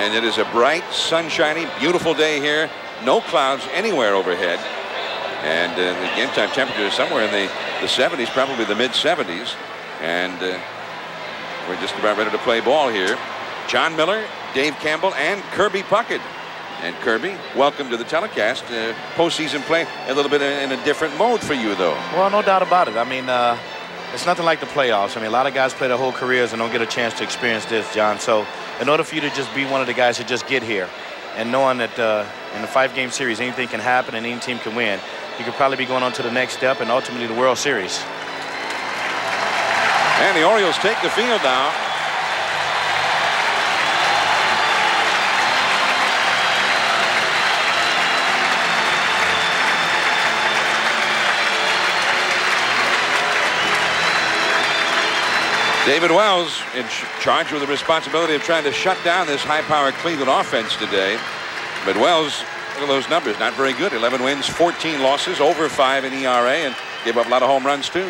And it is a bright, sunshiny, beautiful day here. No clouds anywhere overhead. And uh, the game time temperature is somewhere in the, the 70s, probably the mid 70s. And uh, we're just about ready to play ball here. John Miller, Dave Campbell, and Kirby Puckett. And Kirby, welcome to the telecast. Uh, postseason play a little bit in a different mode for you, though. Well, no doubt about it. I mean, uh, it's nothing like the playoffs. I mean, a lot of guys play their whole careers and don't get a chance to experience this, John. So in order for you to just be one of the guys that just get here and knowing that uh, in a five-game series anything can happen and any team can win, you could probably be going on to the next step and ultimately the World Series. And the Orioles take the field now. David Wells in charge with the responsibility of trying to shut down this high-powered Cleveland offense today. But Wells, look at those numbers, not very good. 11 wins, 14 losses, over 5 in ERA, and gave up a lot of home runs, too.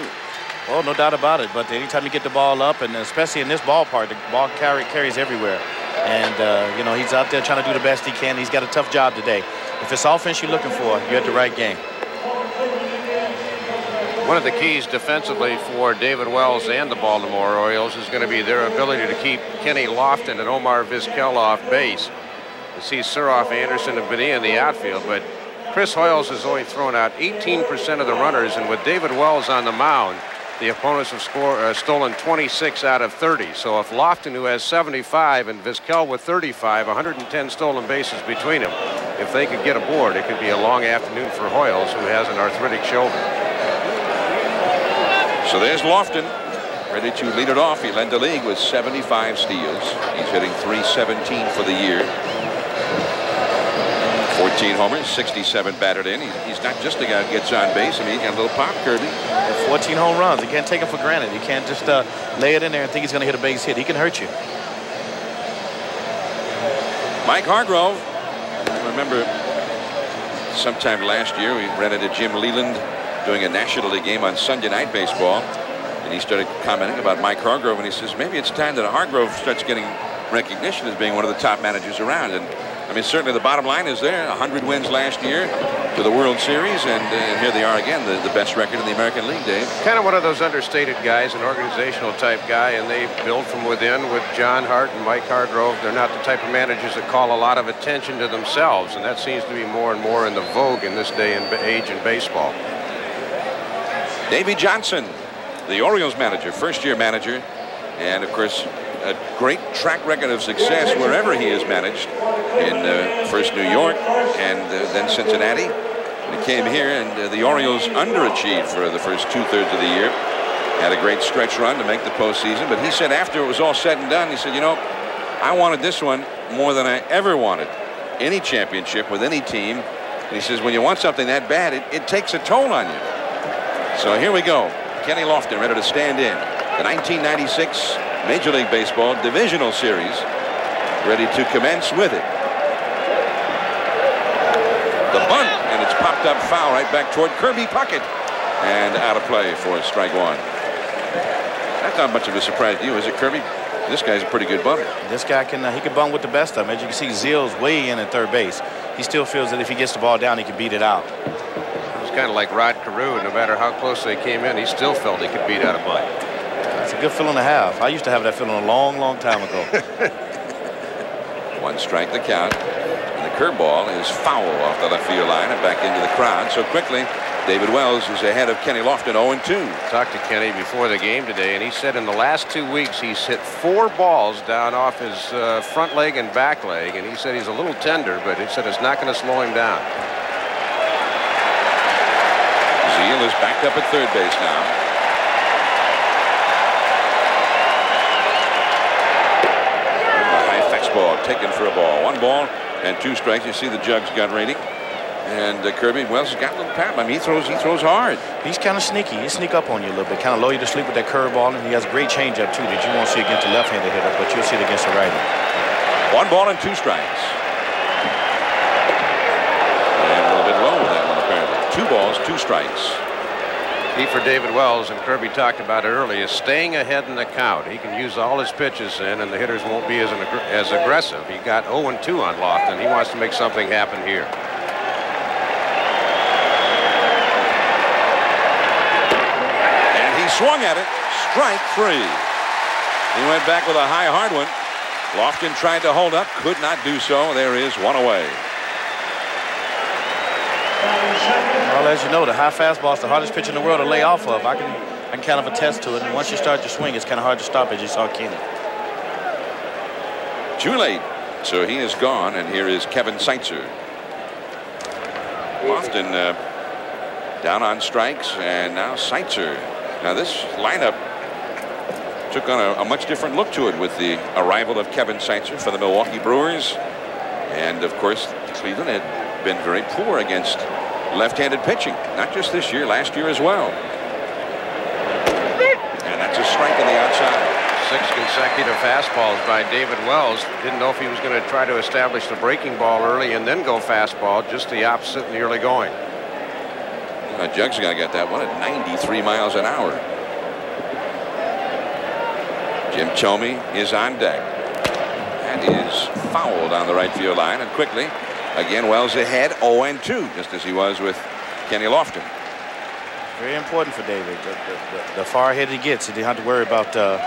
Well, no doubt about it. But anytime you get the ball up, and especially in this ballpark, the ball carry, carries everywhere. And, uh, you know, he's out there trying to do the best he can. He's got a tough job today. If it's offense you're looking for, you're at the right game. One of the keys defensively for David Wells and the Baltimore Orioles is going to be their ability to keep Kenny Lofton and Omar Vizquel off base. You see Surhoff, Anderson, and Bonilla in the outfield, but Chris Hoiles has only thrown out 18% of the runners, and with David Wells on the mound, the opponents have score, uh, stolen 26 out of 30. So if Lofton, who has 75, and Vizquel with 35, 110 stolen bases between them, if they could get aboard, it could be a long afternoon for Hoiles, who has an arthritic shoulder. So there's Lofton, ready to lead it off. He led the league with 75 steals. He's hitting 317 for the year. 14 homers, 67 batted in. He's, he's not just a guy who gets on base. I mean, he's got a little pop, Kirby. 14 home runs. You can't take him for granted. You can't just uh, lay it in there and think he's going to hit a base hit. He can hurt you. Mike Hargrove. I remember sometime last year we ran into Jim Leyland doing a National League game on Sunday Night Baseball. And he started commenting about Mike Hargrove, and he says, maybe it's time that Hargrove starts getting recognition as being one of the top managers around. And I mean, certainly the bottom line is there. 100 wins last year to the World Series, and, uh, and here they are again, the, the best record in the American League, Dave. Kind of one of those understated guys, an organizational type guy, and they build from within with John Hart and Mike Hargrove. They're not the type of managers that call a lot of attention to themselves, and that seems to be more and more in the vogue in this day and age in baseball. Davey Johnson, the Orioles manager, first-year manager, and of course a great track record of success wherever he has managed in uh, first New York and uh, then Cincinnati. And he came here and uh, the Orioles underachieved for the first two-thirds of the year. Had a great stretch run to make the postseason, but he said after it was all said and done, he said, you know, I wanted this one more than I ever wanted any championship with any team. And he says, when you want something that bad, it, it takes a toll on you. So here we go. Kenny Lofton ready to stand in. The 1996 Major League Baseball Divisional Series ready to commence with it. The bunt, and it's popped up foul right back toward Kirby Puckett. And out of play for strike one. That's not much of a surprise to you, is it, Kirby? This guy's a pretty good bunter. This guy can uh, he can bunt with the best of them. As you can see, Zeile's way in at third base. He still feels that if he gets the ball down, he can beat it out kind of like Rod Carew. No matter how close they came in, he still felt he could beat out a bunt. That's a good feeling to have. I used to have that feeling a long, long time ago. One strike the count. And the curveball is foul off the left field line and back into the crowd. So quickly, David Wells is ahead of Kenny Lofton 0-2. Talked to Kenny before the game today, and he said in the last two weeks he's hit four balls down off his uh, front leg and back leg, and he said he's a little tender, but he said it's not going to slow him down. Zeile is backed up at third base now. A high fastball taken for a ball. One ball and two strikes. You see the Jugs gun rating. And uh, Kirby Wells has got a little power. I mean, he throws, he throws hard. He's kind of sneaky. He sneak up on you a little bit, kind of lower you to sleep with that curveball, and he has a great changeup too that you won't see against the left-handed hitter, but you'll see it against the righty. One ball and two strikes. And a little bit low with that one apparently. Two strikes. Key for David Wells, and Kirby talked about it earlier, is staying ahead in the count. He can use all his pitches in, and the hitters won't be as, as aggressive. He got 0-2 on Lofton. He wants to make something happen here. And he swung at it. Strike three. He went back with a high hard one. Lofton tried to hold up, could not do so. There is one away. Well, as you know, the high fastball is the hardest pitch in the world to lay off of. I can, I can kind of attest to it. And once you start your swing, it's kind of hard to stop, as you saw Kenny. Too late. So he is gone, and here is Kevin Seitzer. Lofton uh, down on strikes, and now Seitzer. Now this lineup took on a, a, much different look to it with the arrival of Kevin Seitzer for the Milwaukee Brewers. And of course, Cleveland had been very poor against left-handed pitching, not just this year, last year as well. And that's a strike on the outside. Six consecutive fastballs by David Wells. Didn't know if he was going to try to establish the breaking ball early and then go fastball, just the opposite in the early going. Uh, Jug's got to get that one at 93 miles an hour. Jim Thome is on deck. And is fouled on the right field line. And quickly, again, Wells ahead 0-2, just as he was with Kenny Lofton. Very important for David. The, the, the far ahead he gets, he didn't have to worry about uh,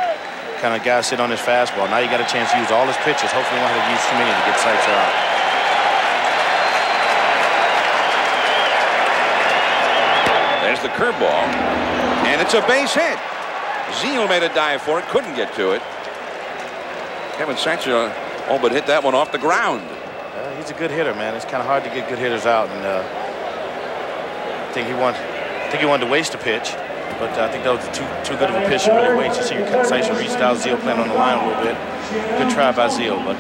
kind of guys sit on his fastball. Now you got a chance to use all his pitches. Hopefully, he won't have to use too many to get Seitzer out. There's the curveball, and it's a base hit. Zeile made a dive for it, couldn't get to it. Kevin Seitzer oh, but hit that one off the ground. He's a good hitter, man. It's kind of hard to get good hitters out, and uh, I think he wants. I think he wanted to waste a pitch, but uh, I think that was too too good of a pitch to really waste. You see, Seitzer reached out, Zeile playing on the line a little bit. Good try by Zeile, but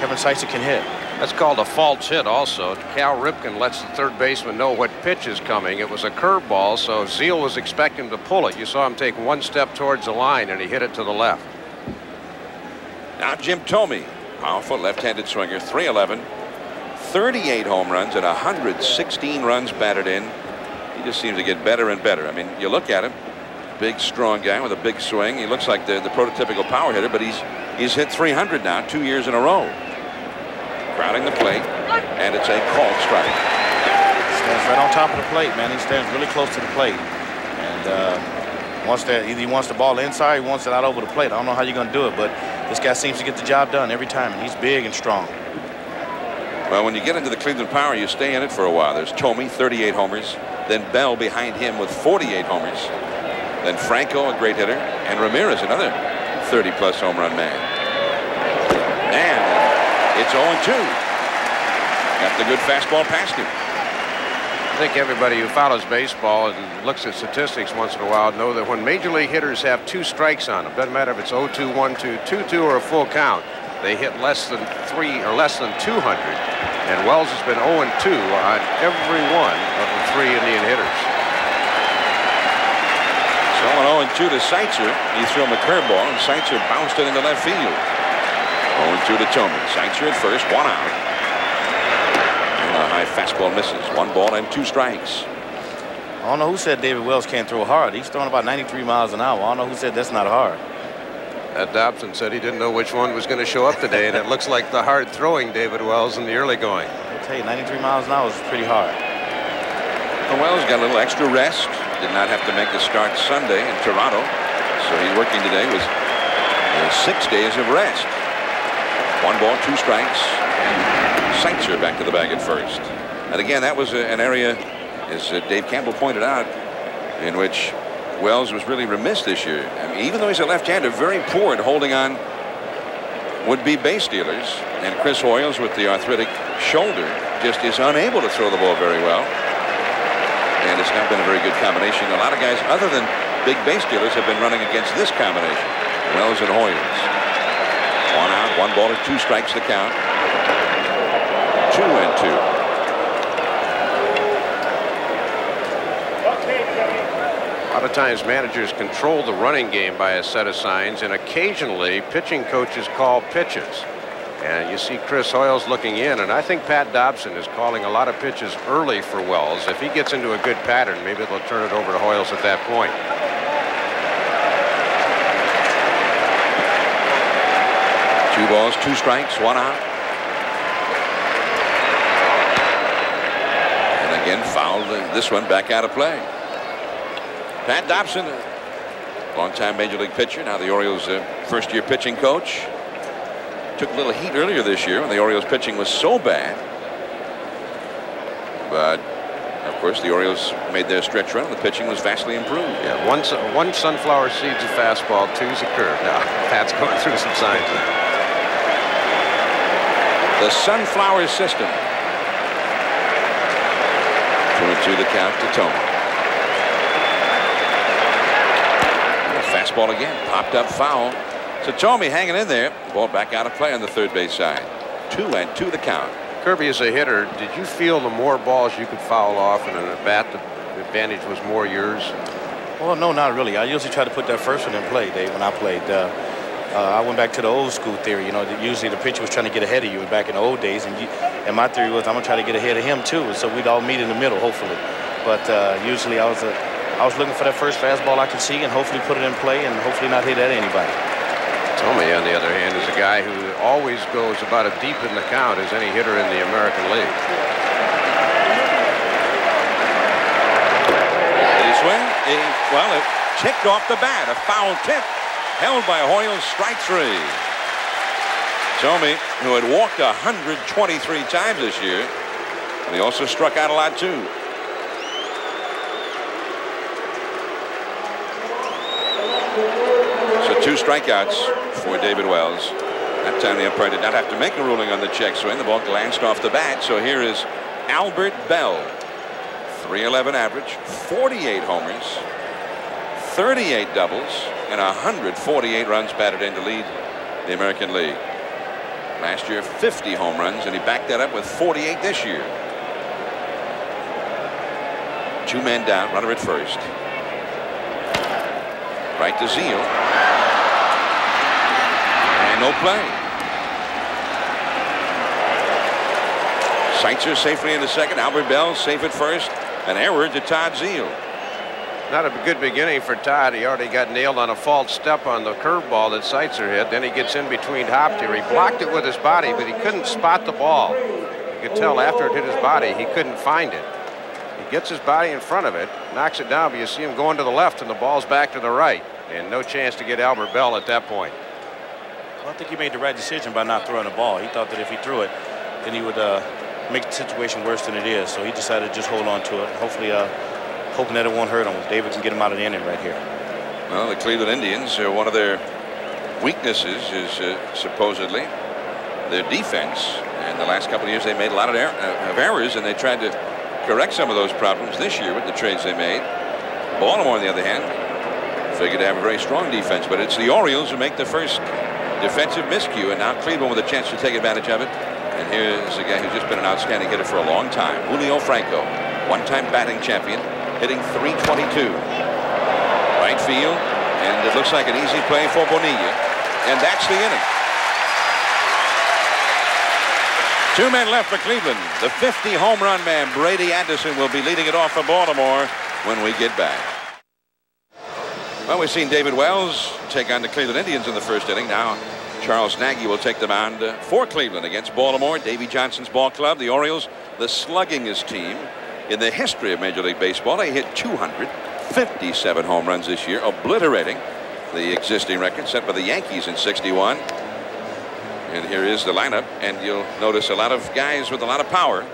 Kevin Seitzer can hit. That's called a false hit also. Cal Ripken lets the third baseman know what pitch is coming. It was a curveball, so Zeile was expecting to pull it. You saw him take one step towards the line, and he hit it to the left. Now Jim Thome, powerful left-handed swinger, 311, 38 home runs and 116 runs batted in. He just seems to get better and better. I mean, you look at him, big, strong guy with a big swing. He looks like the, the prototypical power hitter, but he's he's hit 300 now, two years in a row crowding the plate, and it's a called strike. Stands right on top of the plate, man. He stands really close to the plate, and uh, wants either he wants the ball inside, he wants it out over the plate. I don't know how you're going to do it, but this guy seems to get the job done every time, and he's big and strong. Well, when you get into the Cleveland Power, you stay in it for a while. There's Thome, 38 homers, then Belle behind him with 48 homers, then Franco, a great hitter, and Ramirez, another 30-plus home run man. And it's 0-2. Got the good fastball past him. I think everybody who follows baseball and looks at statistics once in a while know that when major league hitters have two strikes on them, doesn't matter if it's 0-2, 1-2, 2-2, or a full count, they hit less than three or less than 200. And Wells has been 0-2 on every one of the three Indian hitters. So an 0-2 to Seitzer. He threw him a curveball, and Seitzer bounced it into left field. 0-2 to Thome. Seitzer at first, one out. And high fastball misses. One ball and two strikes. I don't know who said David Wells can't throw hard. He's throwing about 93 miles an hour. I don't know who said that's not hard. Ed Dobson said he didn't know which one was going to show up today, and it looks like the hard throwing David Wells in the early going. I'll tell you, 93 miles an hour is pretty hard. Well, Wells got a little extra rest. Did not have to make the start Sunday in Toronto. So he's working today with uh, six days of rest. One ball, two strikes. Seitzer back to the bag at first. And again, that was an area, as uh, Dave Campbell pointed out, in which Wells was really remiss this year. I mean, even though he's a left-hander, very poor at holding on would-be base stealers. And Chris Hoiles, with the arthritic shoulder just is unable to throw the ball very well. And it's not been a very good combination. A lot of guys other than big base stealers have been running against this combination. Wells and Hoiles. One out, one ball two strikes the count. Two. A lot of times managers control the running game by a set of signs and occasionally pitching coaches call pitches. And you see Chris Hoiles looking in, and I think Pat Dobson is calling a lot of pitches early for Wells. If he gets into a good pattern, maybe they'll turn it over to Hoiles at that point. Two balls, two strikes, one out. And again, fouled this one back out of play. Pat Dobson, longtime major league pitcher, now the Orioles' uh, first year pitching coach. Took a little heat earlier this year when the Orioles pitching was so bad. But of course, the Orioles made their stretch run, and the pitching was vastly improved. Yeah, one, one sunflower seed's a fastball, two's a curve. Now, Pat's going through some signs the sunflower system. Two the count to Thome. Fastball again, popped up foul. So Thome hanging in there. Ball back out of play on the third base side. Two and two the count. Kirby is a hitter, did you feel the more balls you could foul off and an at bat the advantage was more yours? Well, no, not really. I usually try to put that first one in play, Dave, when I played. Uh, uh, I went back to the old school theory. You know, usually the pitcher was trying to get ahead of you back in the old days, and, you, and my theory was I'm gonna try to get ahead of him too, so we'd all meet in the middle, hopefully. But uh, usually I was a, I was looking for that first fastball I could see, and hopefully put it in play, and hopefully not hit at anybody. Thome, on the other hand, is a guy who always goes about as deep in the count as any hitter in the American League. Did he swing? He, well, it ticked off the bat, a foul tip held by Hoyle, strike three. Thome, who had walked 123 times this year, and he also struck out a lot too. So two strikeouts for David Wells. That time the umpire did not have to make a ruling on the check swing. The ball glanced off the bat. So here is Albert Belle. 311 average, 48 homers, 38 doubles, and 148 runs batted in to lead the American League. Last year, 50 home runs, and he backed that up with 48 this year. Two men down, runner at first. Right to Zeile. And no play. Seitzer safely in the second. Albert Belle safe at first. An error to Todd Zeile. Not a good beginning for Todd. He already got nailed on a false step on the curveball that Seitzer hit. Then he gets in between hopped here. He blocked it with his body, but he couldn't spot the ball. You could tell after it hit his body, he couldn't find it. He gets his body in front of it, knocks it down, but you see him going to the left, and the ball's back to the right. And no chance to get Albert Belle at that point. Well, I think he made the right decision by not throwing the ball. He thought that if he threw it, then he would uh, make the situation worse than it is. So he decided to just hold on to it. Hopefully, uh, hoping that it won't hurt him. David can get him out of the inning right here. Well, the Cleveland Indians, uh, one of their weaknesses is uh, supposedly their defense. And the last couple of years, they made a lot of, er of errors, and they tried to correct some of those problems this year with the trades they made. Baltimore, on the other hand, figured to have a very strong defense, but it's the Orioles who make the first defensive miscue, and now Cleveland with a chance to take advantage of it. And here's a guy who's just been an outstanding hitter for a long time, Julio Franco, one-time batting champion, hitting 322. Right field, and it looks like an easy play for Bonilla, and that's the inning. Two men left for Cleveland. The 50 home run man, Brady Anderson, will be leading it off for Baltimore when we get back. Well, we've seen David Wells take on the Cleveland Indians in the first inning. Now, Charles Nagy will take the mound uh, for Cleveland against Baltimore. Davey Johnson's ball club, the Orioles, the sluggingest team in the history of Major League Baseball. They hit 257 home runs this year, obliterating the existing record set by the Yankees in 61. And here is the lineup, and you'll notice a lot of guys with a lot of power.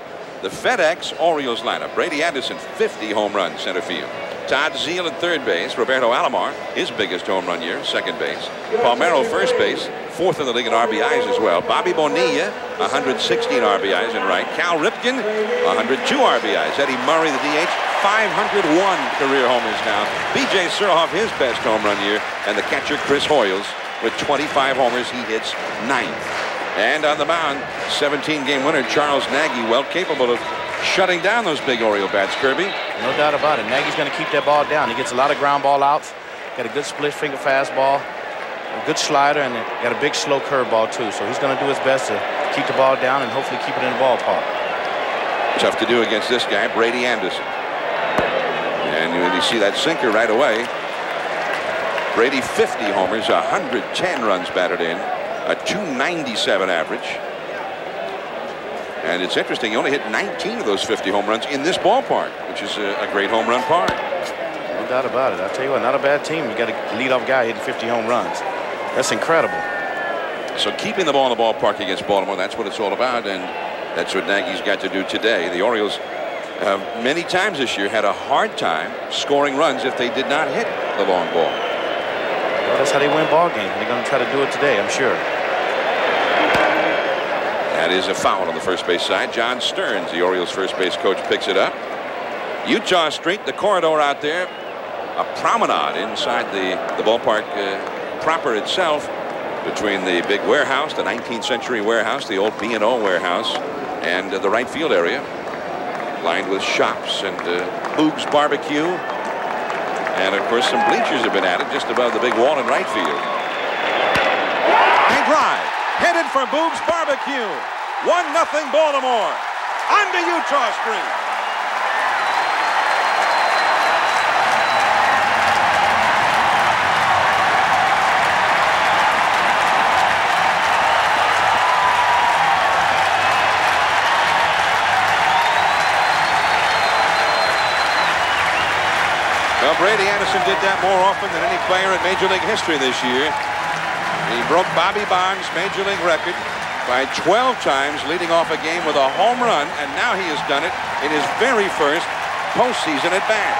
The FedEx Orioles lineup. Brady Anderson, 50 home runs, center field. Todd Zeile at third base. Roberto Alomar, his biggest home run year, second base. Palmeiro, first base, fourth in the league in RBIs as well. Bobby Bonilla, 116 RBIs in right. Cal Ripken, 102 RBIs. Eddie Murray, the DH, 501 career homers now. B.J. Surhoff, his best home run year. And the catcher, Chris Hoiles, with 25 homers, he hits ninth. And on the mound, 17-game winner Charles Nagy, well capable of shutting down those big Oriole bats, Kirby. No doubt about it. Nagy's going to keep that ball down. He gets a lot of ground ball outs. Got a good split finger fastball. a good slider and got a big slow curveball too. So he's going to do his best to keep the ball down and hopefully keep it in the ballpark. Tough to do against this guy, Brady Anderson. And you, you see that sinker right away. Brady 50 homers, 110 runs batted in, a 297 average. And it's interesting, he only hit 19 of those 50 home runs in this ballpark, which is a, a great home run park. No doubt about it. I'll tell you what, not a bad team. You got a leadoff guy hitting 50 home runs. That's incredible. So keeping the ball in the ballpark against Baltimore, that's what it's all about. And that's what Nagy's got to do today. The Orioles uh, many times this year had a hard time scoring runs if they did not hit the long ball. Well, that's how they win ball games. They're going to try to do it today, I'm sure. That is a foul on the first base side. John Stearns, the Orioles first base coach, picks it up. Utah Street, the corridor out there, a promenade inside the, the ballpark uh, proper itself between the big warehouse, the 19th century warehouse, the old B&O warehouse, and uh, the right field area, lined with shops and uh, Boog's Barbecue. And, of course, some bleachers have been added just above the big wall in right field. Line drive, headed for Boog's Barbecue. 1-0 Baltimore. Onto Utah Street. Well, Brady Anderson did that more often than any player in Major League history this year. He broke Bobby Bonds' Major League record by 12 times leading off a game with a home run, and now he has done it in his very first postseason at bat.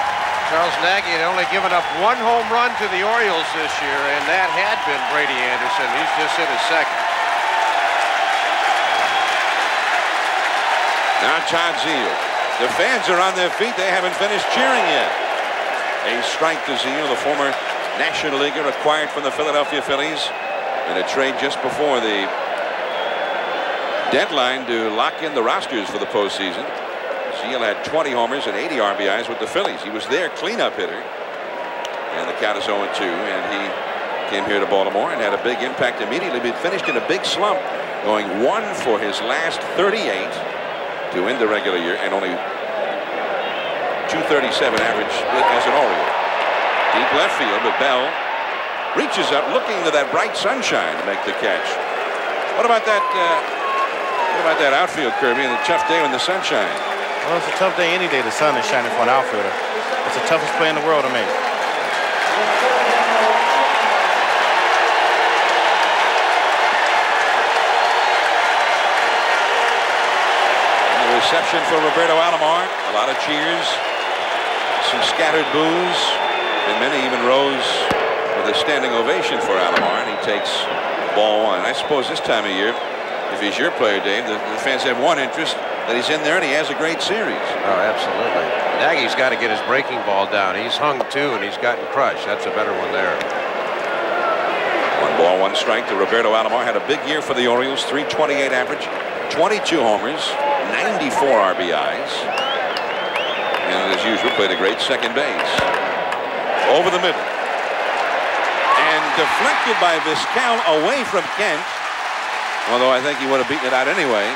Charles Nagy had only given up one home run to the Orioles this year, and that had been Brady Anderson. He's just hit his second. Now Todd Zeile. The fans are on their feet. They haven't finished cheering yet. A strike to Zeile, the former National Leaguer acquired from the Philadelphia Phillies in a trade just before the deadline to lock in the rosters for the postseason. Zeile had 20 homers and 80 RBIs with the Phillies. He was their cleanup hitter. And the count is 0-2, and he came here to Baltimore and had a big impact immediately, but finished in a big slump, going one for his last 38 to end the regular year and only 237 average as an Oriole. Deep left field, but Belle reaches up looking to that bright sunshine to make the catch. What about that uh, what about that outfield, Kirby, and the tough day in the sunshine? Well, it's a tough day any day the sun is shining for an outfielder. It's the toughest play in the world to make. The reception for Roberto Alomar. A lot of cheers, some scattered boos, and many even rose with a standing ovation for Alomar, and he takes ball one. I suppose this time of year, if he's your player, Dave, the, the fans have one interest that he's in there and he has a great series. Oh, absolutely. Nagy's got to get his breaking ball down. He's hung two and he's gotten crushed. That's a better one there. One ball, one strike to Roberto Alomar. Had a big year for the Orioles, 328 average, 22 homers, 94 RBIs. And as usual, played a great second base. Over the middle. Deflected by Vizquel away from Kent. Although I think he would have beaten it out anyway.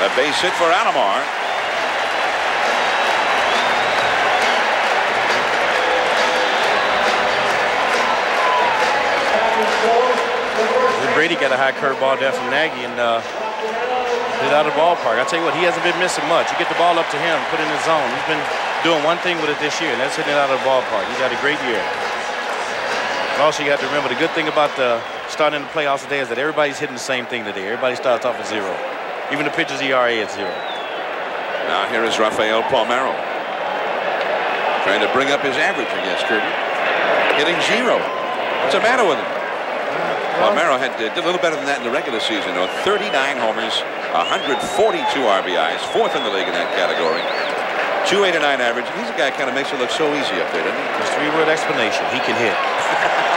A base hit for Alomar. Brady got a high curveball there from Nagy and uh, out of the ballpark. I tell you what, he hasn't been missing much. You get the ball up to him, put it in the zone. He's been doing one thing with it this year, and that's hitting it out of the ballpark. He's had a great year. Also, you have to remember the good thing about the starting the playoffs today is that everybody's hitting the same thing today. Everybody starts off at zero. Even the pitcher's ERA at zero. Now here is Rafael Palmeiro. Trying to bring up his average against Kirby. Hitting zero. What's the matter with him? Palmeiro had did a little better than that in the regular season. Though 39 homers, 142 RBIs, fourth in the league in that category. 289 average. He's a guy kind of makes it look so easy up there, doesn't he? Just three-word explanation. He can hit.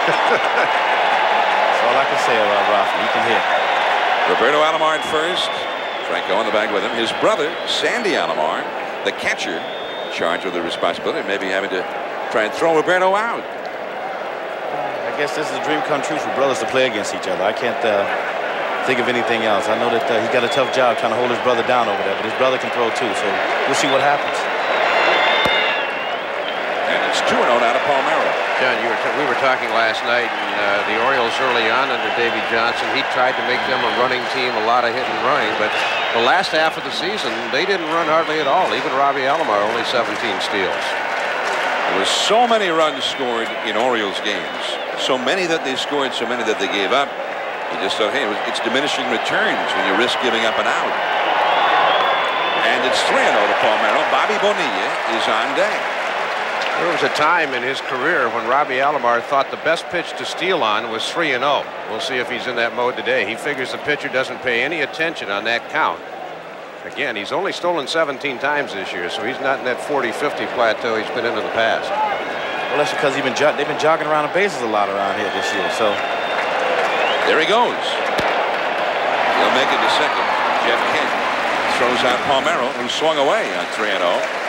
That's all I can say about Rafa. He can hit. Roberto Alomar at first. Franco on the bag with him. His brother, Sandy Alomar, the catcher, charged with the responsibility of maybe having to try and throw Roberto out. I I guess this is a dream come true for brothers to play against each other. I can't uh, think of anything else. I know that uh, he's got a tough job trying to hold his brother down over there, but his brother can throw too, so we'll see what happens. It's 2-0 out of Palmeiro. John, you were we were talking last night, and uh, the Orioles early on under Davey Johnson, he tried to make them a running team, a lot of hit and running, but the last half of the season, they didn't run hardly at all. Even Robbie Alomar, only 17 steals. There was so many runs scored in Orioles games. So many that they scored, so many that they gave up. You just thought, hey, it's diminishing returns when you risk giving up an out. And it's 3-0 to Palmeiro. Bobby Bonilla is on deck. There was a time in his career when Robbie Alomar thought the best pitch to steal on was 3 and 0. We'll see if he's in that mode today. He figures the pitcher doesn't pay any attention on that count. Again, he's only stolen 17 times this year, so he's not in that 40-50 plateau he's been in in the past. Well, that's because been they've been jogging around the bases a lot around here this year. So there he goes. He'll make it to second. Jeff Kent throws out Palmeiro, who swung away on 3 0.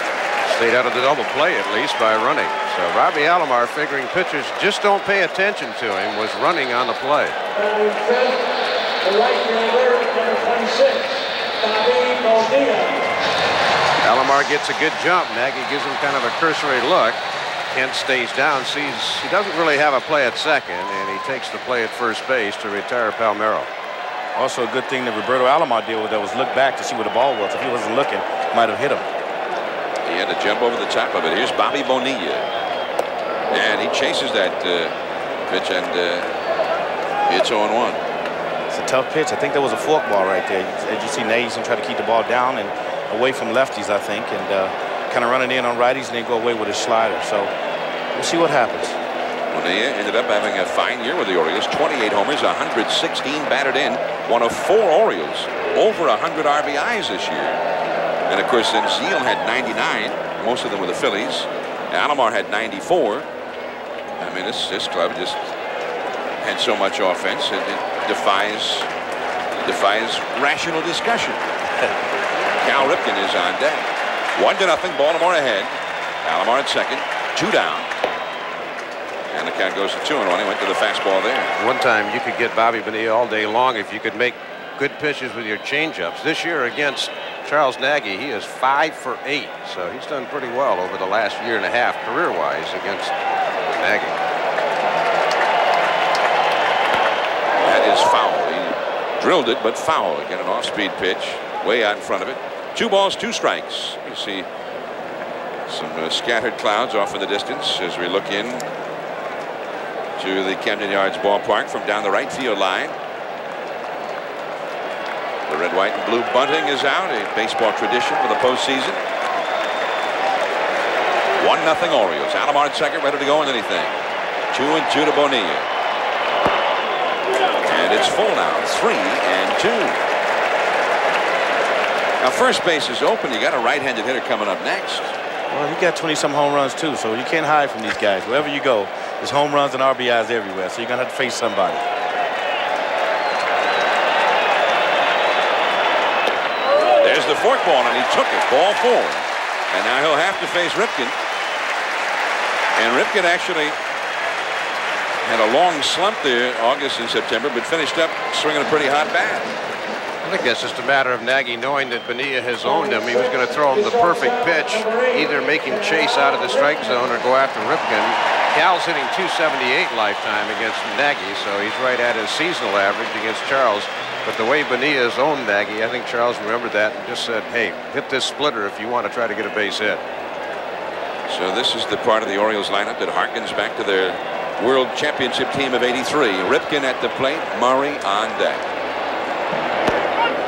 Stayed out of the double play at least by running. So Robbie Alomar figuring pitchers just don't pay attention to him was running on the play. Alomar gets a good jump. Nagy gives him kind of a cursory look. Kent stays down, sees he doesn't really have a play at second, and he takes the play at first base to retire Palmeiro. Also a good thing that Roberto Alomar did with that was look back to see where the ball was. If he wasn't looking, might have hit him. He had to jump over the top of it. Here's Bobby Bonilla. And he chases that uh, pitch and uh, it's 0-1. It's a tough pitch. I think there was a fork ball right there. As you see, Nays try to keep the ball down and away from lefties, I think, and uh, kind of running in on righties and then go away with his slider. So we'll see what happens. Bonilla ended up having a fine year with the Orioles. 28 homers, 116 batted in. One of four Orioles over 100 RBIs this year. And of course, then Zeile had 99. Most of them were the Phillies. Alomar had 94. I mean, this this club just had so much offense it, it defies defies rational discussion. Cal Ripken is on deck. One to nothing. Baltimore ahead. Alomar at second. Two down. And the count goes to two and one. He went to the fastball there. One time you could get Bobby Bonilla all day long if you could make good pitches with your changeups. This year against Charles Nagy, he is five for eight, so he's done pretty well over the last year and a half career-wise against Nagy. That is foul. He drilled it, but foul. Again, an off-speed pitch way out in front of it. Two balls, two strikes. You see some uh, scattered clouds off in the distance as we look in to the Camden Yards ballpark from down the right field line. The red, white, and blue bunting is out, a baseball tradition for the postseason. One nothing Orioles. Alomar at second, ready to go in anything. Two and two to Bonilla. And it's full now. Three and two. Now first base is open. You got a right-handed hitter coming up next. Well, he got 20 some home runs too, so you can't hide from these guys. Wherever you go, there's home runs and RBIs everywhere. So you're gonna have to face somebody. There's fork ball, and he took it. Ball four. And now he'll have to face Ripken. And Ripken actually had a long slump there, August and September, but finished up swinging a pretty hot bat. I think that's just a matter of Nagy knowing that Bonilla has owned him. He was going to throw him the perfect pitch, either make him chase out of the strike zone or go after Ripken. Cal's hitting 278 lifetime against Nagy, so he's right at his seasonal average against Charles. But the way Bonilla's owned Nagy, I think Charles remembered that and just said, hey, hit this splitter if you want to try to get a base hit. So this is the part of the Orioles lineup that harkens back to their World Championship team of 83. Ripken at the plate, Murray on deck.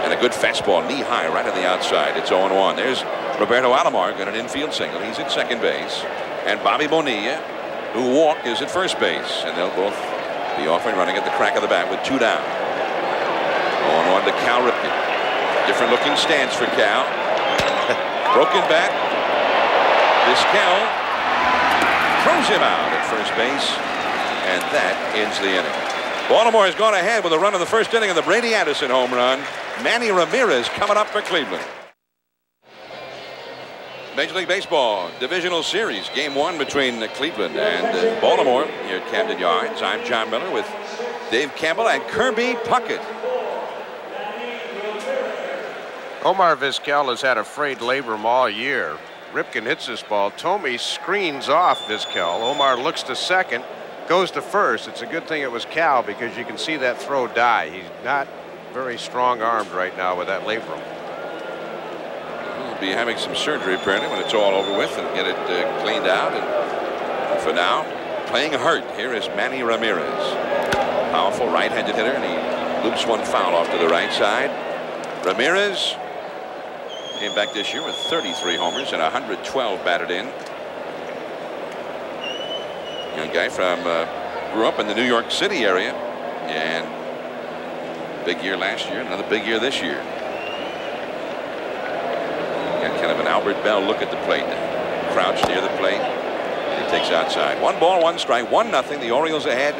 And a good fastball, knee high, right on the outside. It's 0-1. There's Roberto Alomar, got an infield single. He's at second base. And Bobby Bonilla, who walked, is at first base. And they'll both be off and running at the crack of the bat with two down. Going on to Cal Ripken. Different looking stance for Cal. Broken back. This Vizquel throws him out at first base. And that ends the inning. Baltimore has gone ahead with a run in the first inning of the Brady Anderson home run. Manny Ramirez coming up for Cleveland. Major League Baseball Divisional Series, Game 1 between Cleveland and Baltimore here at Camden Yards. I'm John Miller with Dave Campbell and Kirby Puckett. Omar Vizquel has had a frayed labrum all year. Ripken hits this ball. Thome screens off Vizquel. Omar looks to second, goes to first. It's a good thing it was Cal because you can see that throw die. He's not very strong armed right now with that labrum. He'll be having some surgery apparently when it's all over with and get it uh, cleaned out. And for now, playing hurt, here is Manny Ramirez. Powerful right-handed hitter, and he loops one foul off to the right side. Ramirez Came back this year with 33 homers and 112 batted in. Young guy from uh, grew up in the New York City area and big year last year, another big year this year. Got kind of an Albert Belle look at the plate. Crouched near the plate. He takes outside. One ball, one strike, one nothing. The Orioles ahead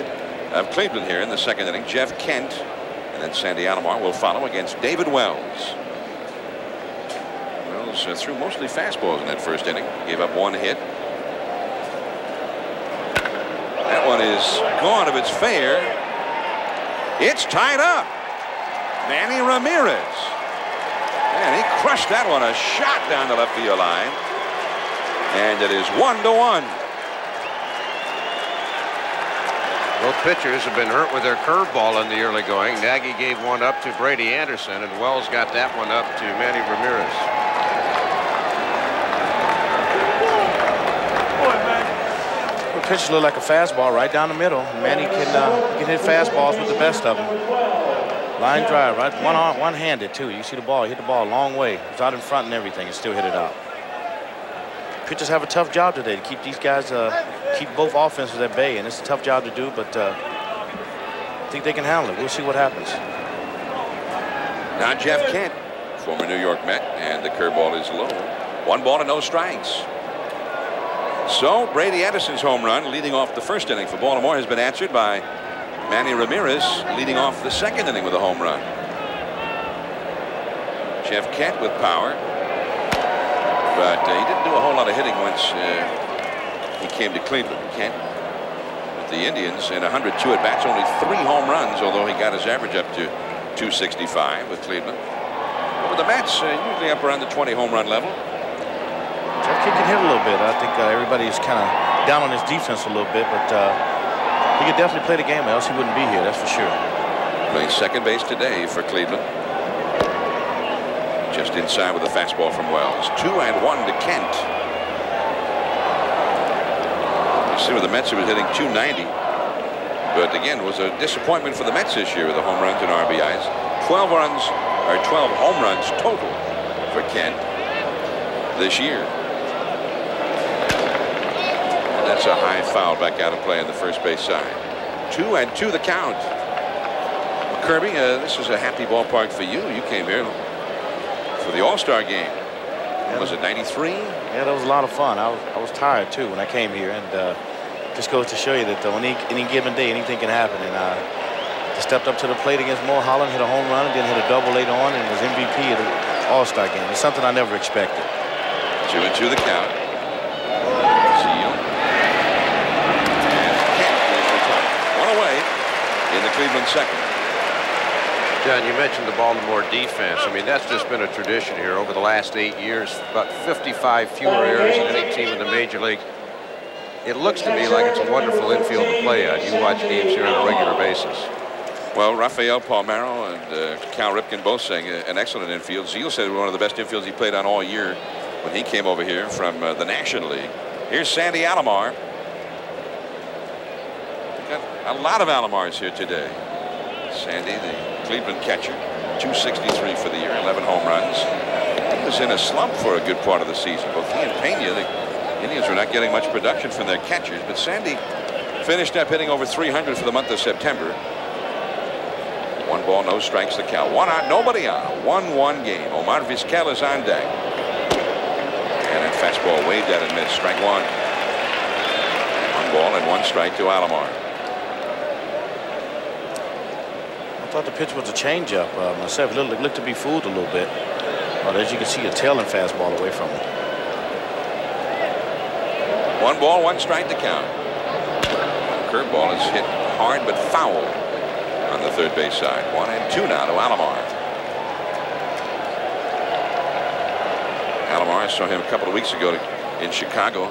of Cleveland here in the second inning. Jeff Kent and then Sandy Alomar will follow against David Wells uh, threw mostly fastballs in that first inning. Gave up one hit. That one is gone if it's fair. It's tied up. Manny Ramirez. And he crushed that one. A shot down the left field line. And it is one to one. Both pitchers have been hurt with their curveball in the early going. Nagy gave one up to Brady Anderson, and Wells got that one up to Manny Ramirez. Pitch looked like a fastball right down the middle. Manny can uh, can hit fastballs with the best of them. Line drive, right? One arm, one-handed too. You see the ball, hit the ball a long way. It's out in front and everything, and still hit it out. Pitchers have a tough job today to keep these guys, uh, keep both offenses at bay, and it's a tough job to do, but uh, I think they can handle it. We'll see what happens. Now Jeff Kent, former New York Met, and the curveball is low. One ball and no strikes. So Brady Anderson's home run leading off the first inning for Baltimore has been answered by Manny Ramirez leading off the second inning with a home run. Jeff Kent with power. But uh, he didn't do a whole lot of hitting once uh, he came to Cleveland. Kent with the Indians in 102 at bats, only three home runs, although he got his average up to 265 with Cleveland. But with the Mets, uh, usually up around the 20 home run level. Kent can hit a little bit. I think uh, everybody's kind of down on his defense a little bit, but uh, he could definitely play the game, else he wouldn't be here, that's for sure. Playing second base today for Cleveland. Just inside with a fastball from Wells. Two and one to Kent. You see with the Mets, he was hitting 290. But again, was a disappointment for the Mets this year with the home runs and RBIs. 12 runs, or 12 home runs total for Kent this year. That's a high foul back out of play on the first base side. Two and two the count. Kirby, uh, this is a happy ballpark for you. You came here for the All-Star game. Yeah. Was it 93? Yeah, that was a lot of fun. I was, I was tired, too, when I came here. And uh, just goes to show you that on any, any given day, anything can happen. And I uh, stepped up to the plate against Mulholland, hit a home run, then hit a double later on, and was MVP of the All-Star game. It's something I never expected. Two and two the count. In the Cleveland second. John, you mentioned the Baltimore defense. I mean, that's just been a tradition here over the last eight years. About 55 fewer errors than any team in the major leagues. It looks to me like it's a wonderful infield to play on. You watch games here on a regular basis. Well, Rafael Palmeiro and uh, Cal Ripken both saying uh, an excellent infield. Zeile said one of the best infields he played on all year when he came over here from uh, the National League. Here's Sandy Alomar a lot of Alomars here today. Sandy, the Cleveland catcher, 263 for the year, 11 home runs. He was in a slump for a good part of the season. Both he and Pena, the Indians were not getting much production from their catchers, but Sandy finished up hitting over 300 for the month of September. One ball, no strikes the count. One out, nobody out. 1-1 game. Omar Vizquel is on deck. And that fastball waved at and missed. Strike one. One ball and one strike to Alomar. Thought the pitch was a changeup uh, myself. Looked, looked, to be fooled a little bit. But as you can see, a tailing fastball away from him. One ball, one strike to count. Curveball is hit hard but foul on the third base side. One and two now to Alomar. Alomar, I saw him a couple of weeks ago in Chicago.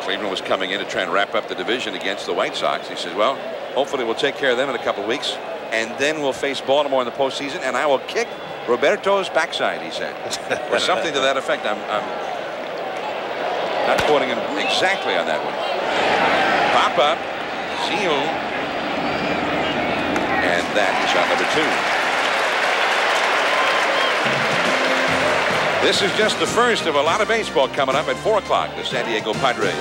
Cleveland was coming in to try and wrap up the division against the White Sox. He says, well, hopefully we'll take care of them in a couple of weeks, and then we'll face Baltimore in the postseason, and I will kick Roberto's backside, he said. or something to that effect. I'm, I'm not quoting him exactly on that one. Pop up, Zeile, and that is shot number two. This is just the first of a lot of baseball coming up at 4 o'clock. The San Diego Padres,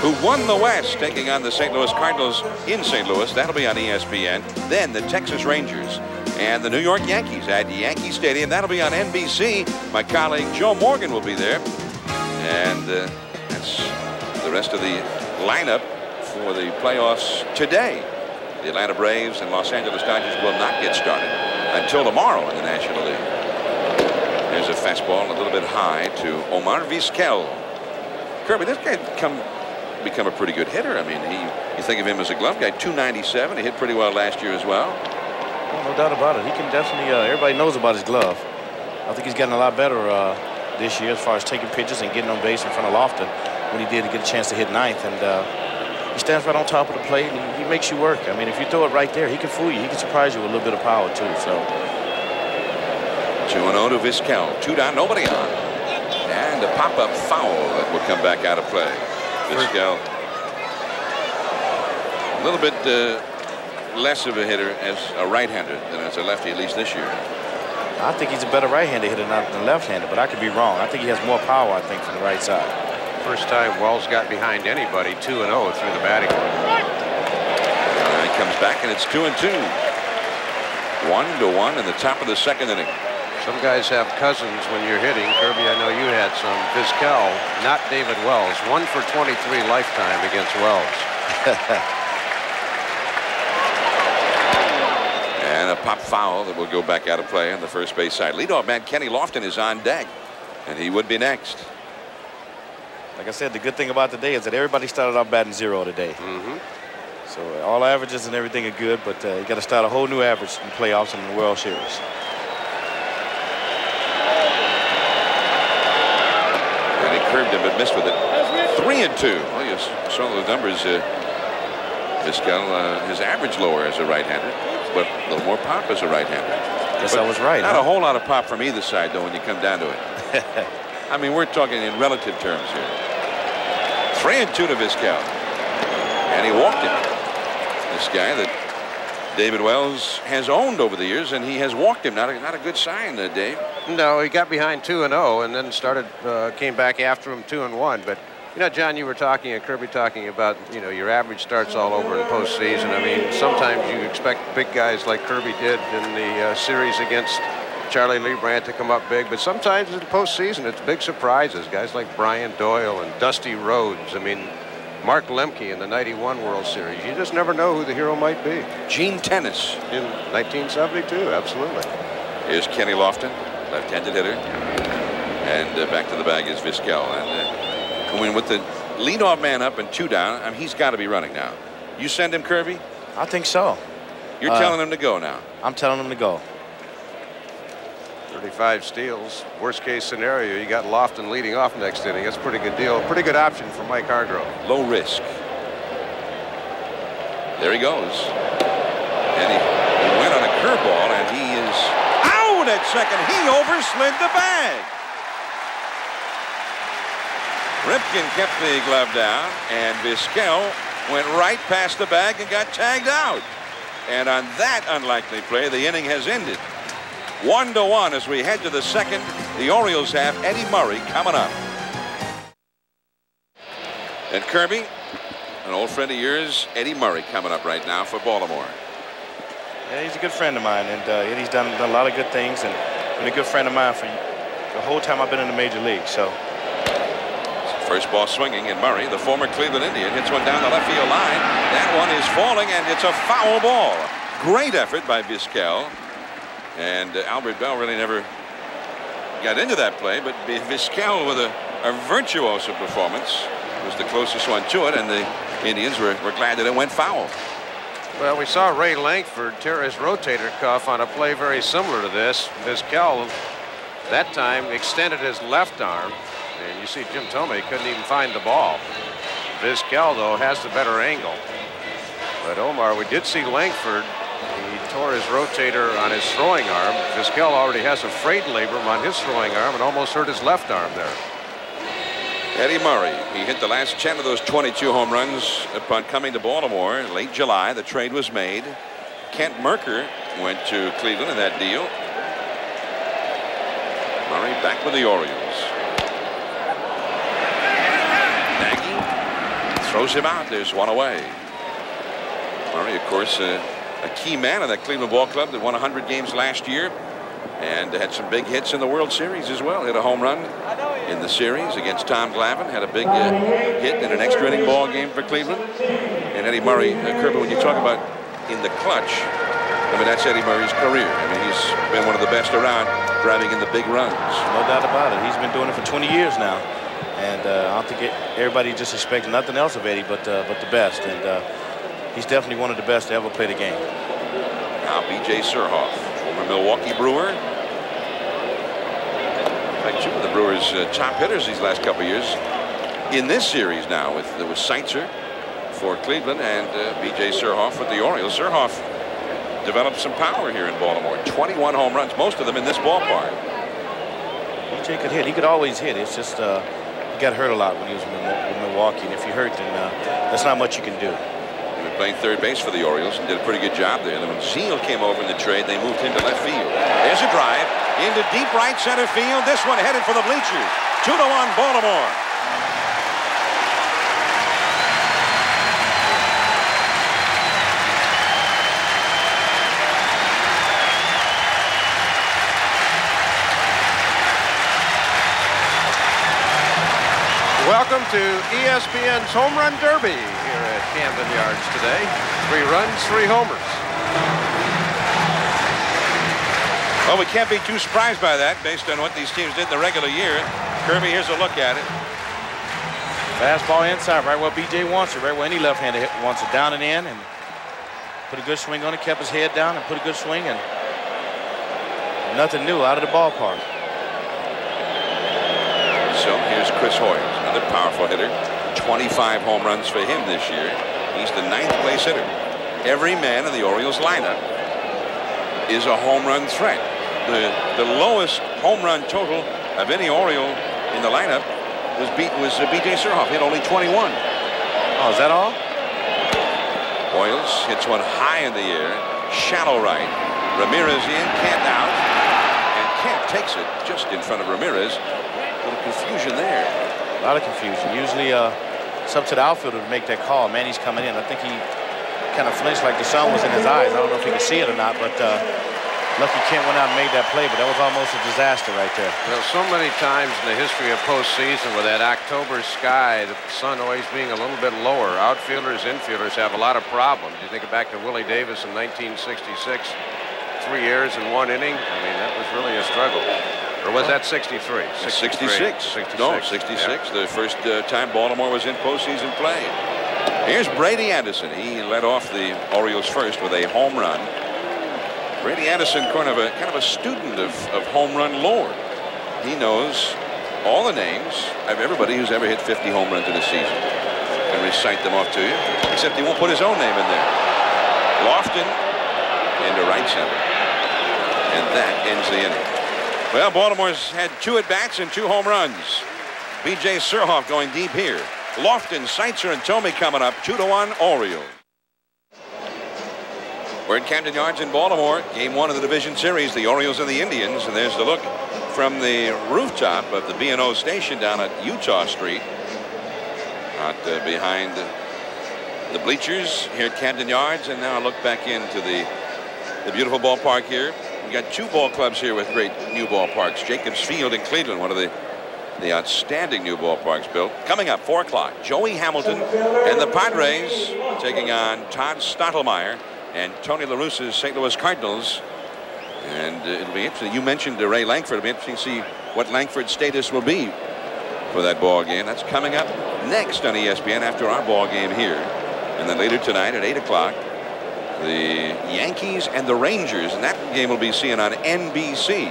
who won the West, taking on the St. Louis Cardinals in St. Louis. That'll be on ESPN. Then the Texas Rangers and the New York Yankees at Yankee Stadium. That'll be on NBC. My colleague Joe Morgan will be there. And uh, that's the rest of the lineup for the playoffs today. The Atlanta Braves and Los Angeles Dodgers will not get started until tomorrow in the National League. Fastball a little bit high to Omar Vizquel. Kirby, this guy come become a pretty good hitter. I mean, he you think of him as a glove guy, 297. He hit pretty well last year as well. well no doubt about it. He can definitely. Uh, everybody knows about his glove. I think he's gotten a lot better uh, this year as far as taking pitches and getting on base in front of Lofton when he did get a chance to hit ninth. And uh, he stands right on top of the plate and he makes you work. I mean, if you throw it right there, he can fool you. He can surprise you with a little bit of power too. So 2 0 to Vizquel. Two down, nobody on. And a pop up foul that will come back out of play. Vizquel. A little bit uh, less of a hitter as a right hander than as a lefty, at least this year. I think he's a better right-handed hitter than the left-handed, but I could be wrong. I think he has more power, I think, from the right side. First time Wells got behind anybody 2 and 0 through the batting order. Uh, he comes back and it's 2 and 2. 1 to 1 in the top of the second inning. Some guys have cousins when you're hitting. Kirby, I know you had some. Vizquel, not David Wells. One for 23 lifetime against Wells. and a pop foul that will go back out of play on the first base side. Leadoff man Kenny Lofton is on deck, and he would be next. Like I said, the good thing about today is that everybody started off batting zero today. Mm -hmm. So all averages and everything are good, but uh, you got to start a whole new average in playoffs and in the World Series. Curved him but missed with it. Three and two. Well, you saw those numbers. Uh, Vizquel, uh, his average lower as a right-hander, but a little more pop as a right-hander. Guess I was right. Not huh? a whole lot of pop from either side, though, when you come down to it. I mean, we're talking in relative terms here. Three and two to Vizquel. And he walked him. This guy that David Wells has owned over the years, and he has walked him. Not a, not a good sign, uh, Dave. No, he got behind 2 and 0 and then started, uh, came back after him 2 and 1. But, you know, John, you were talking, and Kirby talking about, you know, your average starts all over in postseason. I mean, sometimes you expect big guys like Kirby did in the uh, series against Charlie Leibrandt to come up big, but sometimes in the postseason, it's big surprises. Guys like Brian Doyle and Dusty Rhodes. I mean, Mark Lemke in the 91 World Series. You just never know who the hero might be. Gene Tenace. In 1972, absolutely. Here's Kenny Lofton, left-handed hitter. And uh, back to the bag is Vizquel. And uh, when with the leadoff man up and two down, I mean, he's got to be running now. You send him, Kirby? I think so. You're uh, telling him to go now. I'm telling him to go. 35 steals. Worst case scenario, you got Lofton leading off next inning. That's a pretty good deal. Pretty good option for Mike Hargrove. Low risk. There he goes. And he, he went on a curveball, and he is out at second. He overslid the bag. Ripken kept the glove down, and Vizquel went right past the bag and got tagged out. And on that unlikely play, the inning has ended. One to one as we head to the second. The Orioles have Eddie Murray coming up. And Kirby, an old friend of yours, Eddie Murray, coming up right now for Baltimore. Yeah, he's a good friend of mine, and uh, Eddie's done, done a lot of good things, and been a good friend of mine for the whole time I've been in the major league. So. First ball swinging, and Murray, the former Cleveland Indian, hits one down the left field line. That one is falling, and it's a foul ball. Great effort by Vizquel. And uh, Albert Belle really never got into that play, but Vizquel with a, a virtuoso performance was the closest one to it, and the Indians were, were glad that it went foul. Well, we saw Ray Lankford tear his rotator cuff on a play very similar to this. Vizquel, that time, extended his left arm, and you see Jim Thome couldn't even find the ball. Vizquel, though, has the better angle. But Omar, we did see Lankford. Tore his rotator on his throwing arm. Vizquel already has a frayed labrum on his throwing arm and almost hurt his left arm there. Eddie Murray, he hit the last 10 of those 22 home runs upon coming to Baltimore in late July. The trade was made. Kent Mercker went to Cleveland in that deal. Murray back with the Orioles. Nagy throws him out. There's one away. Murray, of course, uh, a key man of that Cleveland Ball Club that won 100 games last year and had some big hits in the World Series as well. Hit a home run in the series against Tom Glavine. Had a big uh, hit in an extra inning ball game for Cleveland. And Eddie Murray, uh, Kirby, when you talk about in the clutch, I mean, that's Eddie Murray's career. I mean, he's been one of the best around driving in the big runs. No doubt about it. He's been doing it for 20 years now. And uh, I don't think it, everybody just expects nothing else of Eddie but, uh, but the best. And uh, he's definitely one of the best to ever play the game. Now, B.J. Surhoff, former Milwaukee Brewer, two of the Brewers' uh, top hitters these last couple years in this series now with with Seitzer for Cleveland and uh, B.J. Surhoff with the Orioles. Surhoff developed some power here in Baltimore. 21 home runs, most of them in this ballpark. B.J. could hit. He could always hit. It's just uh, he got hurt a lot when he was in Milwaukee, and if he hurt, then uh, that's not much you can do. He was playing third base for the Orioles and did a pretty good job there. And when Zeile came over in the trade, they moved him to left field. There's a drive into deep right center field. This one headed for the bleachers. Two to one Baltimore. Welcome to ESPN's Home Run Derby Camden Yards today. Three runs, three homers. Well, we can't be too surprised by that based on what these teams did in the regular year. Kirby, here's a look at it. Fastball inside, right where BJ wants it, right where any left-hander hit wants it, down and in, and put a good swing on it, kept his head down, and put a good swing, and nothing new out of the ballpark. So here's Chris Hoiles, another powerful hitter. 25 home runs for him this year. He's the ninth place hitter. Every man in the Orioles lineup is a home run threat. The, the lowest home run total of any Oriole in the lineup was beat was uh, B.J. Surhoff. Hit only 21. Oh, is that all? Hoiles hits one high in the air, shallow right. Ramirez in, Kent out, and Kent takes it just in front of Ramirez. A little confusion there. A lot of confusion. Usually uh, up to the outfielder to make that call. Manny's coming in. I think he kind of flinched like the sun was in his eyes. I don't know if he could see it or not, but uh, lucky Kent went out and made that play, but that was almost a disaster right there. Well, so many times in the history of postseason with that October sky, the sun always being a little bit lower, outfielders, infielders have a lot of problems. You think back to Willie Davis in 1966, three years in one inning. I mean, that was really a struggle. Or was that 63? 66. 66. No, 66. Yeah. The first uh, time Baltimore was in postseason play. Here's Brady Anderson. He led off the Orioles first with a home run. Brady Anderson, kind of a kind of a student of, of home run lore. He knows all the names of everybody who's ever hit 50 home runs in a season. Can recite them off to you, except he won't put his own name in there. Lofton into right center. And that ends the inning. Well, Baltimore's had two at-bats and two home runs. B.J. Surhoff going deep here. Lofton, Seitzer, and Thome coming up. Two to one, Orioles. We're at Camden Yards in Baltimore. Game one of the division series, the Orioles and the Indians. And there's the look from the rooftop of the B&O station down at Eutaw Street. Uh, behind the bleachers here at Camden Yards. And now I look back into the, the beautiful ballpark here. We got two ball clubs here with great new ballparks. Jacobs Field in Cleveland, one of the the outstanding new ballparks built. Coming up, 4 o'clock, Joey Hamilton and the Padres taking on Todd Stottlemyre and Tony La Russa's St. Louis Cardinals. And uh, it'll be interesting. You mentioned uh, Ray Lankford. It'll be interesting to see what Lankford's status will be for that ball game. That's coming up next on ESPN after our ball game here. And then later tonight at 8 o'clock, the Yankees and the Rangers. And that game will be seen on NBC.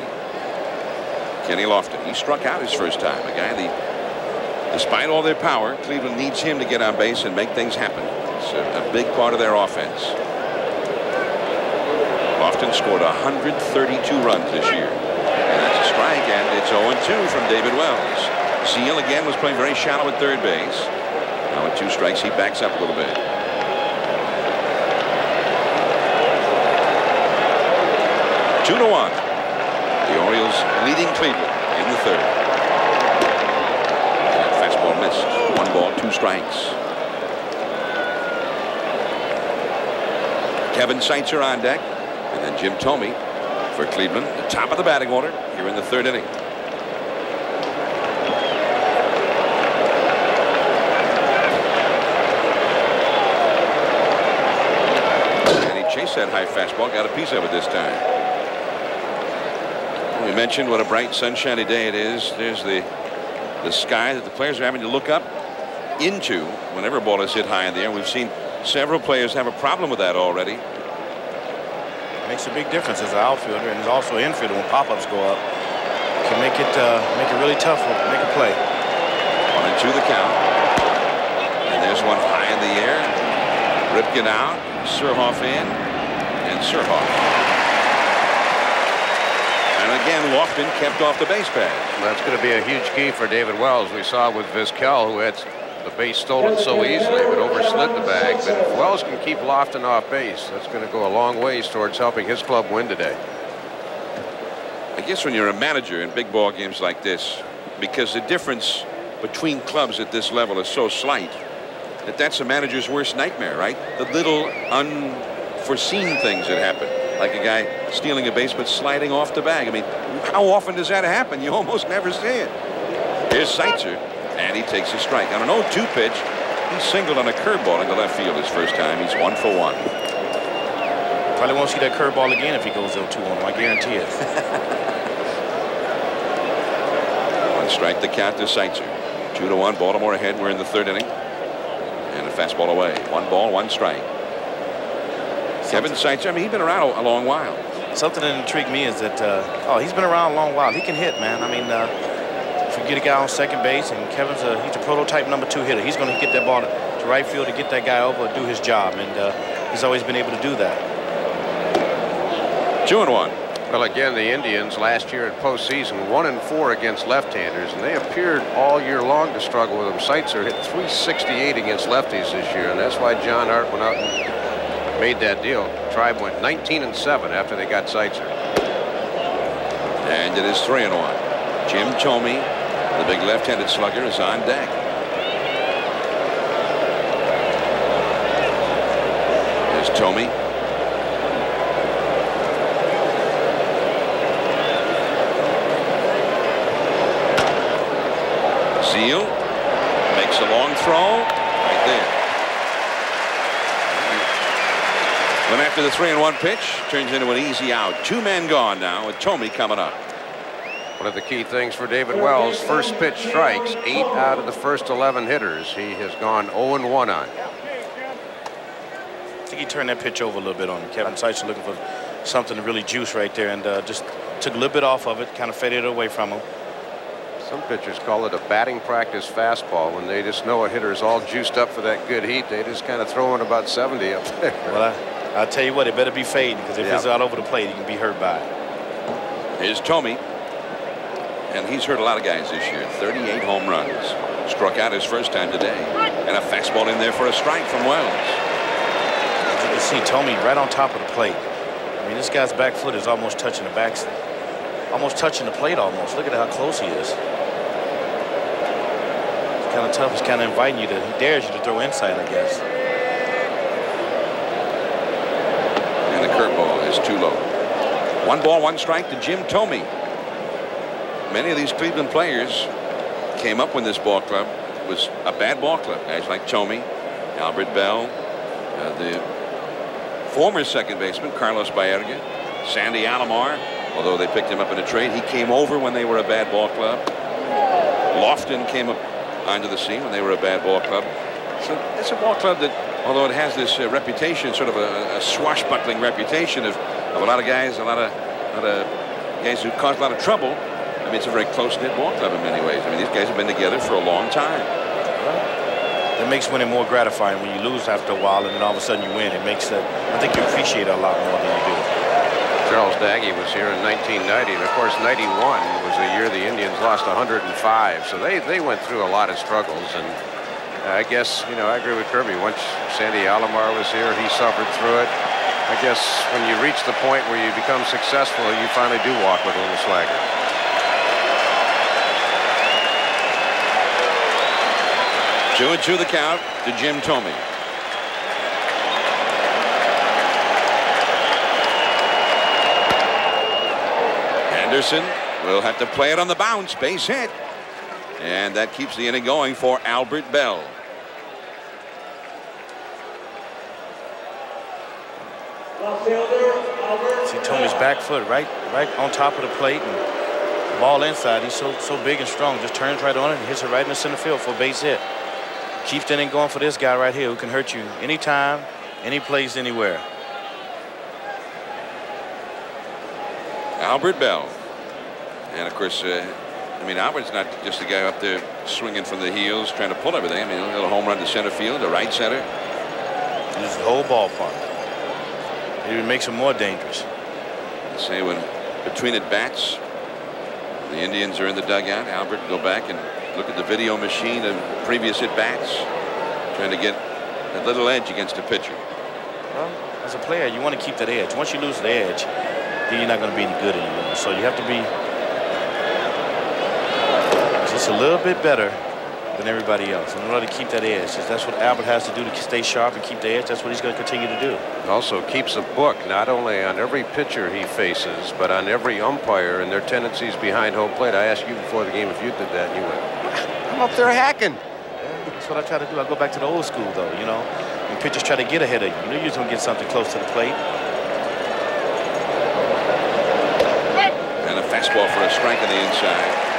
Kenny Lofton, he struck out his first time. A guy, despite all their power, Cleveland needs him to get on base and make things happen. It's a, a big part of their offense. Lofton scored 132 runs this year. And that's a strike, and it's 0-2 from David Wells. Zeile again was playing very shallow at third base. Now with two strikes, he backs up a little bit. Two to one. The Orioles leading Cleveland in the third. And fastball missed. One ball, two strikes. Kevin Seitzer on deck. And then Jim Thome for Cleveland, the top of the batting order here in the third inning. And he chased that high fastball, got a piece of it this time. We mentioned what a bright sunshiny day it is. There's the the sky that the players are having to look up into whenever a ball is hit high in the air. We've seen several players have a problem with that already. Makes a big difference as an outfielder and also infielder when pop-ups go up. Can make it uh, make it really tough to make a play. One and two the count. And there's one high in the air. Ripken out. Surhoff in. And Surhoff. And again, Lofton kept off the base pad. That's going to be a huge key for David Wells. We saw with Vizquel, who had the base stolen so easily, but overslid the bag. But if Wells can keep Lofton off base, that's going to go a long ways towards helping his club win today. I guess when you're a manager in big ball games like this, because the difference between clubs at this level is so slight, that that's a manager's worst nightmare, right? The little unforeseen things that happen, like a guy stealing a base but sliding off the bag. I mean, how often does that happen? You almost never see it. Here's Seitzer, and he takes a strike. On an 0-2 pitch, he singled on a curveball into left field his first time. He's one for one. Probably won't see that curveball again if he goes 0-2 on him. I guarantee it. One strike the count to Seitzer. Two to one. Baltimore ahead. We're in the third inning. And a fastball away. One ball, one strike. Kevin Seitzer, I mean, he's been around a, a long while. Something that intrigued me is that, uh, oh, he's been around a long while. He can hit, man. I mean, uh, if you get a guy on second base, and Kevin's a, he's a prototype number two hitter, he's going to get that ball to, to, right field to get that guy over and do his job. And uh, he's always been able to do that. Two and one. Well, again, the Indians last year in postseason, one and four against left-handers, and they appeared all year long to struggle with them. Seitzer hit 368 against lefties this year, and that's why John Hart went out and made that deal. Tribe went 19 and seven after they got Seitzer. And it is three and one. Jim Thome, the big left-handed slugger, is on deck. There's Thome. Zeile makes a long throw right there. Went after the three and one pitch, turns into an easy out. Two men gone now with Thome coming up. One of the key things for David Wells, first pitch strikes, eight out of the first 11 hitters. He has gone 0 1 on. I think he turned that pitch over a little bit on Kevin Seitzer looking for something to really juice right there and uh, just took a little bit off of it, kind of faded away from him. Some pitchers call it a batting practice fastball when they just know a hitter's all juiced up for that good heat. They just kind of throw in about 70 up there. Well, I, I'll tell you what, it better be fading because if it's out over the plate, he can be hurt by it. Here's Thome. And he's hurt a lot of guys this year. 38 home runs. Struck out his first time today. And a fastball in there for a strike from Wells. As you can see, Thome right on top of the plate. I mean, this guy's back foot is almost touching the back, almost touching the plate almost. Look at how close he is. It's kind of tough. It's kind of inviting you to, he dares you to throw inside, I guess. And the curveball is too low. One ball, one strike to Jim Thome. Many of these Cleveland players came up when this ball club was a bad ball club. Guys like Thome, Albert Belle, uh, the former second baseman Carlos Baerga, Sandy Alomar, although they picked him up in a trade. He came over when they were a bad ball club. Lofton came up onto the scene when they were a bad ball club. So it's a ball club that, although it has this uh, reputation, sort of a, a, swashbuckling reputation of a lot of guys, a lot of, a lot of guys who cause a lot of trouble. I mean, it's a very close-knit ball club in many ways. I mean, these guys have been together for a long time. It makes winning more gratifying when you lose after a while and then all of a sudden you win. It makes it, I think you appreciate it a lot more than you do. Charles Nagy was here in 1990, and of course 91 was the year the Indians lost 105. So they, they went through a lot of struggles, and I guess, you know, I agree with Kirby. Once Sandy Alomar was here, he suffered through it. I guess when you reach the point where you become successful, you finally do walk with a little swagger. Two and two the count to Jim Thome. Anderson will have to play it on the bounce. Base hit. And that keeps the inning going for Albert Belle. See Thome's back foot right right on top of the plate and ball inside. He's so so big and strong. Just turns right on it and hits it right in the center field for a base hit. The inning going for this guy right here who can hurt you anytime, any place, anywhere. Albert Belle. And of course, uh, I mean, Albert's not just a guy up there swinging from the heels, trying to pull everything. I mean, a little home run to center field, to right center. The whole ballpark. It even makes them more dangerous. Say when between at bats, the Indians are in the dugout. Albert go back and look at the video machine of previous at bats, trying to get that little edge against a pitcher. Well, as a player, you want to keep that edge. Once you lose the edge, then you're not going to be any good anymore. So you have to be just a little bit better than everybody else And in order to keep that edge. That's what Albert has to do to stay sharp and keep the edge. That's what he's going to continue to do. Also keeps a book not only on every pitcher he faces, but on every umpire and their tendencies behind home plate. I asked you before the game if you did that, and you went, I'm up there hacking. Yeah, that's what I try to do. I go back to the old school, though, you know. When pitchers try to get ahead of you, you know you're going to get something close to the plate. And a fastball for a strike on the inside.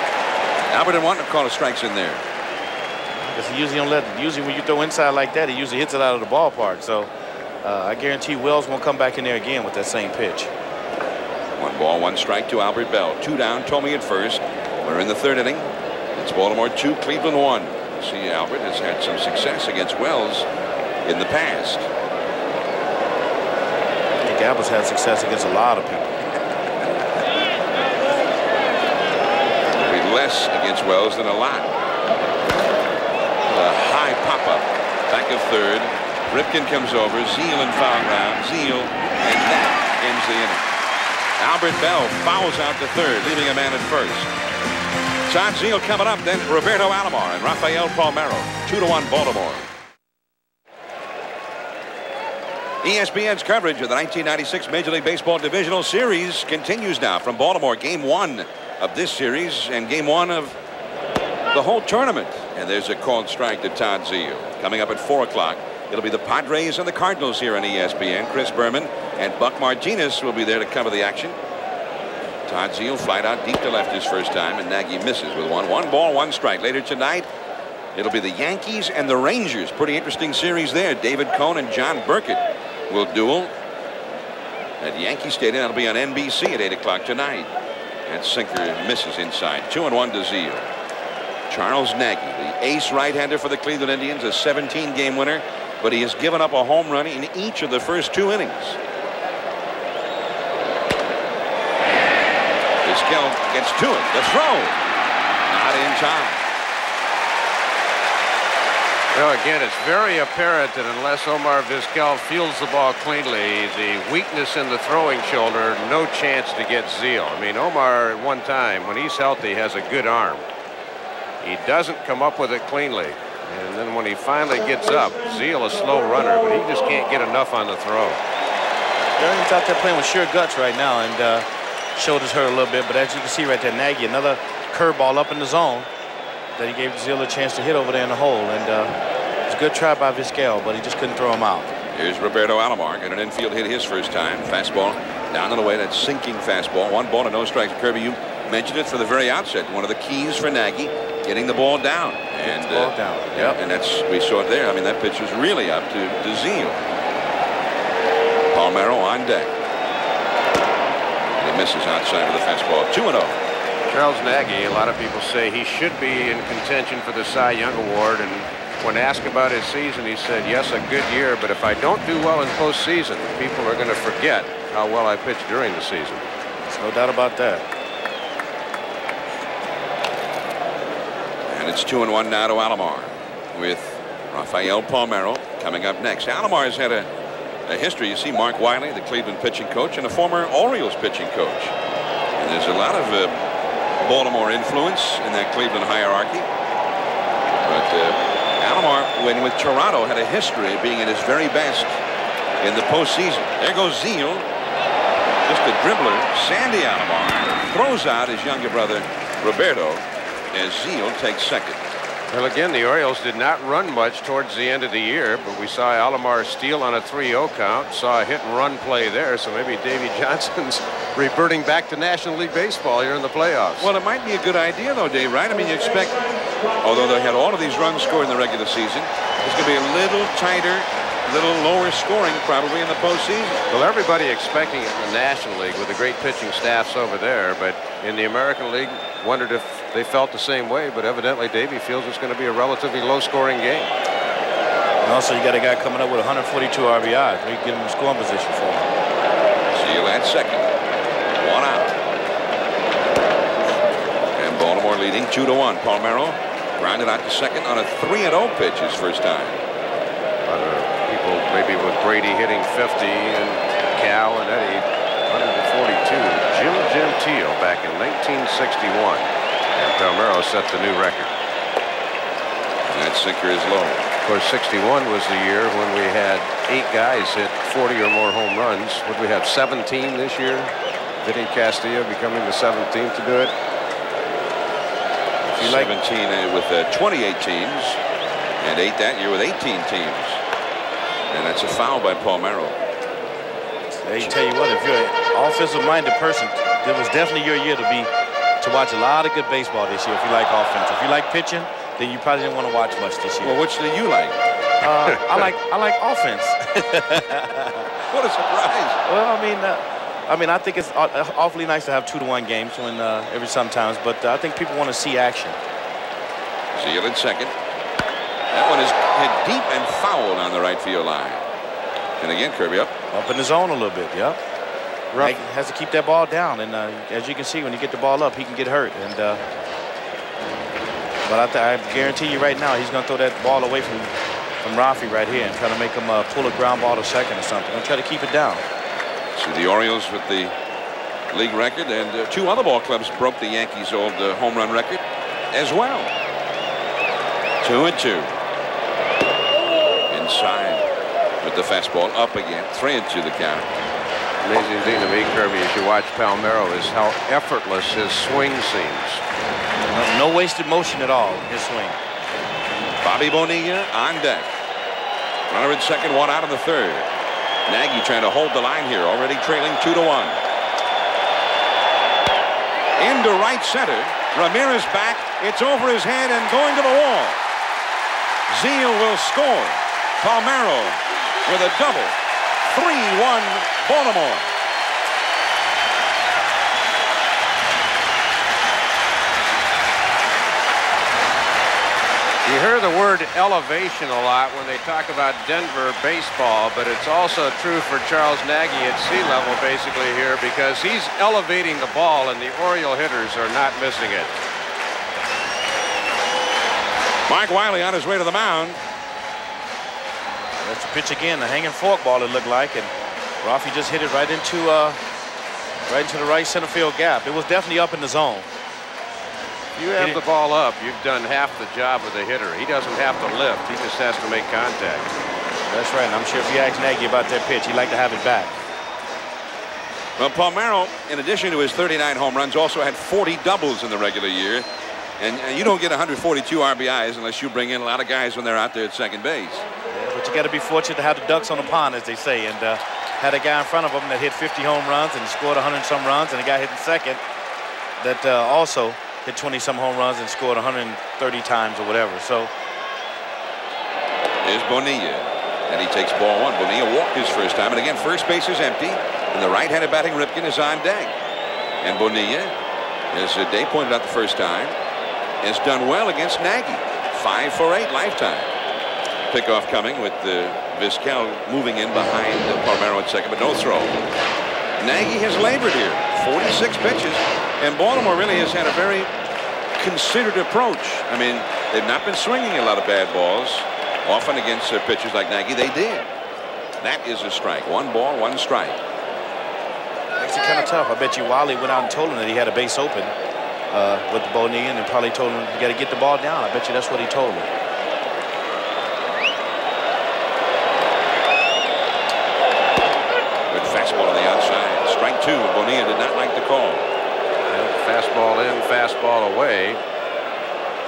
Albert didn't want to call a strikes in there. Because he usually don't let. Usually when you throw inside like that, he usually hits it out of the ballpark. So uh, I guarantee Wells won't come back in there again with that same pitch. One ball, one strike to Albert Belle. Two down, Thome at first. We're in the third inning. It's Baltimore two, Cleveland one. See, Albert has had some success against Wells in the past. I think Albert's had success against a lot of people. less against Wells than a lot. A high pop-up. Back of third. Ripken comes over. Zeile in foul ground. Zeile. And that ends the inning. Albert Belle fouls out to third, leaving a man at first. Todd Zeile coming up, then Roberto Alomar and Rafael to one Baltimore. ESPN's coverage of the 1996 Major League Baseball Divisional Series continues now from Baltimore. Game one of this series and game one of the whole tournament. And there's a called strike to Todd Zeile. Coming up at 4 o'clock, it'll be the Padres and the Cardinals here on ESPN. Chris Berman and Buck Martinez will be there to cover the action. Todd Zeile flied out deep to left his first time, and Nagy misses with one. One ball, one strike. Later tonight, it'll be the Yankees and the Rangers. Pretty interesting series there. David Cone and John Burkett will duel at Yankee Stadium. That'll be on NBC at 8 o'clock tonight. And sinker misses inside. Two and one to Zeile. Charles Nagy, the ace right-hander for the Cleveland Indians, a 17-game winner, but he has given up a home run in each of the first two innings. Vizquel gets to it. The throw. Not in time. Well, again, it's very apparent that unless Omar Vizquel fields the ball cleanly, the weakness in the throwing shoulder, no chance to get Zeile. I mean, Omar at one time, when he's healthy, has a good arm. He doesn't come up with it cleanly. And then when he finally gets up, Zeile a slow runner, but he just can't get enough on the throw. Yeah, out there playing with sheer guts right now, and uh, shoulders hurt a little bit. But as you can see right there, Nagy, another curveball up in the zone that he gave Zeile a chance to hit over there in the hole. And uh, it's a good try by Vizquel, but he just couldn't throw him out. Here's Roberto Alomar. Got an infield hit his first time. Fastball down and away. That sinking fastball. One ball and no strikes. Kirby, you mentioned it from the very outset. One of the keys for Nagy, getting the ball down. And, ball uh, down. Yep. And that's we saw it there. I mean, that pitch was really up to, to Zeile. Palmeiro on deck. And he misses outside of the fastball. 2 0. Charles Nagy, a lot of people say he should be in contention for the Cy Young Award. And when asked about his season, he said, yes, a good year, but if I don't do well in postseason, people are going to forget how well I pitched during the season. There's no doubt about that. And it's two and one now to Alomar with Rafael Palmeiro coming up next. Alomar has had a, a history. You see Mark Wiley, the Cleveland pitching coach, and a former Orioles pitching coach. And there's a lot of uh, Baltimore influence in that Cleveland hierarchy. But uh, Alomar, when with Toronto, had a history of being at his very best in the postseason. There goes Zeile. Just a dribbler. Sandy Alomar throws out his younger brother, Roberto, as Zeile takes second. Well, again, the Orioles did not run much towards the end of the year, but we saw Alomar steal on a 3-0 count, saw a hit and run play there, so maybe Davey Johnson's reverting back to National League Baseball here in the playoffs. Well, it might be a good idea, though, Dave, right? I mean, you expect, although they had all of these runs scored in the regular season, it's going to be a little tighter a little lower scoring probably in the postseason. Well, everybody expecting it in the National League with the great pitching staffs over there, but in the American League, wondered if they felt the same way, but evidently Davey feels it's going to be a relatively low-scoring game. And also, you got a guy coming up with 142 RBIs. We get him in scoring position for him. See you at second. One out. And Baltimore leading 2 to 1. Palmeiro grounded out to second on a 3 0 pitch his first time Other people, maybe with Brady hitting 50 and Cal and Eddie 142. Jim Gentile back in 1961. And Palmeiro set the new record. And that sinker is low. Of course, 61 was the year when we had eight guys hit 40 or more home runs. Would we have 17 this year? Vinny Castilla becoming the 17th to do it? 17 like with uh, 28 teams and eight that year with 18 teams. And that's a foul by Palmeiro. Hey, tell you what, if you're an offensive-minded person, it was definitely your year to be to watch a lot of good baseball this year if you like offense. If you like pitching, then you probably didn't want to watch much this year. Well, which do you like? Uh, I like I like offense. what a surprise! Well, I mean, uh, I mean, I think it's awfully nice to have two to one games when uh, every sometimes, but uh, I think people want to see action. Zeile in second. That one is hit deep and fouled on the right field line. And again, Kirby up. Up in the zone a little bit, yep. Right. Has to keep that ball down, and uh, as you can see, when you get the ball up, he can get hurt. And uh, but I, I, guarantee you right now, he's going to throw that ball away from from Rafi right here and try to make him uh, pull a ground ball to second or something and try to keep it down. See the Orioles with the league record, and uh, two other ball clubs broke the Yankees' old uh, home run record as well. Two and two inside with the fastball up again. Three and two the count. Amazing thing to me, Kirby, as you watch Palmeiro, is how effortless his swing seems. No, no wasted motion at all in his swing. Bobby Bonilla on deck. Runner at second, one out of the third. Nagy trying to hold the line here, already trailing two to one. Into right center. Ramirez back. It's over his head and going to the wall. Zeile will score. Palmeiro with a double. 3-1 Baltimore. You hear the word elevation a lot when they talk about Denver baseball, but it's also true for Charles Nagy at sea level basically here because he's elevating the ball and the Oriole hitters are not missing it. Mike Wiley on his way to the mound. That's the pitch again, the hanging fork ball it looked like, and Rafi just hit it right into uh, right into the right center field gap. It was definitely up in the zone. You have the ball up, you've done half the job of the hitter. He doesn't have to lift, he just has to make contact. That's right, and I'm sure if you ask Nagy about that pitch, he'd like to have it back. Well, Palmeiro, in addition to his 39 home runs, also had 40 doubles in the regular year. And, and you don't get 142 RBIs unless you bring in a lot of guys when they're out there at second base. Yeah, but you got to be fortunate to have the ducks on the pond, as they say. And uh, had a guy in front of him that hit 50 home runs and scored 100 some runs, and a guy hitting second that uh, also hit 20 some home runs and scored 130 times or whatever. So Here's Bonilla. And he takes ball one. Bonilla walked his first time. And again, first base is empty. And the right-handed batting Ripken is on deck. And Bonilla, as uh, Day pointed out the first time, has done well against Nagy. Five for eight lifetime. Pickoff coming with the Vizquel moving in behind Palmeiro at second, but no throw. Nagy has labored here. 46 pitches. And Baltimore really has had a very considered approach. I mean, they've not been swinging a lot of bad balls. Often against pitchers like Nagy, they did. That is a strike. One ball, one strike. Makes it kind of tough. I bet you Wally went out and told him that he had a base open uh, with Bonilla and probably told him you got to get the ball down. I bet you that's what he told him. Good fastball on the outside. Strike two. Bonilla did not like the call. fastball in, fastball away.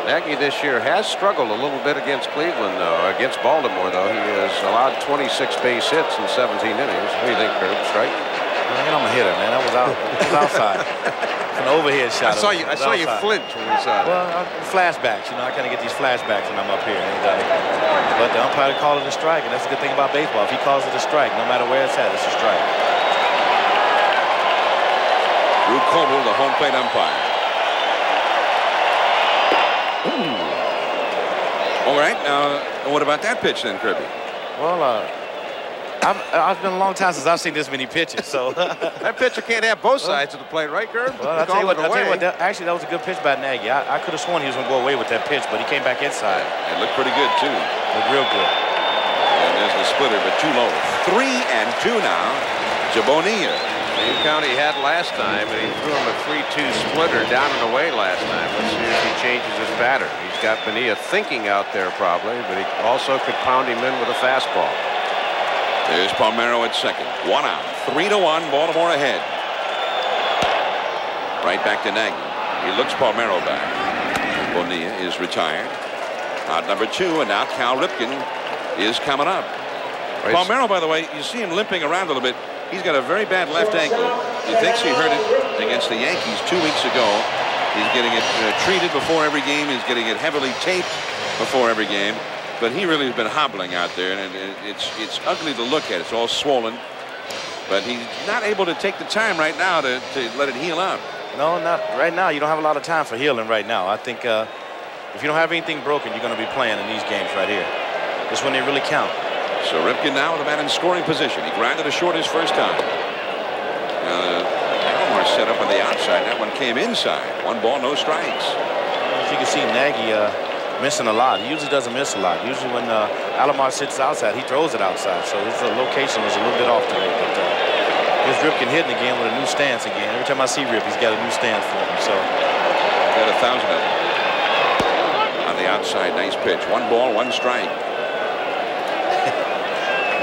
Nagy this year has struggled a little bit against Cleveland, though. Against Baltimore, though, he has allowed 26 base hits in 17 innings. What do you think, Kurt? Strike? Man, I'm a hitter, man. That was out. That was outside. An overhead shot. I saw you. I saw you flinch when we saw that. Well, uh, flashbacks. You know, I kind of get these flashbacks when I'm up here. And, uh, but the umpire called it a strike, and that's the good thing about baseball. If he calls it a strike, no matter where it's at, it's a strike. Drew Coble, the home plate umpire. All right. Now, what about that pitch then, Kirby? Well, uh, I've, I've been a long time since I've seen this many pitches. So that pitcher can't have both sides of the plate, right, Kirby? Well, I'll tell you what. I'll tell you what that, actually, that was a good pitch by Nagy. I, I could have sworn he was going to go away with that pitch, but he came back inside. It looked pretty good too. Looked real good. And there's the splitter, but too low. Three and two now. Jabonilla same count he had last time, and he threw him a 3-2 splitter down and away last time. Let's see if he changes his pattern. He's got Bonilla thinking out there probably, but he also could pound him in with a fastball. There's Palmeiro at second. One out. Three to one. Baltimore ahead. Right back to Nagy. He looks Palmeiro back. Bonilla is retired. Out number two, and now Cal Ripken is coming up. Palmeiro, by the way, you see him limping around a little bit. He's got a very bad left ankle. He thinks he hurt it against the Yankees two weeks ago. He's getting it uh, treated before every game. He's getting it heavily taped before every game. But he really has been hobbling out there, and it's it's ugly to look at. It's all swollen. But he's not able to take the time right now to, to let it heal up. No, not right now. You don't have a lot of time for healing right now. I think uh, if you don't have anything broken, you're going to be playing in these games right here. This when they really count. So Ripken now with a man in scoring position. He grounded a short his first time. Uh, set up on the outside. That one came inside. One ball, no strikes. As you can see, Nagy uh, missing a lot. He usually doesn't miss a lot. Usually when uh, Alomar sits outside, he throws it outside. So his uh, location was a little bit off today. But uh, here's Ripken hitting again with a new stance again. Every time I see Rip, he's got a new stance for him. So got a thousand of them. On the outside, nice pitch. One ball, one strike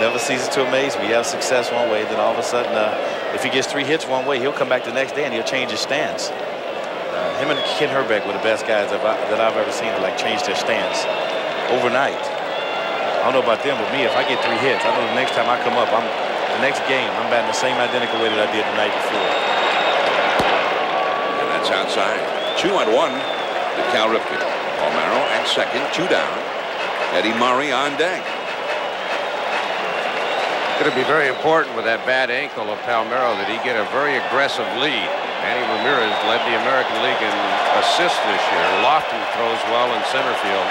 never ceases to amaze me. You have success one way, then all of a sudden, uh, if he gets three hits one way, he'll come back the next day and he'll change his stance. Uh, him and Kent Hrbek were the best guys that, I, that I've ever seen to like change their stance overnight. I don't know about them, but me, if I get three hits, I know the next time I come up, I'm the next game, I'm batting the same identical way that I did the night before. And that's outside. Two on one to Cal Ripken. Palmeiro at second, two down. Eddie Murray on deck It's going to be very important with that bad ankle of Palmeiro that he get a very aggressive lead. Manny Ramirez led the American League in assists this year. Lofton throws well in center field.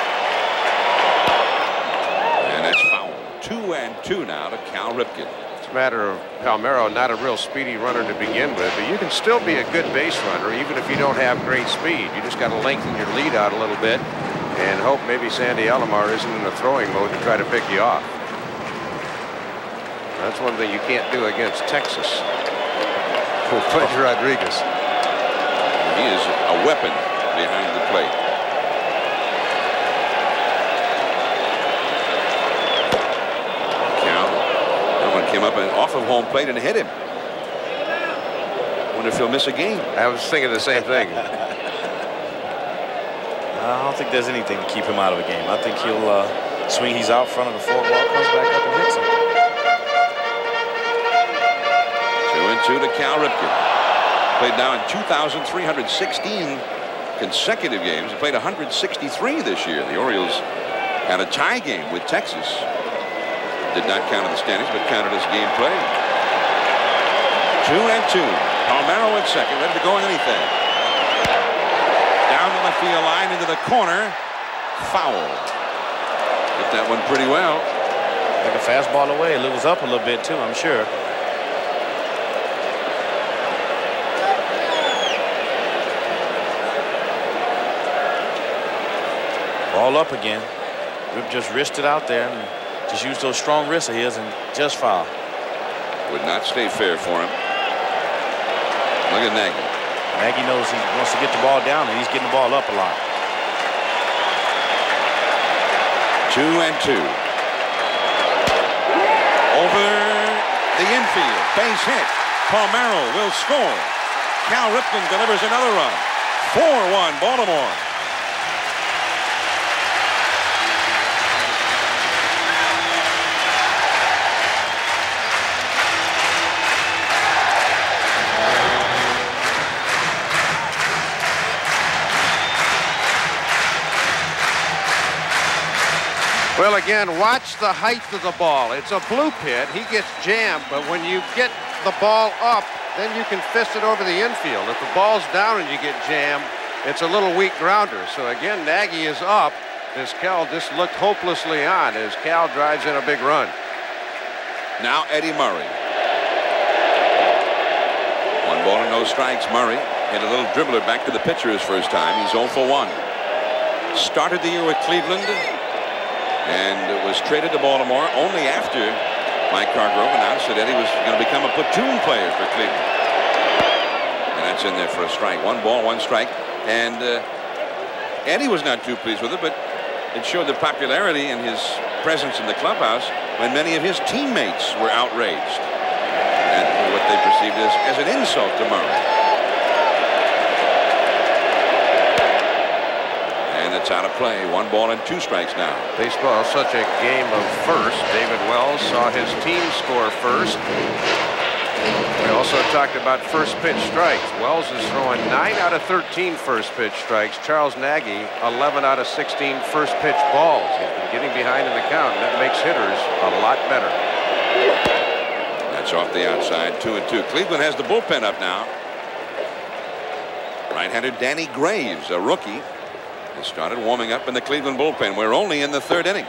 And that's foul. Two and two now to Cal Ripken. It's a matter of Palmeiro, not a real speedy runner to begin with, but you can still be a good base runner even if you don't have great speed. You just got to lengthen your lead out a little bit and hope maybe Sandy Alomar isn't in a throwing mode to try to pick you off. That's one thing you can't do against Texas. Freddy Rodriguez. He is a weapon behind the plate. Cal, that one came up and off of home plate and hit him. Wonder if he'll miss a game. I was thinking the same thing. I don't think there's anything to keep him out of a game. I think he'll uh, swing. He's out front of the fourth ball, comes back up and hits him. To Cal Ripken. Played now in 2,316 consecutive games. He played 163 this year. The Orioles had a tie game with Texas. Did not count in the standings, but counted as game played. Two and two. Palmeiro at second, ready to go on anything. Down the left field line into the corner. Foul. Hit that one pretty well. Like a fastball away. It was up a little bit too, I'm sure. Ball up again. Rip just wristed out there and just used those strong wrists of his and just foul. Would not stay fair for him. Look at Nagy. Nagy knows he wants to get the ball down and he's getting the ball up a lot. Two and two. Over the infield. Base hit. Palmeiro will score. Cal Ripken delivers another run. 4-1 Baltimore. Well, again, watch the height of the ball. It's a bloop hit. He gets jammed, but when you get the ball up, then you can fist it over the infield. If the ball's down and you get jammed, it's a little weak grounder. So again, Nagy is up as Cal just looked hopelessly on as Cal drives in a big run. Now Eddie Murray. One ball and no strikes. Murray hit a little dribbler back to the pitcher his first time. He's 0 for 1. Started the year with Cleveland and it was traded to Baltimore only after Mike Hargrove announced that Eddie was going to become a platoon player for Cleveland. And that's in there for a strike. One ball, one strike. And uh, Eddie was not too pleased with it, but it showed the popularity and his presence in the clubhouse when many of his teammates were outraged at what they perceived as, as an insult to Murray. It's out of play. One ball and two strikes now. Baseball is such a game of first. David Wells saw his team score first. We also talked about first pitch strikes. Wells is throwing 9 out of 13 first pitch strikes. Charles Nagy 11 out of 16 first pitch balls. He's been getting behind in the count, and that makes hitters a lot better. That's off the outside, two and two. Cleveland has the bullpen up now. Right-handed Danny Graves, a rookie, has started warming up in the Cleveland bullpen. We're only in the third inning.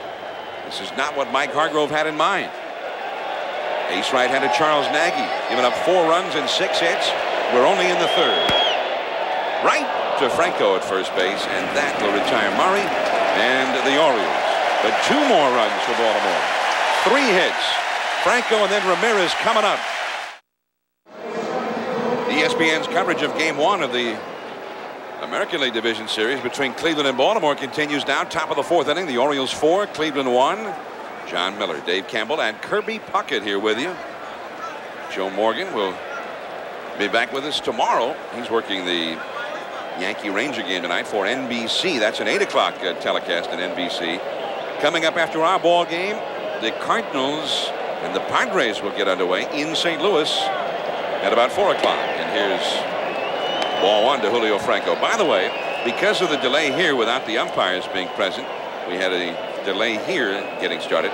This is not what Mike Hargrove had in mind. Ace right-handed Charles Nagy giving up four runs and six hits. We're only in the third. Right to Franco at first base, and that will retire Murray and the Orioles. But two more runs for Baltimore. Three hits. Franco and then Ramirez coming up. ESPN's coverage of game one of the American League Division Series between Cleveland and Baltimore continues now. Top of the fourth inning. The Orioles four, Cleveland one. Jon Miller, Dave Campbell, and Kirby Puckett here with you. Joe Morgan will be back with us tomorrow. He's working the Yankee Ranger game tonight for NBC. That's an 8 o'clock uh, telecast on NBC. Coming up after our ball game, the Cardinals and the Padres will get underway in St. Louis at about 4 o'clock. And here's Ball one to Julio Franco. By the way, because of the delay here without the umpires being present, we had a delay here getting started.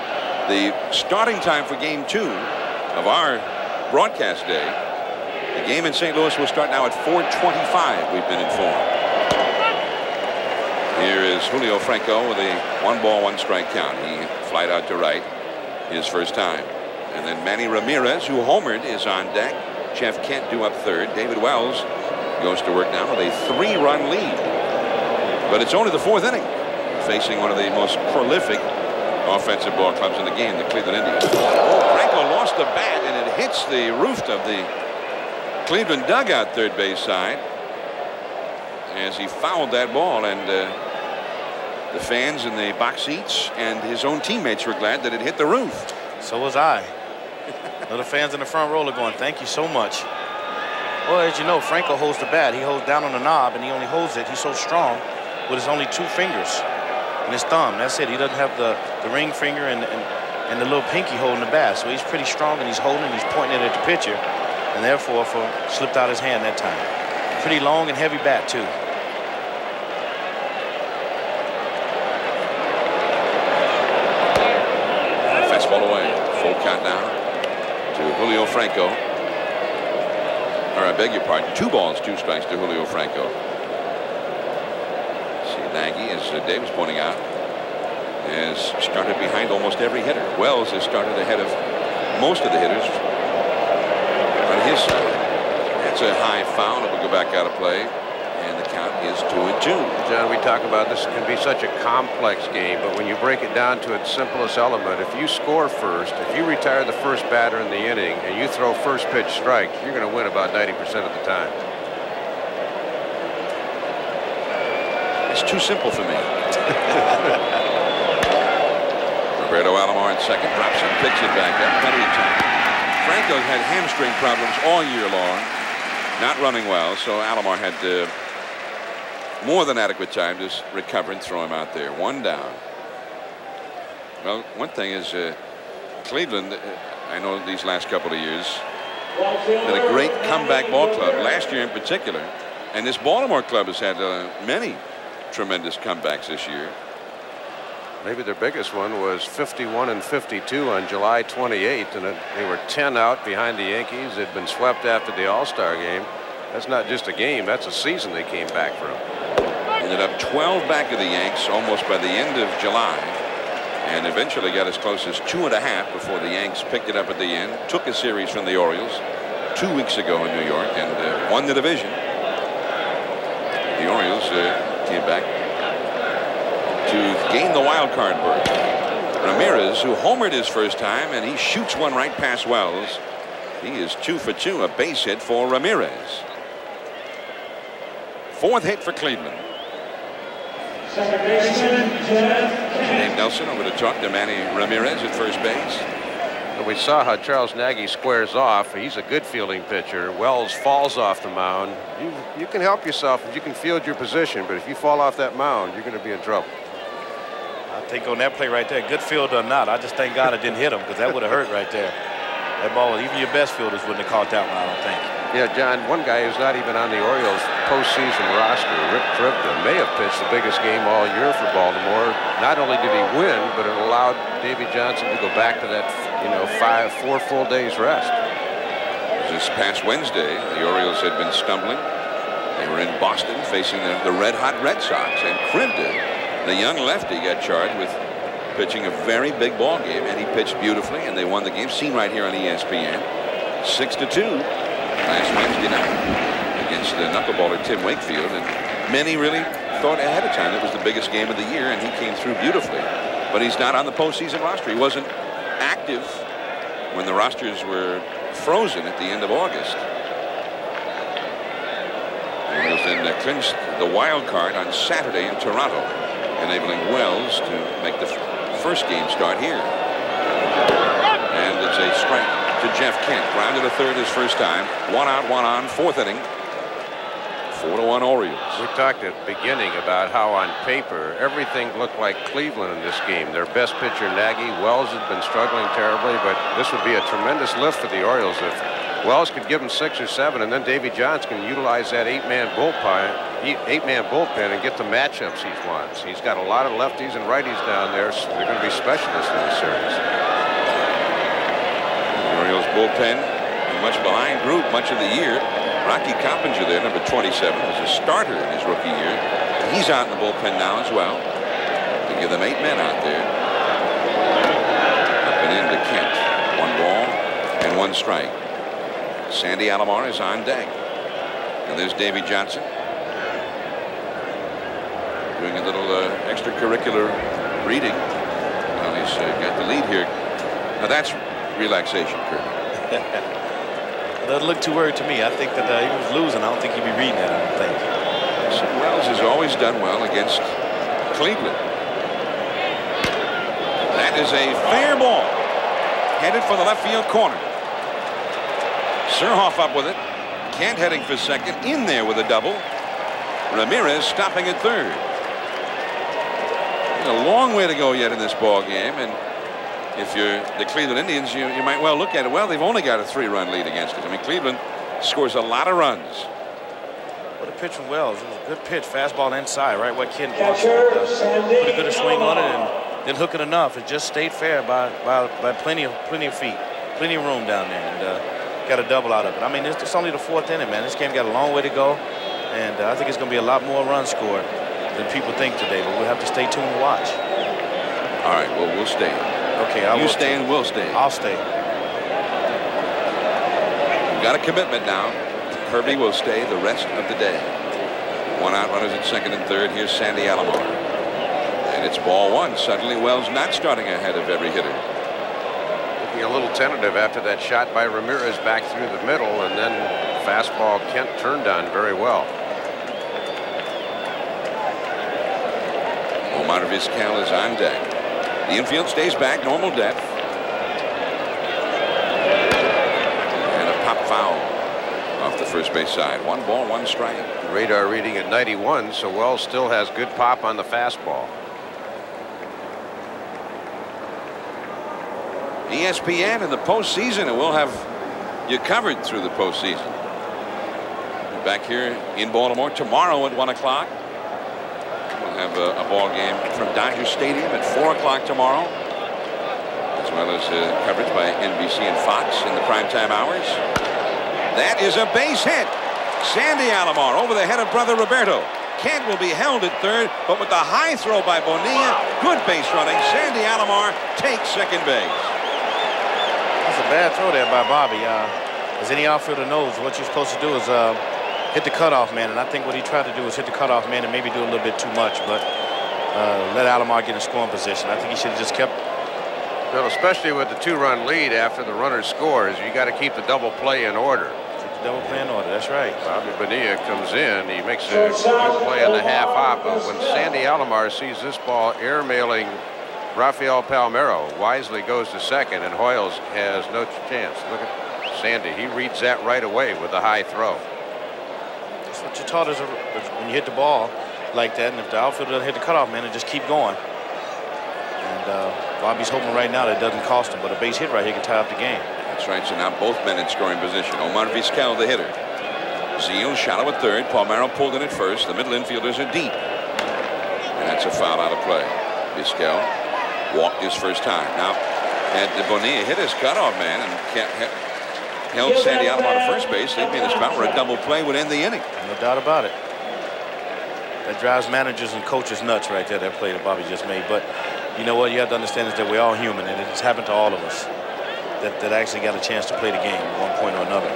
The starting time for game two of our broadcast day, the game in St. Louis will start now at 425, we've been informed. Here is Julio Franco with a one ball, one strike count. He flied out to right his first time. And then Manny Ramirez, who homered, is on deck. Jeff Kent due up third. David Wells goes to work now with a three-run lead. But it's only the fourth inning, facing one of the most prolific offensive ball clubs in the game, the Cleveland Indians. Oh, Franco lost the bat, and it hits the roof of the Cleveland dugout third base side as he fouled that ball, and uh, the fans in the box seats and his own teammates were glad that it hit the roof. So was I. the fans in the front row are going, thank you so much. Well, as you know, Franco holds the bat. He holds down on the knob, and he only holds it. He's so strong with his only two fingers and his thumb. That's it. He doesn't have the, the ring finger and, and, and the little pinky holding the bat. So he's pretty strong, and he's holding, he's pointing it at the pitcher. and therefore for slipped out his hand that time. Pretty long and heavy bat, too. Fastball away. Full count now to Julio Franco. Or I beg your pardon, two balls, two strikes to Julio Franco. See, Nagy, as uh, Dave was pointing out, has started behind almost every hitter. Wells has started ahead of most of the hitters on his side. That's a high foul. It will go back out of play is two and two. John, we talk about this can be such a complex game, but when you break it down to its simplest element, if you score first, if you retire the first batter in the inning and you throw first pitch strikes, you're going to win about 90% of the time. It's too simple for me. Roberto Alomar in second, drops it, picks it back up, plenty of time. Franco's had hamstring problems all year long, not running well, so Alomar had to more than adequate time to recover and throw him out there. One down. Well, one thing is uh, Cleveland, uh, I know these last couple of years, been a great comeback ball club. Last year in particular. And this Baltimore club has had uh, many tremendous comebacks this year. Maybe their biggest one was 51 and 52 on July 28th, and it, they were 10 out behind the Yankees. They'd been swept after the All-Star game. That's not just a game, that's a season they came back from. Ended up 12 back of the Yanks almost by the end of July. And eventually got as close as two and a half before the Yanks picked it up at the end. Took a series from the Orioles two weeks ago in New York and uh, won the division. The Orioles uh, came back to gain the wild card berth. Ramirez, who homered his first time, and he shoots one right past Wells. He is two for two, a base hit for Ramirez. Fourth hit for Cleveland. Dave Nelson over to talk to Manny Ramirez at first base. we saw how Charles Nagy squares off. He's a good fielding pitcher. Wells falls off the mound. You, you can help yourself if you can field your position, but if you fall off that mound, you're going to be in trouble. I think on that play right there, good field or not, I just thank God it didn't hit him because that would have hurt right there. That ball, even your best fielders wouldn't have caught that one, I don't think. Yeah, John, one guy who's not even on the Orioles postseason roster, Rick Krivda, may have pitched the biggest game all year for Baltimore. Not only did he win, but it allowed Davey Johnson to go back to that, you know, five, four full days rest. This past Wednesday, the Orioles had been stumbling. They were in Boston facing the, the red-hot Red Sox, and Krivda, the young lefty, got charged with pitching a very big ball game, and he pitched beautifully, and they won the game. Seen right here on ESPN, six to two last Wednesday night against the knuckleballer Tim Wakefield. And many really thought ahead of time it was the biggest game of the year, and he came through beautifully. But he's not on the postseason roster. He wasn't active when the rosters were frozen at the end of August. He was then uh, clinched the wild card on Saturday in Toronto, enabling Wells to make the first game start here. And it's a strike to Jeff Kent. Grounded to third his first time. One out, one on, fourth inning. Four to one Orioles. We talked at the beginning about how on paper everything looked like Cleveland in this game. Their best pitcher Nagy, Wells had been struggling terribly, but this would be a tremendous lift for the Orioles if Wells could give him six or seven, and then Davey Johnson can utilize that eight-man bullpen, eight-man bullpen, and get the matchups he wants. He's got a lot of lefties and righties down there, so they're going to be specialists in this series bullpen, much behind group much of the year. Rocky Coppinger there, number 27, was a starter in his rookie year. He's out in the bullpen now as well. They give them eight men out there. Up and into Kent. One ball and one strike. Sandy Alomar is on deck. And there's Davey Johnson. Doing a little uh, extracurricular reading. Well, he's uh, got the lead here. Now that's relaxation, Kirby. Doesn't look too worried to me. I think that uh, he was losing. I don't think he'd be reading that, I don't think. So Wells has always done well against Cleveland. That is a fair ball. Headed for the left field corner. Surhoff up with it. Kent heading for second. In there with a double. Ramirez stopping at third. A long way to go yet in this ball game, and if you're the Cleveland Indians, you, you might well look at it. Well, they've only got a three-run lead against us. I mean, Cleveland scores a lot of runs. What a pitch from Wells. It was a good pitch, fastball inside, right where Kent wants it. Uh, put a good swing on it and didn't hook it enough. It just stayed fair by by, by plenty of plenty of feet, plenty of room down there, and uh, got a double out of it. I mean, it's, it's only the fourth inning, man. This game got a long way to go, and uh, I think it's going to be a lot more runs scored than people think today. But we'll have to stay tuned and watch. All right, well, we'll stay. Okay, I you will stay and we'll stay. I'll stay. We've got a commitment now. Kirby will stay the rest of the day. One out runners at second and third. Here's Sandy Alomar. And it's ball one. Suddenly Wells not starting ahead of every hitter. Looking a little tentative after that shot by Ramirez back through the middle, and then fastball Kent turned on very well. Omar Vizquel is on deck. The infield stays back, normal depth. And a pop foul off the first base side. One ball, one strike. Radar reading at 91, so Wells still has good pop on the fastball. ESPN in the postseason, and we'll have you covered through the postseason. Back here in Baltimore tomorrow at 1 o'clock. Have a, a, ball game from Dodger Stadium at 4 o'clock tomorrow, as well as uh, coverage by NBC and Fox in the primetime hours. That is a base hit. Sandy Alomar over the head of brother Roberto. Kent will be held at third, but with the high throw by Bonilla, good base running. Sandy Alomar takes second base. That's a bad throw there by Bobby. Uh, as any outfielder knows, what you're supposed to do is uh, hit the cutoff man, and I think what he tried to do was hit the cutoff man and maybe do a little bit too much, but uh, let Alomar get in scoring position. I think he should have just kept. Well, especially with the two-run lead after the runner scores, you got to keep the double play in order. Keep the double play in order. That's right. Bobby Bonilla comes in. He makes a good play on the half hop, but when Sandy Alomar sees this ball airmailing Rafael Palmeiro wisely goes to second, and Hoiles has no chance. Look at Sandy. He reads that right away with a high throw. That's what you're taught is when you hit the ball like that, and if the outfielder doesn't hit the cutoff man, and just keep going. And uh, Bobby's hoping right now that it doesn't cost him, but a base hit right here can tie up the game. That's right. So now both men in scoring position. Omar Vizquel, the hitter. Zeile shallow at third. Palmeiro pulled in at first. The middle infielders are deep. And that's a foul out of play. Vizquel walked his first time. Now, had Bonilla hit his cutoff man and kept, held Sandy Alomar to first base, they'd be in a spot where a double play would end the inning. No doubt about it. That drives managers and coaches nuts right there, that play that Bobby just made. But you know what you have to understand is that we're all human, and it's happened to all of us that, that actually got a chance to play the game at one point or another.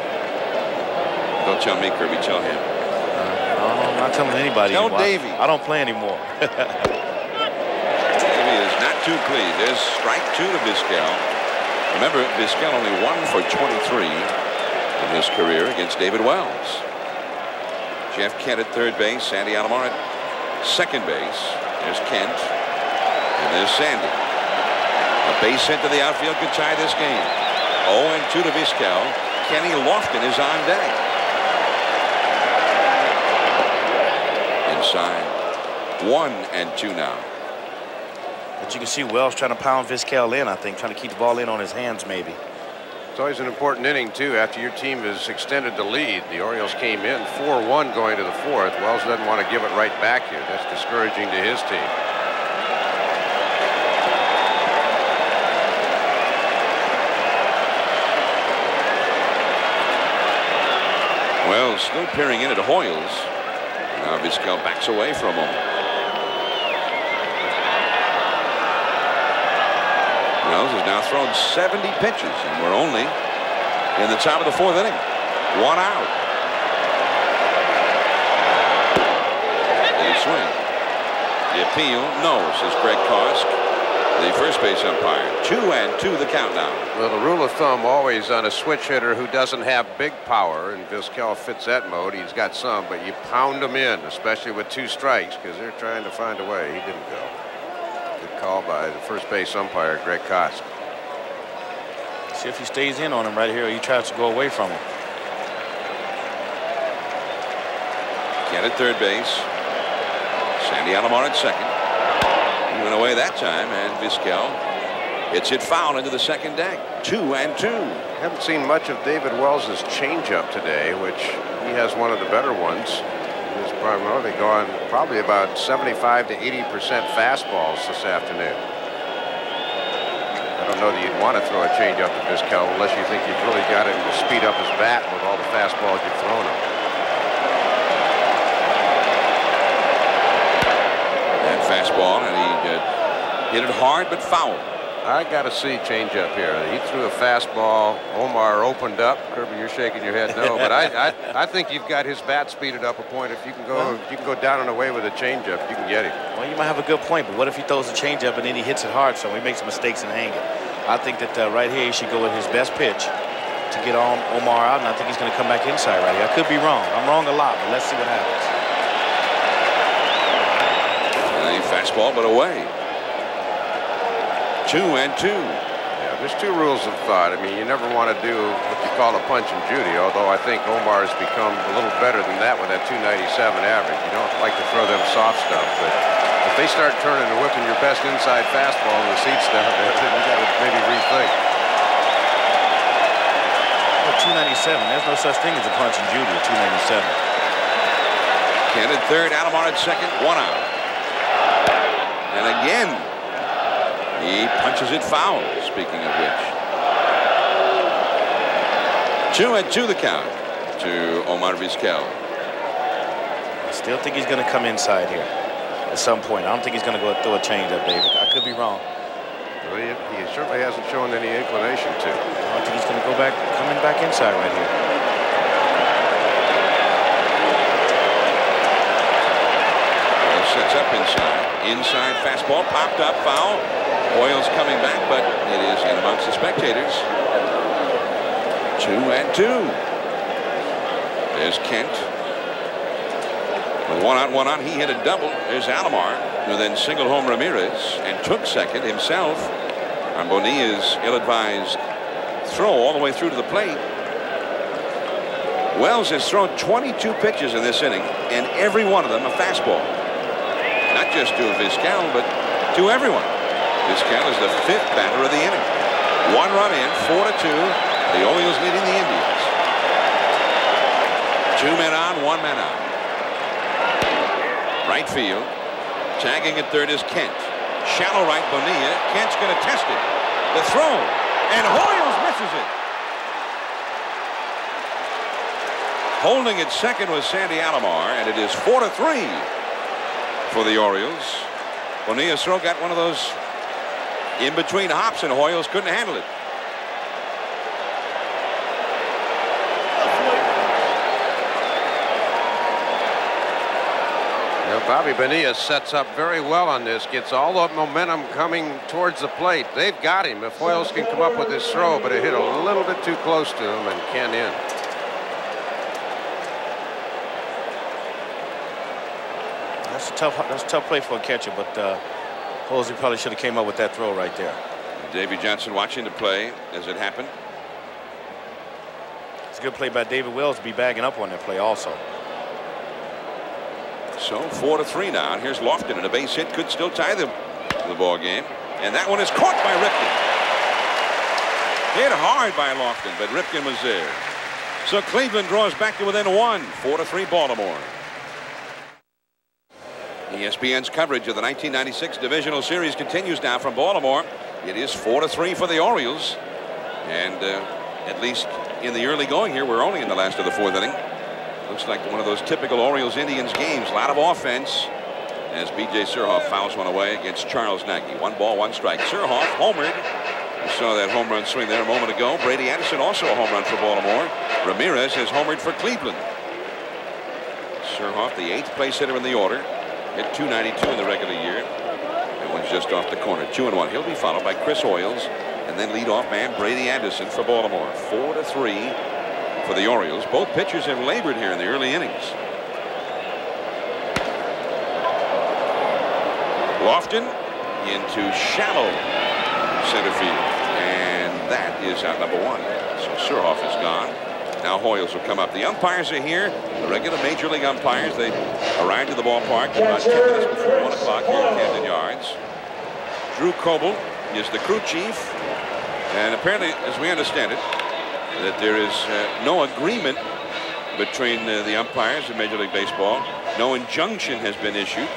Don't tell me, Kirby, tell him. Uh, no, I'm not telling anybody. Tell anymore. Davey. I, I don't play anymore. Davey is not too pleased. There's strike two to Vizquel. Remember, Vizquel only one for 23 in his career against David Wells. Jeff Kent at third base, Sandy Alomar at second base. There's Kent, and there's Sandy. A base hit to the outfield could tie this game. 0 and 2 to Vizquel. Kenny Lofton is on deck. Inside. One and two now. But you can see Wells trying to pound Vizquel in, I think, trying to keep the ball in on his hands maybe. It's always an important inning, too. After your team has extended the lead, the Orioles came in 4-1 going to the fourth. Wells doesn't want to give it right back here. That's discouraging to his team. Wells still peering in at Hoiles. Now Vizquel backs away for a Wells has now thrown 70 pitches, and we're only in the top of the fourth inning. One out. The swing. The appeal, no, says Greg Kosc, the first base umpire. Two and two the countdown. Well, the rule of thumb always on a switch hitter who doesn't have big power, and Vizquel fits that mode. He's got some, but you pound him in, especially with two strikes, because they're trying to find a way. He didn't go. Good call by the first base umpire, Greg Kosc. See if he stays in on him right here or he tries to go away from him. Kent at third base. Sandy Alomar at second. He went away that time, and Vizquel It's it foul into the second deck. Two and two. Haven't seen much of David Wells' changeup today, which he has one of the better ones. He's primarily gone probably about 75 to 80 percent fastballs this afternoon. I don't know that you'd want to throw a changeup to Vizquel unless you think you've really got him to speed up his bat with all the fastballs you've thrown him. And fastball, and he uh, hit it hard but foul. I got to see changeup here. He threw a fastball. Omar opened up. Kirby, you're shaking your head no, but I, I, I think you've got his bat speeded up a point. If you can go, you can go down and away with a changeup, you can get him. Well, you might have a good point, but what if he throws a changeup and then he hits it hard, so he makes mistakes and hang it? I think that uh, right here he should go with his best pitch to get on Omar out, and I think he's going to come back inside right here. I could be wrong. I'm wrong a lot, but let's see what happens. And fastball, but away. Two and two. Yeah, there's two rules of thought. I mean, you never want to do what you call a punch and Judy, although I think Omar has become a little better than that with that 297 average. You don't like to throw them soft stuff, but if they start turning and whipping your best inside fastball in the seats down there, then you got to maybe rethink. Oh, 297. There's no such thing as a punch and Judy at 297. Kent at third, Alomar at second, one out. And again, he punches it foul, speaking of which. Two and two the count to Omar Vizquel. I still think he's going to come inside here at some point. I don't think he's going to go throw a changeup, David. I could be wrong. Well, he, he certainly hasn't shown any inclination to. I don't think he's going to go back, coming back inside right here. Hoiles sets up inside. Inside fastball popped up, foul. Hoiles coming back, but it is in amongst the spectators. Two and two. There's Kent. With one out, one out, he hit a double. There's Alomar, who then singled home Ramirez and took second himself on Bonilla's ill-advised throw all the way through to the plate. Wells has thrown 22 pitches in this inning, and every one of them a fastball. Not just to Vizquel, but to everyone. Vizquel is the fifth batter of the inning. One run in, four to two. The Orioles leading the Indians. Two men on, one man out. Right field. Tagging at third is Kent. Shallow right, Bonilla. Kent's going to test it. The throw. And Hoiles misses it. Holding at second was Sandy Alomar, and it is four to three for the Orioles. Bonilla's throw got one of those in between hops, and Hoiles couldn't handle it. You Bobby Bonilla sets up very well on this, gets all the momentum coming towards the plate. They've got him. If Hoiles can come up with this throw, but it hit a little bit too close to him and can't in. That's a tough, that's a tough play for a catcher, but uh, Hosey probably should have came up with that throw right there. Davey Johnson watching the play as it happened. It's a good play by David Wells to be bagging up on that play also. So four to three now. And here's Lofton, and a base hit could still tie them to the ball game. And that one is caught by Ripken. Hit hard by Lofton, but Ripken was there. So Cleveland draws back to within one. Four to three Baltimore. ESPN's coverage of the 1996 Divisional Series continues now from Baltimore. It is four to three for the Orioles. And uh, at least in the early going here, we're only in the last of the fourth inning. Looks like one of those typical Orioles-Indians games. A lot of offense as B.J. Surhoff fouls one away against Charles Nagy. One ball, one strike. Surhoff homered. You saw that home run swing there a moment ago. Brady Anderson also a home run for Baltimore. Ramirez has homered for Cleveland. Surhoff, the eighth place hitter in the order. Hit 292 in the regular year. That one's just off the corner. Two and one. He'll be followed by Chris Hoiles and then leadoff man Brady Anderson for Baltimore. Four to three for the Orioles. Both pitchers have labored here in the early innings. Lofton into shallow center field. And that is out number one. So Surhoff is gone. Now Hoiles will come up. The umpires are here. The regular Major League umpires. They arrived to the ballpark about 10 minutes before 1 o'clock here at Camden Yards. Drew Coble is the crew chief. And apparently, as we understand it, that there is uh, no agreement between uh, the umpires in Major League Baseball. No injunction has been issued,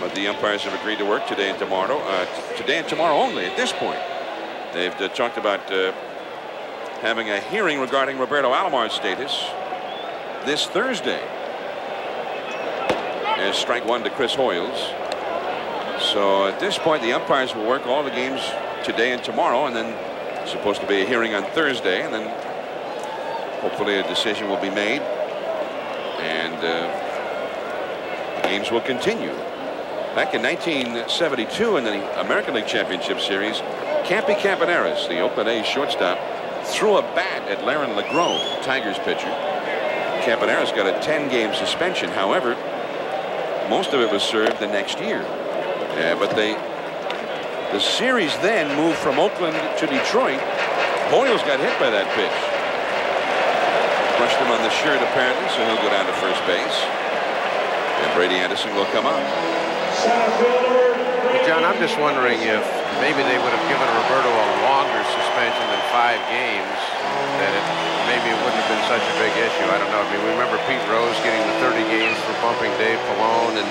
but the umpires have agreed to work today and tomorrow. Uh, today and tomorrow only at this point. They've uh, talked about uh, having a hearing regarding Roberto Alomar's status this Thursday. As strike one to Chris Hoiles. So at this point, the umpires will work all the games today and tomorrow, and then supposed to be a hearing on Thursday, and then hopefully a decision will be made, and uh, the games will continue. Back in 1972 in the American League Championship Series, Campy Campaneris, the Oakland A's shortstop, threw a bat at Lerrin LaGrow, Tigers pitcher. Campaneris got a 10-game suspension. However, most of it was served the next year. Uh, but they, the series then moved from Oakland to Detroit. Hoiles got hit by that pitch. Brushed him on the shirt apparently, so he'll go down to first base. And Brady Anderson will come up. John, I'm just wondering if maybe they would have given Roberto a longer suspension than five games, that it, maybe it wouldn't have been such a big issue. I don't know. I mean, we remember Pete Rose getting the 30 games for bumping Dave Pallone, and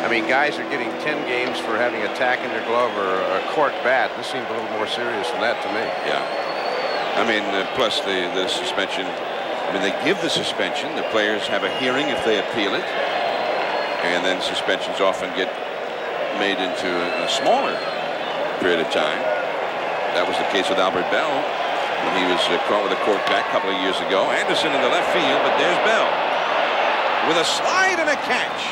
I mean, guys are getting 10 games for having a tack in their glove or a cork bat. This seems a little more serious than that to me. Yeah. I mean, uh, plus the, the suspension. I mean, they give the suspension. The players have a hearing if they appeal it. And then suspensions often get made into a, a smaller period of time. That was the case with Albert Belle when he was uh, caught with a cork bat a couple of years ago. Anderson in the left field, but there's Belle with a slide and a catch.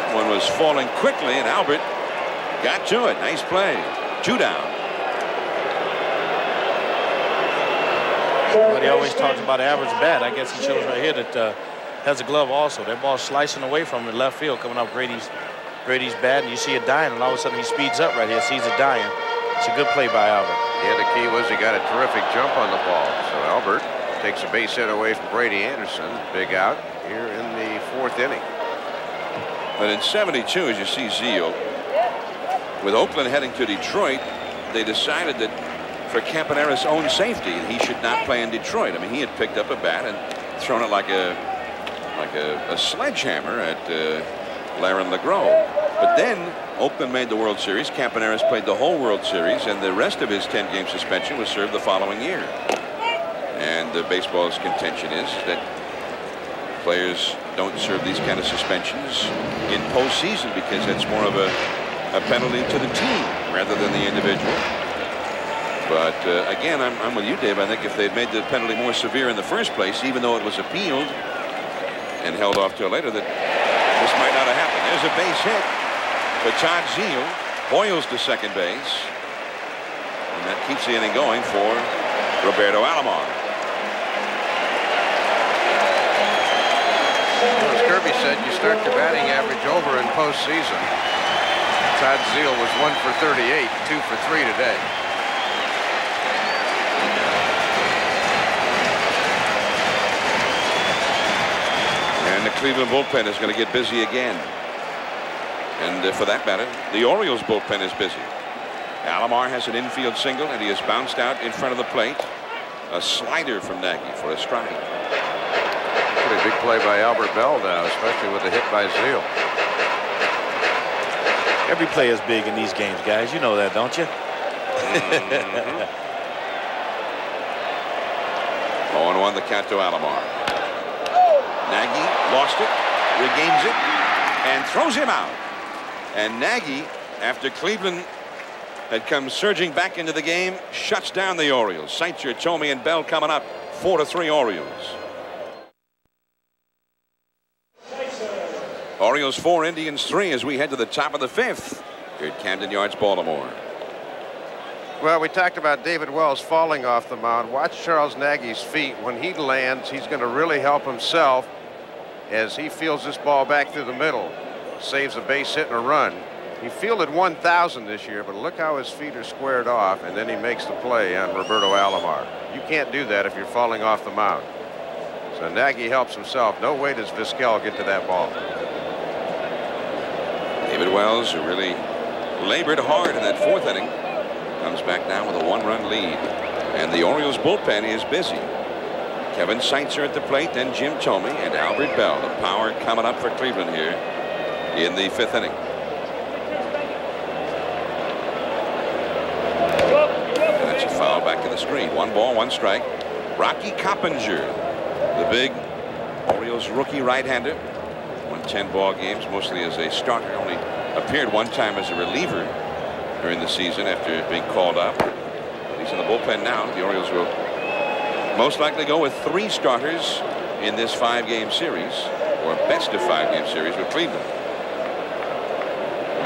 That one was falling quickly, and Albert got to it. Nice play. Two down. But he always talks about average bat. I guess he shows right here that uh, has a glove also. That ball slicing away from the left field, coming off Brady's Brady's bad, and you see it dying, and all of a sudden he speeds up right here, sees it dying. It's a good play by Albert. Yeah, the key was he got a terrific jump on the ball. So Albert takes a base hit away from Brady Anderson. Big out here in the fourth inning. But in 72, as you see Zeile, with Oakland heading to Detroit, they decided that for Campaneris' own safety, he should not play in Detroit. I mean, he had picked up a bat and thrown it like a like a, a sledgehammer at uh, Lerrin LaGrow. But then Oakland made the World Series. Campaneris played the whole World Series, and the rest of his 10-game suspension was served the following year. And the baseball's contention is that players don't serve these kind of suspensions in postseason because it's more of a, a penalty to the team rather than the individual. But uh, again, I'm, I'm with you, Dave. I think if they'd made the penalty more severe in the first place, even though it was appealed and held off till later, that this might not have happened. There's a base hit for Todd Zeile Hoiles to second base. And that keeps the inning going for Roberto Alomar. Well, as Kirby said, you start your batting average over in postseason. Todd Zeile was one for 38, two for three today. And the Cleveland bullpen is going to get busy again. And uh, for that matter, the Orioles bullpen is busy. Alomar has an infield single, and he has bounced out in front of the plate. A slider from Nagy for a strike. Pretty big play by Albert Belle now, especially with the hit by Zeile. Every play is big in these games, guys. You know that, don't you? Mm-hmm. 0-1 the count to Alomar. Nagy lost it, regains it, and throws him out. And Nagy, after Cleveland had come surging back into the game, shuts down the Orioles. Seitzer, Thome, and Belle coming up 4 to 3 Orioles. Orioles 4, Indians 3 as we head to the top of the fifth here at Camden Yards, Baltimore. Well, we talked about David Wells falling off the mound. Watch Charles Nagy's feet. When he lands, he's going to really help himself as he feels this ball back through the middle. Saves a base hit and a run. He fielded 1,000 this year, but look how his feet are squared off, and then he makes the play on Roberto Alomar. You can't do that if you're falling off the mound. So Nagy helps himself. No way does Vizquel get to that ball. David Wells, who really labored hard in that fourth inning. Comes back now with a one-run lead. And the Orioles bullpen is busy. Kevin Seitzer at the plate, then Jim Thome and Albert Belle. The power coming up for Cleveland here in the fifth inning. And that's a foul back to the screen. One ball, one strike. Rocky Coppinger, the big Orioles rookie right-hander. Won 10 ball games, mostly as a starter. Only appeared one time as a reliever during the season after being called up. He's in the bullpen now. The Orioles will most likely go with three starters in this five-game series, or best of five-game series with Cleveland.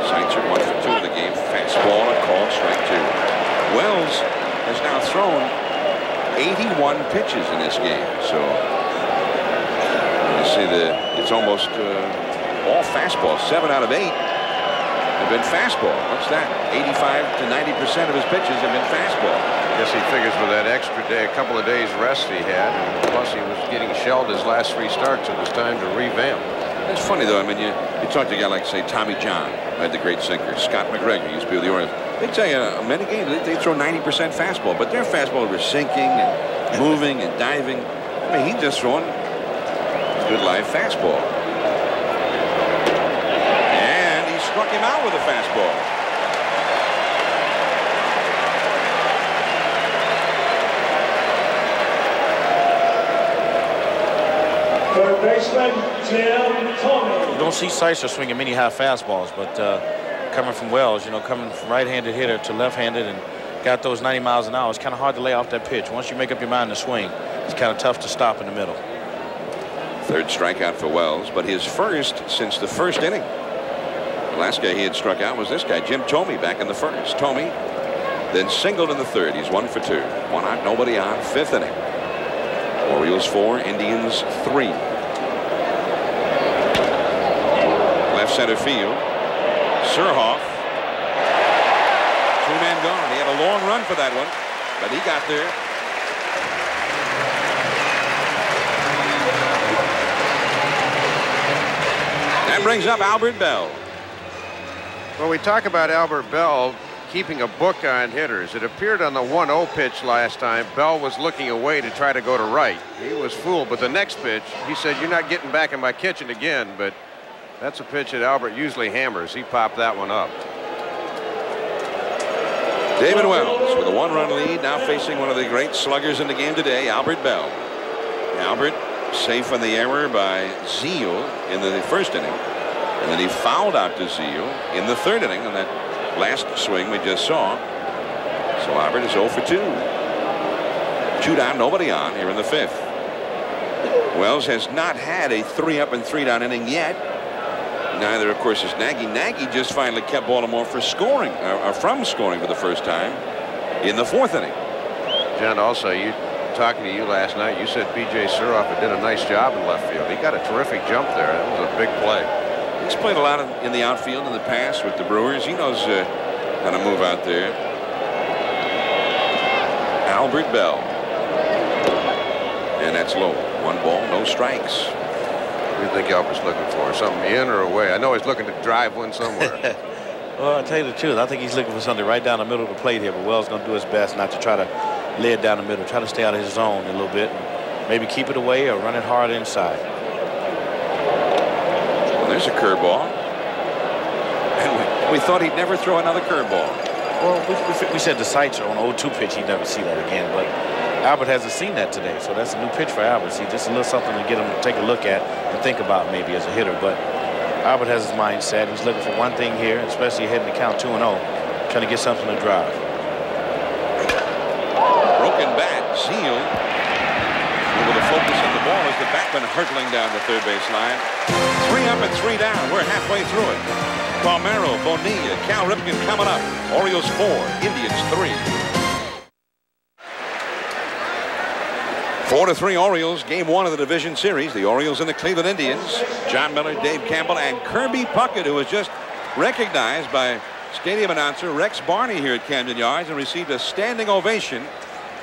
Seitzer one for two in the game. Fastball and called strike two. Wells has now thrown 81 pitches in this game. So you see the it's almost uh, all fastballs. Seven out of eight have been fastball. What's that? 85 to 90 percent of his pitches have been fastball. Guess he figures with that extra day, a couple of days rest he had, and plus he was getting shelled his last three starts. It was time to revamp. It's funny though. I mean, you you talk to a guy like say Tommy John, right, the great sinker. Scott McGregor used to be with the Orioles. They tell you uh, many games they, they throw 90 percent fastball, but their fastball was sinking and moving and diving. I mean, he just throwing good live fastball. And he struck him out with a fastball. Third baseman, Jim Thome. You don't see Seitzer swinging many high fastballs, but uh, coming from Wells, you know, coming from right-handed hitter to left-handed and got those 90 miles an hour, it's kind of hard to lay off that pitch. Once you make up your mind to swing, it's kind of tough to stop in the middle. Third strikeout for Wells, but his first since the first inning. The last guy he had struck out was this guy, Jim Thome, back in the first. Thome then singled in the third. He's one for two. One out, nobody on. Fifth inning. Orioles four, Indians three. Center field. Surhoff. Two men gone. He had a long run for that one, but he got there. That brings up Albert Belle. Well, we talk about Albert Belle keeping a book on hitters. It appeared on the 1-0 pitch last time. Belle was looking away to try to go to right. He was fooled, but the next pitch, he said, you're not getting back in my kitchen again, but that's a pitch that Albert usually hammers. He popped that one up. David Wells with a one-run lead, now facing one of the great sluggers in the game today, Albert Belle. Albert safe on the error by Zeile in the first inning. And then he fouled out to Zeile in the third inning on that last swing we just saw. So Albert is 0 for 2. Two down, nobody on here in the fifth. Wells has not had a three up and three down inning yet. Neither, of course, is Nagy. Nagy just finally kept Baltimore for scoring, or, or from scoring for the first time in the fourth inning. John, also, you talking to you last night, you said B.J. Surhoff did a nice job in left field. He got a terrific jump there. That was a big play. He's played a lot of, in the outfield in the past with the Brewers. He knows uh, how to move out there. Albert Belle. And that's low. One ball, no strikes. What do you think Albert's looking for? Something in or away? I know he's looking to drive one somewhere. well, I'll tell you the truth. I think he's looking for something right down the middle of the plate here, but Wells going to do his best not to try to lay it down the middle. Try to stay out of his zone a little bit. Maybe keep it away or run it hard inside. Well, there's a curveball. And we, we thought he'd never throw another curveball. Well, we, we, we said the Seitzer on 0-2 pitch, he'd never see that again. But Albert hasn't seen that today, so that's a new pitch for Albert. See, just a little something to get him to take a look at and think about maybe as a hitter. But Albert has his mind set. He's looking for one thing here, especially heading to count 2 and 0, trying to get something to drive. Broken bat, Zeile. Over the focus of the ball as the backman hurtling down the third base line. Three up and three down. We're halfway through it. Palmeiro, Bonilla, Cal Ripken coming up. Orioles four, Indians three. Four to three Orioles, game one of the division series. The Orioles and the Cleveland Indians. Jon Miller, Dave Campbell, and Kirby Puckett, who was just recognized by stadium announcer Rex Barney here at Camden Yards and received a standing ovation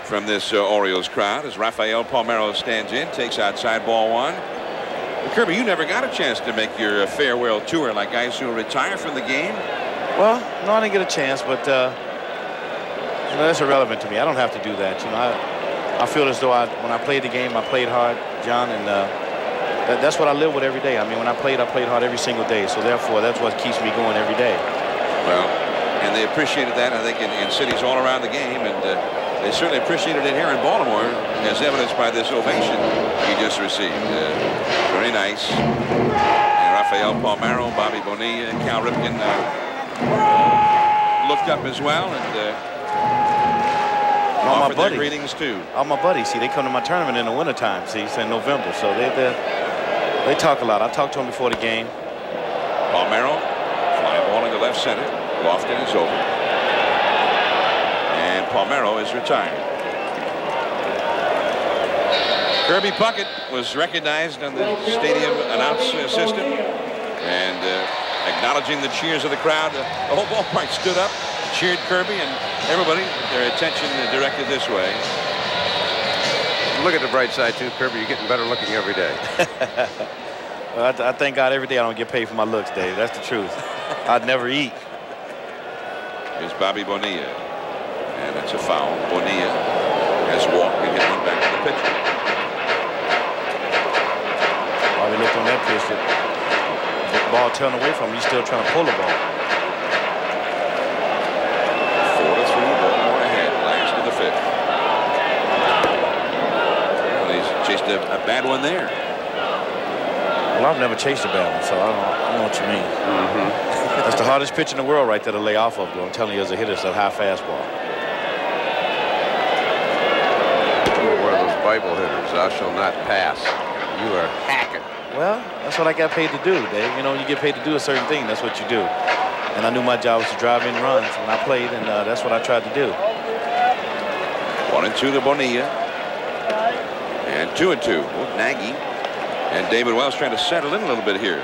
from this uh, Orioles crowd as Rafael Palmeiro stands in, takes outside ball one. Kirby, you never got a chance to make your uh, farewell tour like guys who retire from the game. Well, no, I didn't get a chance, but uh, you know, that's irrelevant to me. I don't have to do that. You know, I, I feel as though I, when I played the game, I played hard, John, and uh, that, that's what I live with every day. I mean, when I played, I played hard every single day. So therefore, that's what keeps me going every day. Well, and they appreciated that, I think, in, in cities all around the game, and uh, they certainly appreciated it here in Baltimore, as evidenced by this ovation he just received. Uh, very nice. And Rafael Palmeiro, Bobby Bonilla, Cal Ripken uh, looked up as well, and uh, All my buddies. greetings too. All my buddies, see, they come to my tournament in the wintertime, see, it's in November. So they, they, they talk a lot. I talk to them before the game. Palmeiro, fly ball into left center. Lofton is over. And Palmeiro is retired. Kirby Puckett was recognized on the stadium announce uh, system and uh, acknowledging the cheers of the crowd. The whole ballpark stood up, cheered Kirby, and everybody, their attention directed this way. Look at the bright side, too, Kirby. You're getting better looking every day. Well, I, I thank God every day I don't get paid for my looks, Dave. That's the truth. I'd never eat. Here's Bobby Bonilla. And it's a foul. Bonilla has walked and hit one back to the pitcher. While we looked on that pitch, the the ball turned away from him. He's still trying to pull the ball. Four to three, Baltimore ahead. Last of the fifth. Well, he's chased a, a bad one there. Well, I've never chased a bad one, so I don't, I don't know what you mean. That's the hardest pitch in the world right there to lay off of, though. I'm telling you, as a hitter, it's a high fastball. You are one of those Bible hitters. Thou shalt not pass. You are hacking. Well, that's what I got paid to do, Dave. You know, you get paid to do a certain thing, that's what you do. And I knew my job was to drive in runs when I played, and uh, that's what I tried to do. One and two to Bonilla. Two and two. Both Nagy and David Wells trying to settle in a little bit here.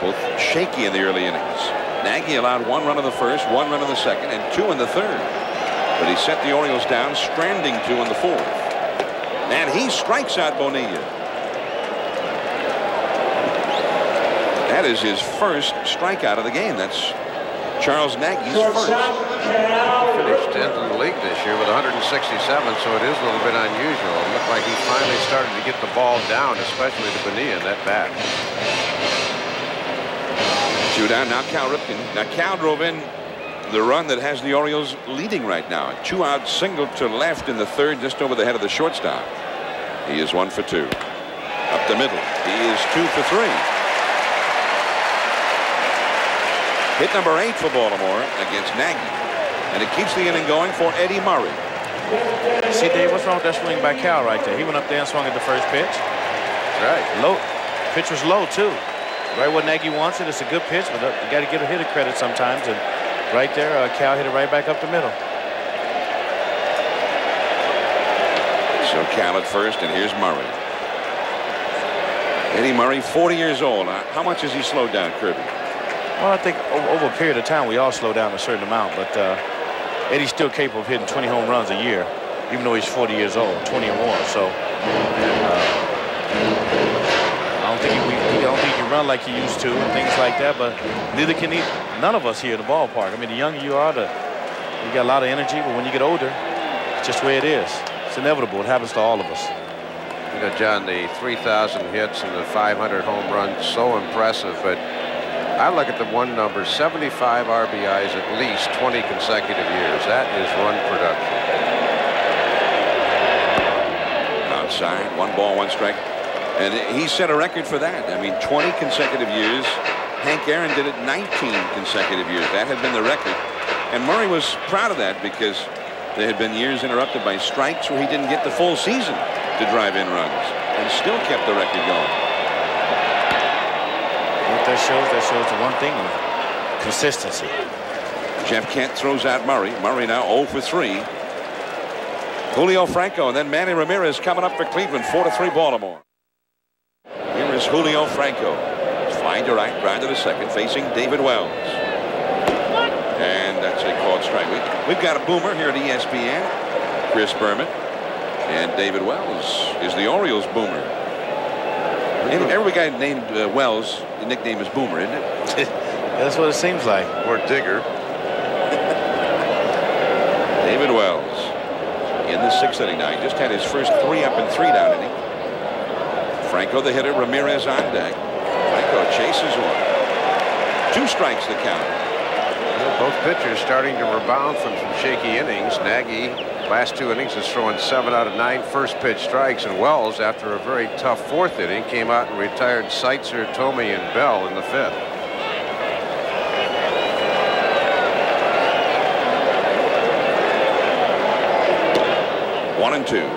Both shaky in the early innings. Nagy allowed one run in the first, one run in the second, and two in the third. But he set the Orioles down, stranding two in the fourth. And he strikes out Bonilla. That is his first strikeout of the game. That's Charles Nagy's first. Finished 10th in the league this year with 167, so it is a little bit unusual. It looked like he finally started to get the ball down, especially to Bonilla in that bat. Two down now Cal Ripken. Now Cal drove in the run that has the Orioles leading right now. Two out single to left in the third just over the head of the shortstop. He is one for two. Up the middle. He is two for three. Hit number eight for Baltimore against Nagy. And it keeps the inning going for Eddie Murray. See, Dave, what's wrong with that swing by Cal right there? He went up there and swung at the first pitch. That's right. Low. Pitch was low, too. Right where Nagy wants it. It's a good pitch, but uh, you got to give a hitter credit sometimes. And right there, uh, Cal hit it right back up the middle. So Cal at first, and here's Murray. Eddie Murray, 40 years old. Uh, How much has he slowed down, Kirby? Well, I think over a period of time, we all slow down a certain amount, but uh, Eddie's still capable of hitting 20 home runs a year, even though he's 40 years old, 20 or more. So uh, I don't think he, I don't think he run like he used to and things like that. But neither can he. None of us here at the ballpark. I mean, the younger you are, the you got a lot of energy, but when you get older, it's just the way it is. It's inevitable. It happens to all of us. You know, John, the 3,000 hits and the 500 home runs, so impressive. But I look at the one number, 75 RBIs at least 20 consecutive years. That is run production. outside. One ball, one strike. And he set a record for that. I mean, 20 consecutive years. Hank Aaron did it 19 consecutive years. That had been the record. And Murray was proud of that because there had been years interrupted by strikes where he didn't get the full season to drive in runs and still kept the record going. That shows, that shows the one thing of consistency. Jeff Kent throws out Murray. Murray now 0 for 3. Julio Franco and then Manny Ramirez coming up for Cleveland. 4 to 3 Baltimore. Here is Julio Franco. Flying to right, ground to the second, facing David Wells. And that's a called strike. We, we've got a boomer here at ESPN, Chris Berman. And David Wells is the Orioles boomer. And every guy named uh, Wells, the nickname is Boomer, isn't it? That's what it seems like. Or Digger. David Wells in the sixth inning now. He just had his first three up and three down inning. Franco the hitter, Ramirez on deck. Franco chases one. Two strikes the count. Well, both pitchers starting to rebound from some shaky innings. Nagy, last two innings, is throwing seven out of nine first pitch strikes. And Wells, after a very tough fourth inning, came out and retired Seitzer, Thome, and Belle in the fifth. One and two.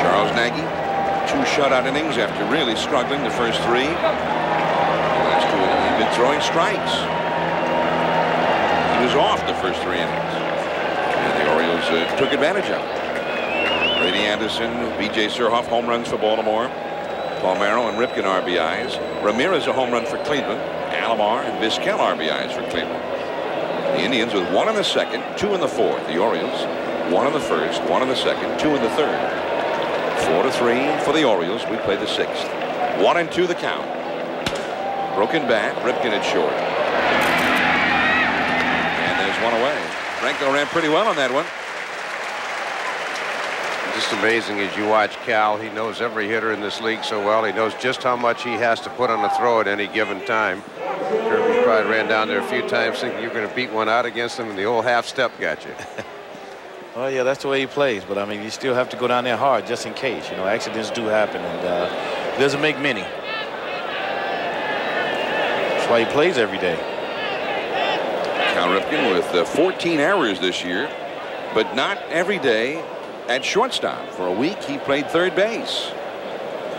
Charles Nagy, two shutout innings after really struggling the first three. The last two he'd been throwing strikes. He was off the first three innings. And the Orioles uh, took advantage of it. Brady Anderson, B.J. Surhoff, home runs for Baltimore. Palmeiro and Ripken RBIs. Ramirez a home run for Cleveland. Alomar and Vizquel RBIs for Cleveland. The Indians with one in the second, two in the fourth. The Orioles, one in the first, one in the second, two in the third. Four to three for the Orioles. We play the sixth. One and two the count. Broken bat, Ripken at short. And there's one away. Franco ran pretty well on that one. Just amazing as you watch Cal. He knows every hitter in this league so well. He knows just how much he has to put on the throw at any given time. Kirby probably ran down there a few times thinking you're going to beat one out against him, and the old half step got you. Well, yeah, that's the way he plays. But I mean, you still have to go down there hard just in case. You know, accidents do happen, and uh, doesn't make many. That's why he plays every day. Cal Ripken with uh, 14 errors this year, but not every day at shortstop. For a week, he played third base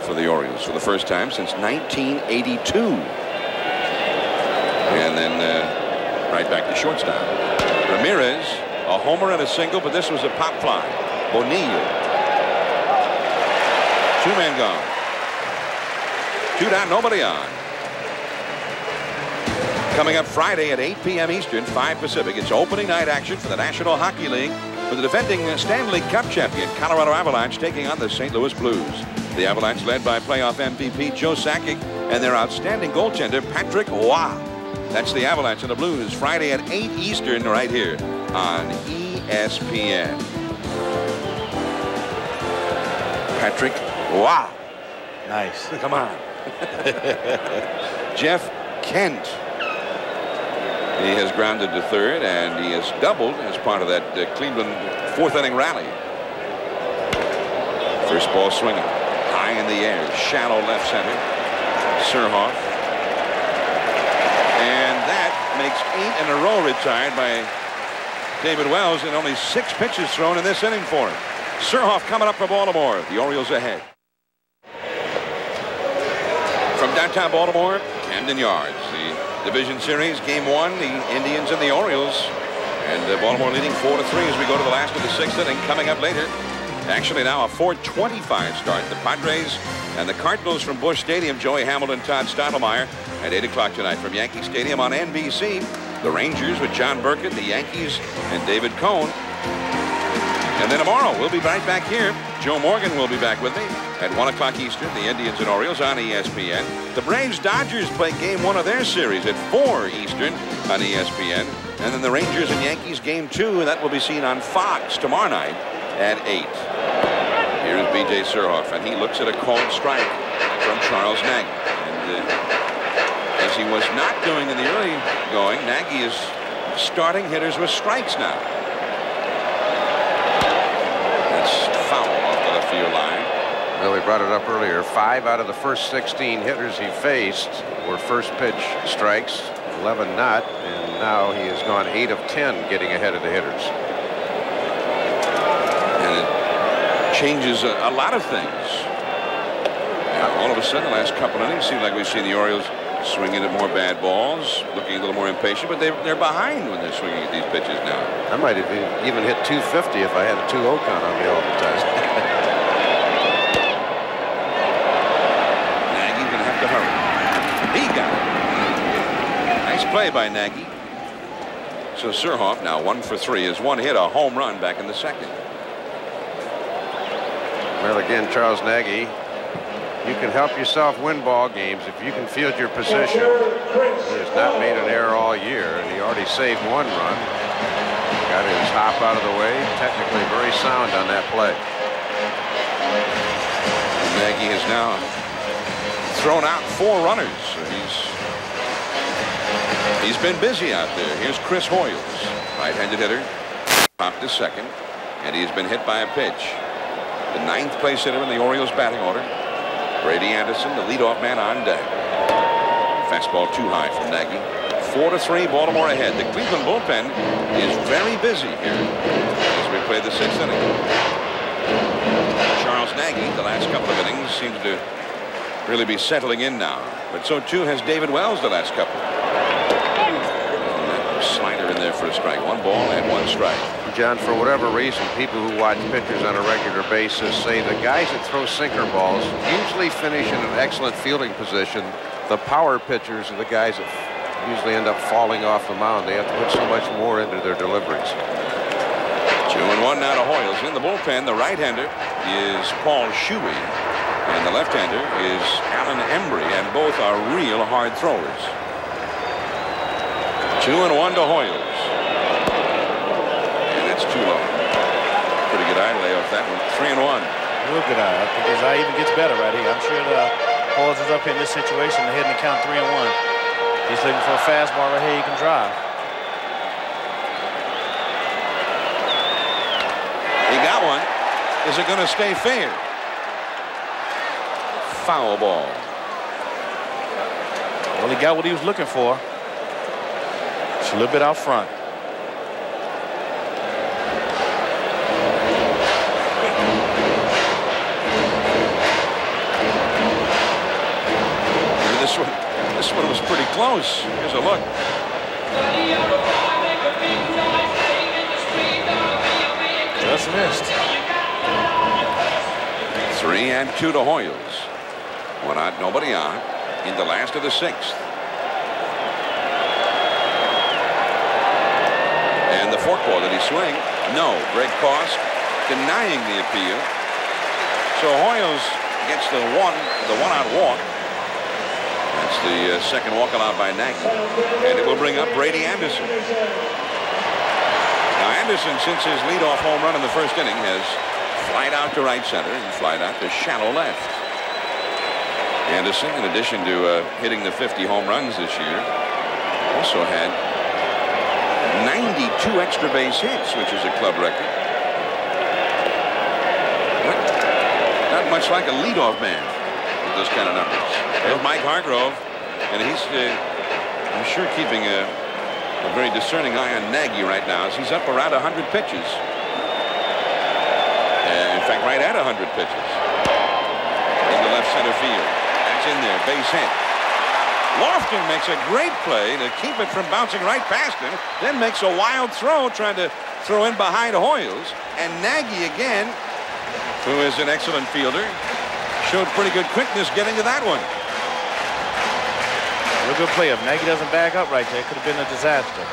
for the Orioles for the first time since 1982. And then uh, right back to shortstop. Ramirez, a homer and a single, but this was a pop fly. Bonilla. Two men gone. Two down, nobody on. Coming up Friday at 8 p.m. Eastern, 5 Pacific. It's opening night action for the National Hockey League with the defending Stanley Cup champion Colorado Avalanche taking on the St. Louis Blues. The Avalanche led by playoff MVP Joe Sakic and their outstanding goaltender Patrick Roy. That's the Avalanche and the Blues Friday at 8 Eastern right here on ESPN. Patrick wow. Nice. Come on. Jeff Kent. He has grounded to third, and he has doubled as part of that uh, Cleveland fourth inning rally. First ball swinging high in the air, shallow left center. Surhoff. And that makes eight in a row retired by David Wells, and only six pitches thrown in this inning for him. Surhoff coming up for Baltimore. The Orioles ahead. From downtown Baltimore, Camden Yards, the division series, game one, the Indians and the Orioles. And uh, Baltimore leading four to three as we go to the last of the sixth inning. Coming up later, actually now a 425 start. The Padres and the Cardinals from Busch Stadium, Joey Hamilton, Todd Stottlemyre at 8 o'clock tonight from Yankee Stadium on NBC. The Rangers with John Burkett, the Yankees, and David Cone. And then tomorrow, we'll be right back here. Joe Morgan will be back with me at 1 o'clock Eastern, the Indians and Orioles on ESPN. The Braves-Dodgers play game one of their series at 4 Eastern on ESPN. And then the Rangers and Yankees game two, and that will be seen on Fox tomorrow night at 8. Here's B.J. Surhoff, and he looks at a called strike from Charles Nagy. And uh, as he was not doing in the early going, Nagy is starting hitters with strikes now. That's foul off the left field line. Well, we brought it up earlier. Five out of the first 16 hitters he faced were first pitch strikes, 11 not, and now he has gone 8 of 10 getting ahead of the hitters. And it changes a, a lot of things. Now, all of a sudden, the last couple innings, seems like we've seen the Orioles swinging at more bad balls, looking a little more impatient, but they, they're behind when they're swinging at these pitches now. I might have even hit 250 if I had a 2-0 count on me all the time. Nagy's going to have to hurry. He got it. Nice play by Nagy. So Surhoff now one for three is one hit, a home run back in the second. Well, again, Charles Nagy, you can help yourself win ball games if you can field your position. He has not made an error all year, and he already saved one run. Got his hop out of the way. Technically very sound on that play. Nagy has now thrown out four runners. He's he's been busy out there. Here's Chris Hoiles, right-handed hitter, popped to second, and he's been hit by a pitch. The ninth place hitter in the Orioles batting order, Brady Anderson, the leadoff man on deck. Fastball too high from Nagy. Four to three, Baltimore ahead. The Cleveland bullpen is very busy here as we play the sixth inning. Charles Nagy, the last couple of innings, seems to really be settling in now. But so too has David Wells the last couple. Slider in there for a strike. One ball and one strike. John, for whatever reason, people who watch pitchers on a regular basis say the guys that throw sinker balls usually finish in an excellent fielding position. The power pitchers are the guys that usually end up falling off the mound. They have to put so much more into their deliveries. Two and one now to Hoiles. In the bullpen, the right-hander is Paul Shuey, and the left-hander is Alan Embree, and both are real hard throwers. Two and one to Hoiles. And it's too low. Pretty good eye lay off that one. Three and one. Real good eye. I think his eye even gets better right here. I'm sure the Hoiles is up here in this situation, hitting the count three and one. He's looking for a fastball right here he can drive. He got one. Is it going to stay fair? Foul ball. Well, he got what he was looking for. It's a little bit out front. This one was pretty close. Here's a look. Just missed. Three and two to Hoiles. One out, nobody on. In the last of the sixth. And the forkball, did he swing? No. Greg Kosc denying the appeal. So Hoiles gets the one, the one-out walk. That's the uh, second walk allowed by Nagy. And it will bring up Brady Anderson. Now Anderson, since his leadoff home run in the first inning, has flied out to right center and flied out to shallow left. Anderson, in addition to uh, hitting the 50 home runs this year, also had 92 extra base hits, which is a club record. Not, not much like a leadoff man those kind of numbers. Mike Hargrove, and he's, uh, I'm sure, keeping a, a very discerning eye on Nagy right now as he's up around 100 pitches. Uh, in fact, right at 100 pitches. In the left center field. That's in there, base hit. Lofton makes a great play to keep it from bouncing right past him, then makes a wild throw trying to throw in behind Hoiles. And Nagy again, who is an excellent fielder, showed pretty good quickness getting to that one. Real good play. If Nagy doesn't back up right there, it could have been a disaster.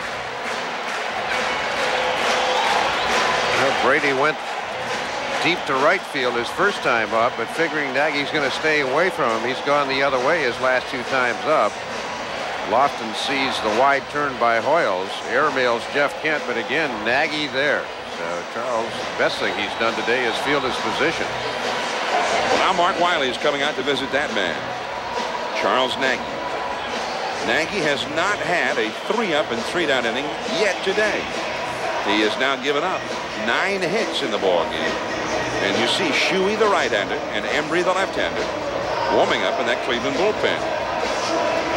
Well, Brady went deep to right field his first time up, but figuring Nagy's going to stay away from him, he's gone the other way his last two times up. Lofton sees the wide turn by Hoiles. Airmails Jeff Kent, but again, Nagy there. So Charles, best thing he's done today is field his position. Now Mark Wiley is coming out to visit that man, Charles Nagy. Nagy has not had a three-up and three-down inning yet today. He has now given up nine hits in the ball game. And you see Shuey, the right-hander, and Embree the left-hander, warming up in that Cleveland bullpen.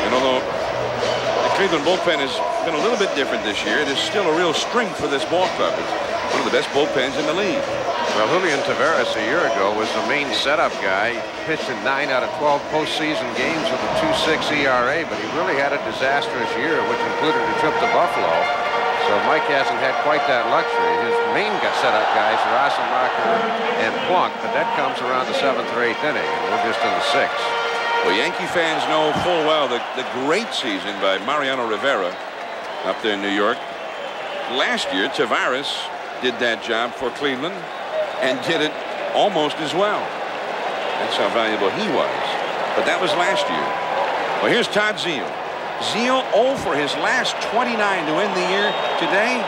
And although the Cleveland bullpen has been a little bit different this year, it is still a real strength for this ball club. It's one of the best bullpens in the league. Well, Julian Tavarez a year ago was the main setup guy. He pitched in 9 out of 12 postseason games with a 2.6 ERA, but he really had a disastrous year, which included a trip to Buffalo. So Mike hasn't had quite that luxury. His main setup guys are Assenmacher and Plunk, but that comes around the seventh or eighth inning, and we're just in the sixth. Well, Yankee fans know full well the, the great season by Mariano Rivera up there in New York. last year, Tavarez did that job for Cleveland and did it almost as well. That's how valuable he was. But that was last year. Well, here's Todd Zeile. Zeile 0 for his last 29 to end the year. Today,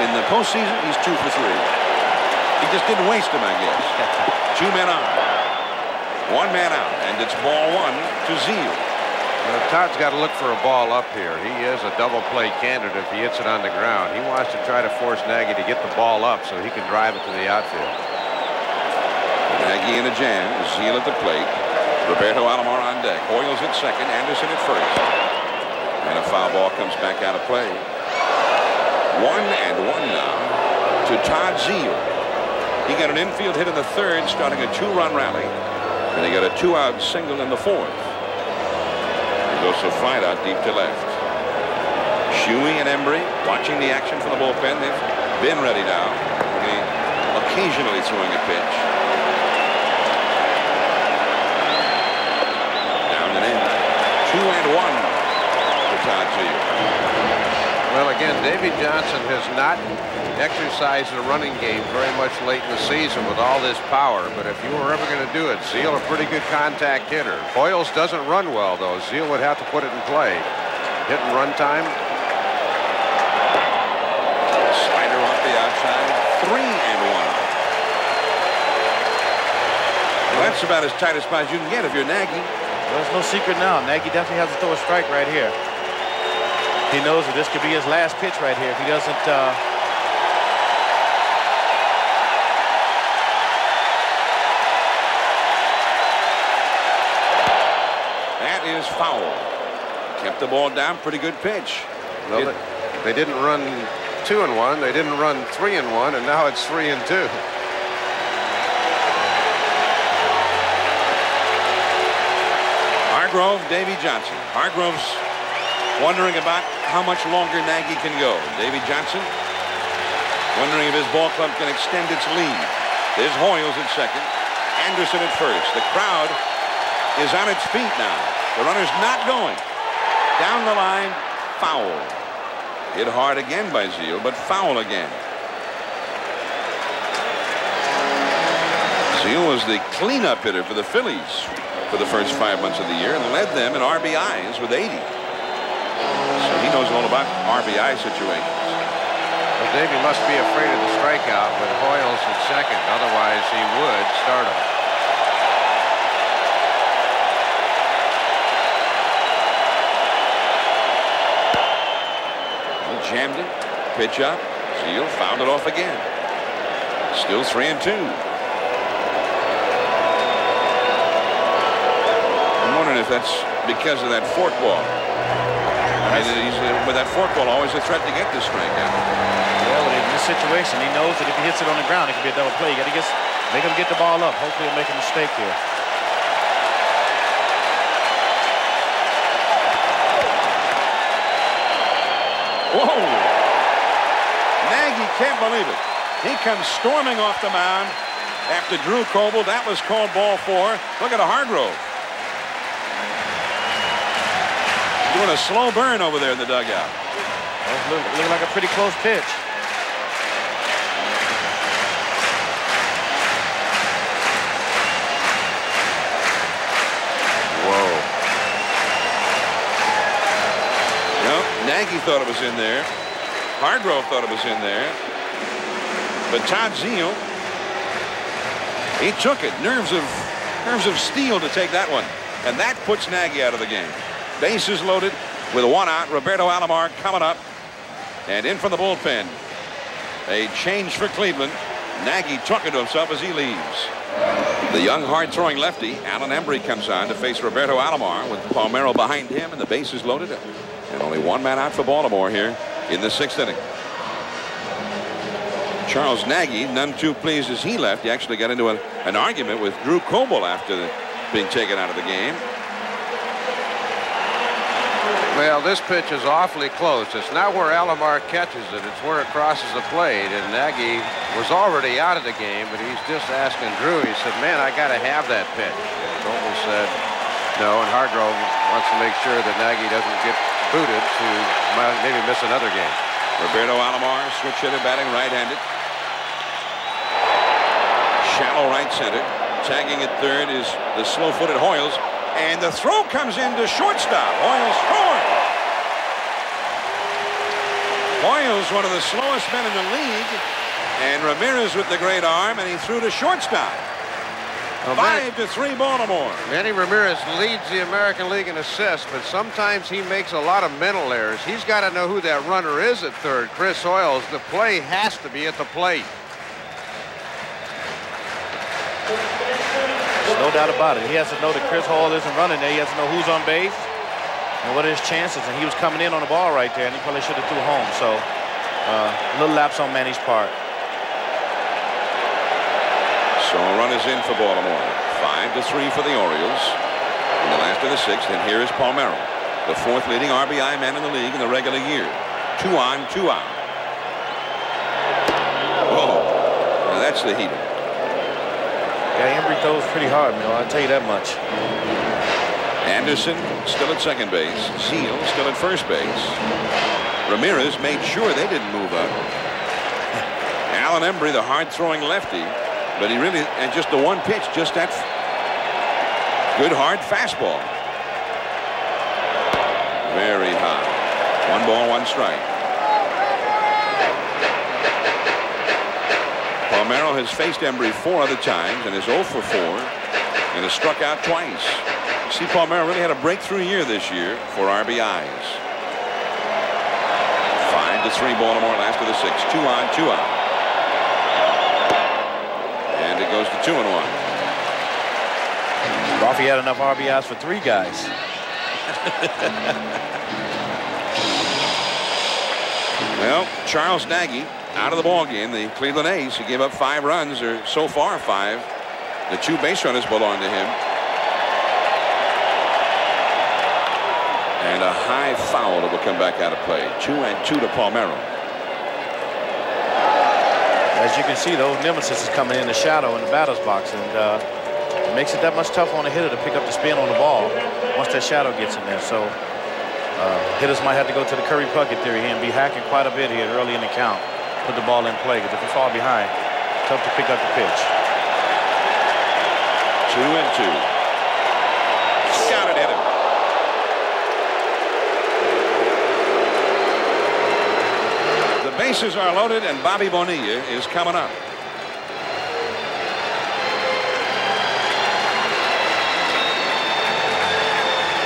in the postseason, he's 2 for 3. He just didn't waste them, I guess. Two men on. One man out, and it's ball one to Todd's got to look for a ball up here. He is a double play candidate if he hits it on the ground. He wants to try to force Nagy to get the ball up so he can drive it to the outfield. Nagy in a jam. Zeile at the plate. Roberto Alomar on deck. Hoiles at second. Anderson at first. And a foul ball comes back out of play. One and one now to Todd Zeile. He got an infield hit in the third, starting a two-run rally. And he got a two-out single in the fourth. Goes flight out deep to left. Shuey and Embree watching the action from the bullpen. They've been ready now. Occasionally throwing a pitch. Down and in. Two and one for Todd Zeile. Well, again, Davey Johnson has not exercised the running game very much late in the season with all this power. But if you were ever going to do it, Zeile a pretty good contact hitter. Hoiles doesn't run well, though. Zeile would have to put it in play. Hit and run time. Slider off the outside. Three and one. Well, that's about as tight a spot as you can get if you're Nagy. There's no secret now. Nagy definitely has to throw a strike right here. He knows that this could be his last pitch right here if he doesn't uh, That is foul. Kept the ball down. Pretty good pitch. Well, It- they, didn't run two and one. They didn't run three and one, and now it's three and two. Hargrove, Davey Johnson. Hargrove's wondering about how much longer Nagy can go. Davey Johnson wondering if his ball club can extend its lead. There's Hoiles at second. Anderson at first. The crowd is on its feet now. The runner's not going. Down the line, foul. Hit hard again by Zeile, but foul again. Zeile was the cleanup hitter for the Phillies for the first five months of the year and led them in RBIs with 80. Knows all about RBI situations. Well, Davey must be afraid of the strikeout with Hoiles at second. Otherwise, he would start him. He jammed it. Pitch up. Zeile found it off again. Still three and two. I'm wondering if that's because of that fork ball. I mean, he's, uh, with that forkball, always a threat to get this strikeout. Well, in this situation, he knows that if he hits it on the ground, it could be a double play. You got to get, make him get the ball up. Hopefully, he'll make a mistake here. Whoa! Nagy can't believe it. He comes storming off the mound after Drew Coble. That was called ball four. Look at a Hargrove. Doing a slow burn over there in the dugout. Look, looking like a pretty close pitch. Whoa. No, Nagy thought it was in there. Hargrove thought it was in there. But Todd Zeile, he took it. Nerves of nerves of steel to take that one. And that puts Nagy out of the game. Bases loaded with one out. Roberto Alomar coming up. And in from the bullpen. A change for Cleveland. Nagy talking to himself as he leaves. The young hard-throwing lefty, Alan Embree, comes on to face Roberto Alomar with Palmeiro behind him and the bases loaded. And only one man out for Baltimore here in the sixth inning. Charles Nagy, none too pleased as he left. He actually got into a, an argument with Drew Coble after the, being taken out of the game. Well, this pitch is awfully close. It's not where Alomar catches it. It's where it crosses the plate. And Nagy was already out of the game, but he's just asking Drew. He said, man, I got to have that pitch. And Coble said no, and Hargrove wants to make sure that Nagy doesn't get booted to maybe miss another game. Roberto Alomar, switch hitter, batting right-handed. Shallow right center. Tagging at third is the slow-footed Hoiles. And the throw comes in into shortstop. Hoiles scores. Hoiles, one of the slowest men in the league. And Ramirez with the great arm, and he threw to shortstop. Well, Five to three Baltimore. Manny Ramirez leads the American League in assists, but sometimes he makes a lot of mental errors. He's got to know who that runner is at third. Chris Hoiles, the play has to be at the plate. There's no doubt about it. He has to know that Chris Hall isn't running there. He has to know who's on base and what are his chances. And he was coming in on the ball right there, and he probably should have threw home. So uh, a little lapse on Manny's part. So a run is in for Baltimore. Five to three for the Orioles. In the last of the sixth, and here is Palmeiro, the fourth leading RBI man in the league in the regular year. Two on, two out. Whoa. Now that's the heater. Yeah, Embree throws pretty hard, Mill. I'll tell you that much. Anderson still at second base. Zeile still at first base. Ramirez made sure they didn't move up. Alan Embree, the hard-throwing lefty, but he really, and just the one pitch, just that good hard fastball. Very high. One ball, one strike. Palmeiro has faced Embree four other times and is 0 for 4 and has struck out twice. See, Palmeiro really had a breakthrough year this year for RBIs. Five to three Baltimore last of the six. Two on, two out. And it goes to two and one. Rafi had enough RBIs for three guys. Well, Charles Nagy out of the ball game. The Cleveland A's. He gave up five runs, or so far five. The two base runners belong to him. A high foul that will come back out of play. Two and two to Palmeiro. As you can see, those nemesis is coming in the shadow in the batter's box, and uh, it makes it that much tougher on the hitter to pick up the spin on the ball once that shadow gets in there. So uh, hitters might have to go to the Kirby Puckett theory here and be hacking quite a bit here early in the count. Put the ball in play, because if you fall behind, tough to pick up the pitch. Two and two. Got it, hit him. The bases are loaded, and Bobby Bonilla is coming up.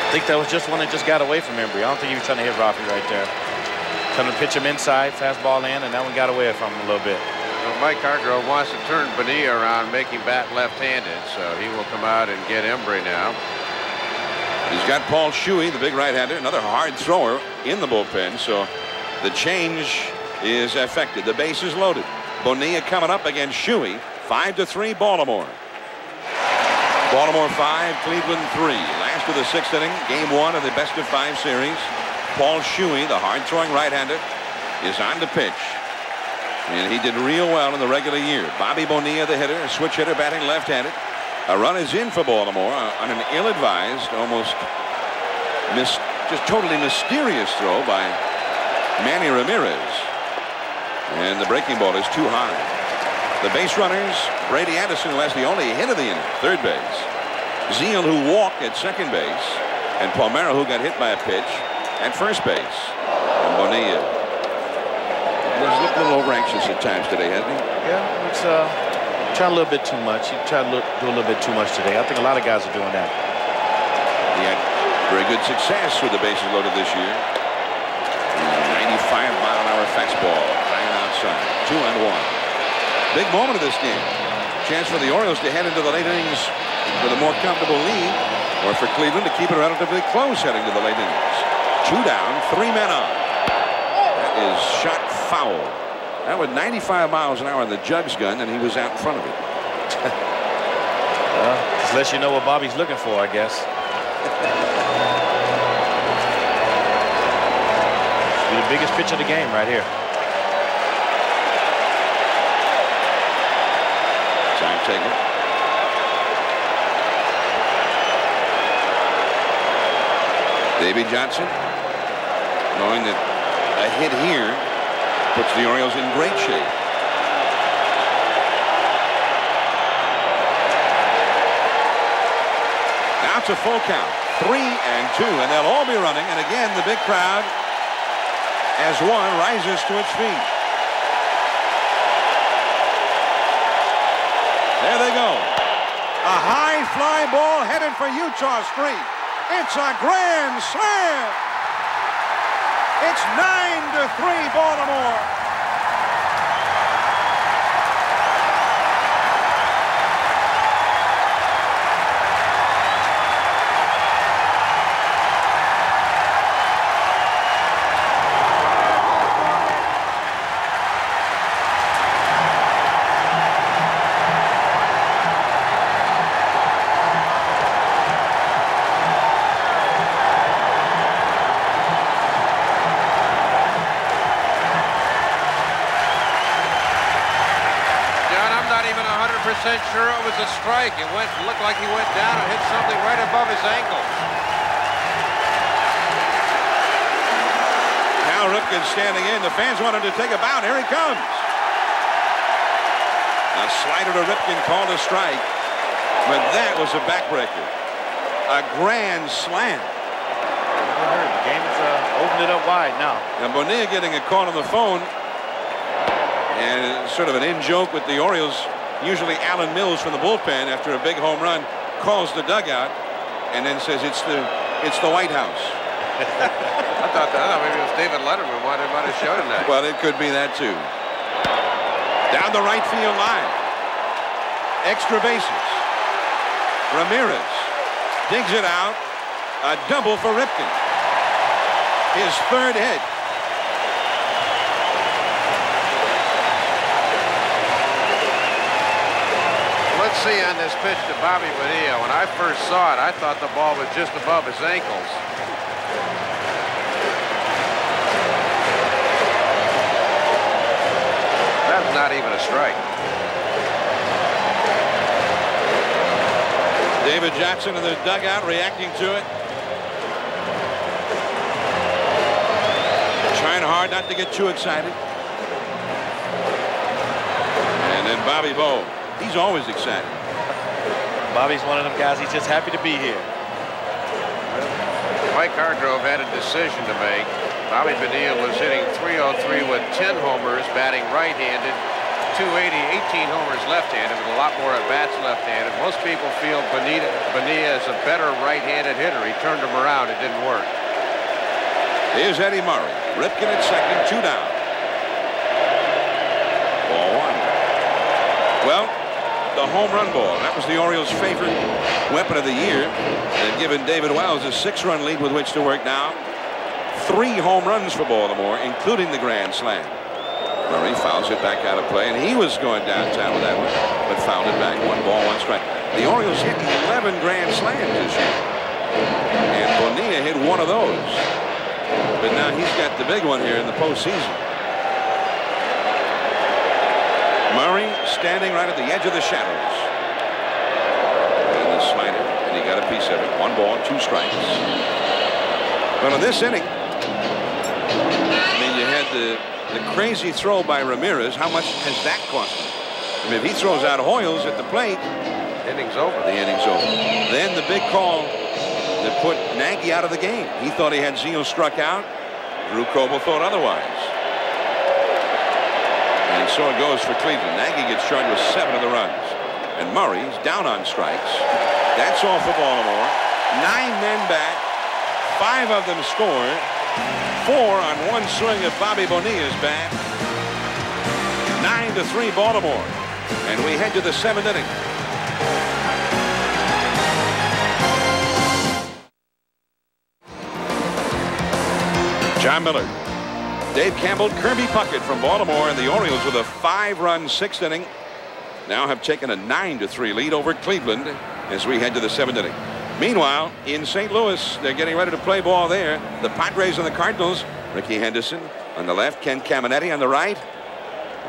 I think that was just one that just got away from Embree. I don't think he was trying to hit Rafi right there. Trying to pitch him inside, fastball in, and that one got away from him a little bit. Well, Mike Hargrove wants to turn Bonilla around, making bat left-handed, so he will come out and get Embree now. He's got Paul Shuey, the big right-hander, another hard thrower in the bullpen. So the change is affected. The base is loaded. Bonilla coming up against Shuey. Five to three, Baltimore. Baltimore five, Cleveland three. Last of the sixth inning, game one of the best of five series. Paul Shuey, the hard-throwing right-hander, is on the pitch. And he did real well in the regular year. Bobby Bonilla, the hitter, switch hitter, batting left-handed. A run is in for Baltimore on an ill-advised, almost just totally mysterious throw by Manny Ramirez. And the breaking ball is too high. The base runners, Brady Anderson, who has the only hit of the inning, third base. Zeile, who walked at second base. And Palmeiro, who got hit by a pitch at first base. And Bonilla. He's looked a little over anxious at times today, hasn't he? Yeah, it's uh, trying a little bit too much. He tried to look, do a little bit too much today. I think a lot of guys are doing that. He had very good success with the bases loaded this year. 95 mile an hour fastball, outside. Two and one. Big moment of this game. Chance for the Orioles to head into the late innings with a more comfortable lead, or for Cleveland to keep it relatively close heading to the late innings. Two down, three men on. That is shot foul. That was 95 miles an hour in the Jugs gun, and he was out in front of it. Well, just lets you know what Bobby's looking for, I guess. The biggest pitch of the game right here. Taken. Davey Johnson, knowing that a hit here Puts the Orioles in great shape. Now it's a full count. Three and two, and they'll all be running. And again, the big crowd, as one, rises to its feet. There they go. A high fly ball headed for Eutaw Street. It's a grand slam. It's 9 to 3 Baltimore. Strike. It went looked like he went down and hit something right above his ankle. Now Ripken standing in. The fans wanted to take a bow. Here he comes. A slider to Ripken called a strike. But that was a backbreaker. A grand slam. The game's uh, opened it up wide now. Now Bonilla getting a call on the phone. And sort of an in-joke with the Orioles usually Alan Mills from the bullpen after a big home run calls the dugout and then says it's the it's the White House. I thought that I thought maybe it was David Letterman might have, might have showed him that. Well, it could be that too. Down the right field line. Extra bases. Ramirez digs it out. A double for Ripken. His third hit. See on this pitch to Bobby Bonilla. When I first saw it, I thought the ball was just above his ankles. That's not even a strike. David Jackson in the dugout reacting to it. Trying hard not to get too excited. And then Bobby Bowe He's always excited. Bobby's one of them guys. He's just happy to be here. Mike Hargrove had a decision to make. Bobby Bonilla was hitting 303 with 10 homers, batting right-handed, 280, 18 homers left-handed, with a lot more at-bats left-handed. Most people feel Bonilla, Bonilla is a better right-handed hitter. He turned him around. It didn't work. Here's Eddie Murray. Ripken at second, two down. Ball one. Well, the home run ball. That was the Orioles' favorite weapon of the year. They've given David Wells a six-run lead with which to work now. Three home runs for Baltimore, including the grand slam. Murray fouls it back out of play, and he was going downtown with that one, but fouled it back. One ball, one strike. The Orioles hit 11 grand slams this year, and Bonilla hit one of those. But now he's got the big one here in the postseason. Murray standing right at the edge of the shadows. And the slider, and he got a piece of it. One ball, two strikes. But in this inning, I mean, you had the, the crazy throw by Ramirez. How much has that cost him? I mean, if he throws out Hoiles at the plate, inning's over. The inning's over. Then the big call that put Nagy out of the game. He thought he had Zeile struck out. Drew Coble thought otherwise. And so it goes for Cleveland. Nagy gets charged with seven of the runs. And Murray's down on strikes. That's all for Baltimore. Nine men back. Five of them score. Four on one swing of Bobby Bonilla's bat. Nine to three Baltimore. And we head to the seventh inning. Jon Miller Dave Campbell, Kirby Puckett from Baltimore, and the Orioles with a five-run sixth inning now have taken a 9-3 lead over Cleveland as we head to the seventh inning. Meanwhile, in St. Louis, they're getting ready to play ball there. The Padres and the Cardinals. Rickey Henderson on the left, Ken Caminiti on the right.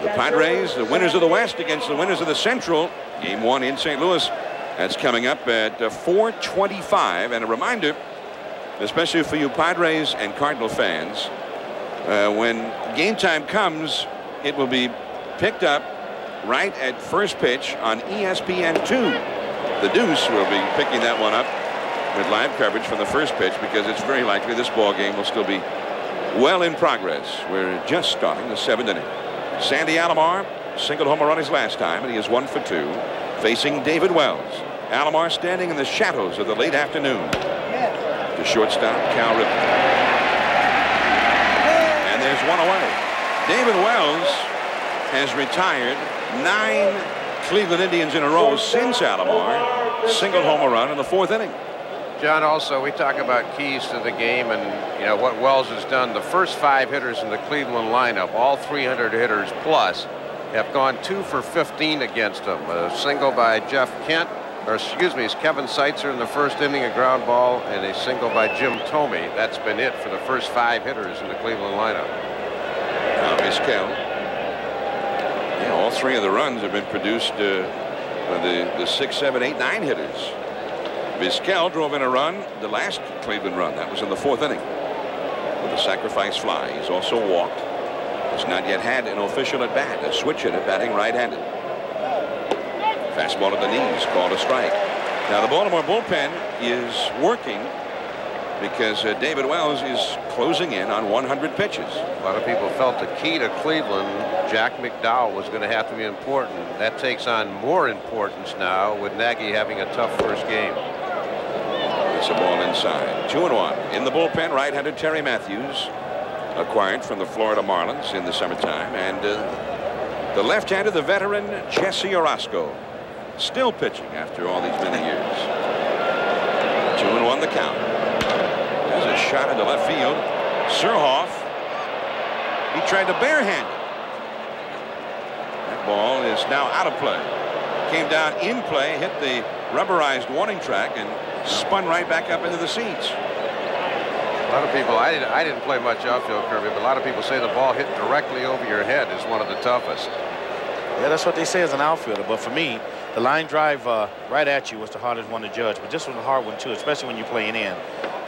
The Padres, the winners of the West against the winners of the Central. Game one in St. Louis. That's coming up at uh, 425. And a reminder, especially for you Padres and Cardinal fans, Uh, when game time comes, it will be picked up right at first pitch on ESPN2. The Deuce will be picking that one up with live coverage from the first pitch because it's very likely this ball game will still be well in progress. We're just starting the seventh inning. Sandy Alomar singled home run his last time, and he is one for two, facing David Wells. Alomar standing in the shadows of the late afternoon. The shortstop, Cal Ripken. One away. David Wells has retired nine Cleveland Indians in a row since Alomar singled home run in the fourth inning. John, also, we talk about keys to the game and, you know, what Wells has done. The first five hitters in the Cleveland lineup, all 300 hitters plus, have gone two for 15 against him. A single by Jeff Kent, or excuse me, it's Kevin Seitzer in the first inning, a ground ball, and a single by Jim Thome. That's been it for the first five hitters in the Cleveland lineup. Now, Vizquel. Yeah, all three of the runs have been produced uh, by the, the six, seven, eight, nine hitters. Vizquel drove in a run, the last Cleveland run. That was in the fourth inning with a sacrifice fly. He's also walked. He's not yet had an official at bat. A switch hitter batting right-handed. Fastball at the knees, called a strike. Now the Baltimore bullpen is working because uh, David Wells is closing in on 100 pitches. A lot of people felt the key to Cleveland, Jack McDowell, was going to have to be important. That takes on more importance now with Nagy having a tough first game. It's a ball inside. Two and one. In the bullpen, right-handed Terry Matthews, acquired from the Florida Marlins in the summertime. And uh, the left-handed, the veteran Jesse Orosco, still pitching after all these many years. Two and one the count. There's a shot into left field. Surhoff, he tried to barehand it. That ball is now out of play. Came down in play, hit the rubberized warning track, and spun right back up into the seats. A lot of people, I didn't, I didn't play much outfield, Kirby, but a lot of people say the ball hit directly over your head is one of the toughest. Yeah, that's what they say as an outfielder. But for me, the line drive uh, right at you was the hardest one to judge. But this was a hard one, too, especially when you're playing in.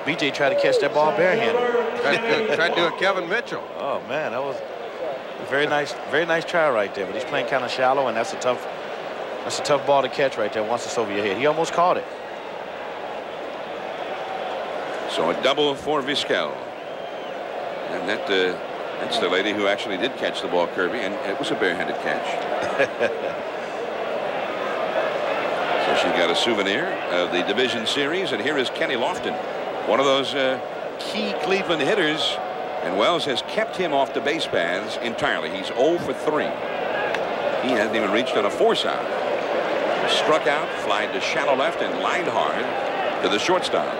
BJ tried to catch that ball barehanded. Tried to, do, tried to do a Kevin Mitchell. Oh, man, that was a very nice, very nice try right there. But he's playing kind of shallow, and that's a tough, that's a tough ball to catch right there once it's over your head. He almost caught it. So a double for Vizquel. And that uh, that's the lady who actually did catch the ball, Kirby, and it was a barehanded catch. so she got a souvenir of the division series, and here is Kenny Lofton, one of those uh, key Cleveland hitters, and Wells has kept him off the base paths entirely. He's 0 for 3. He hasn't even reached on a force out. Struck out, flied to shallow left, and lined hard to the shortstop.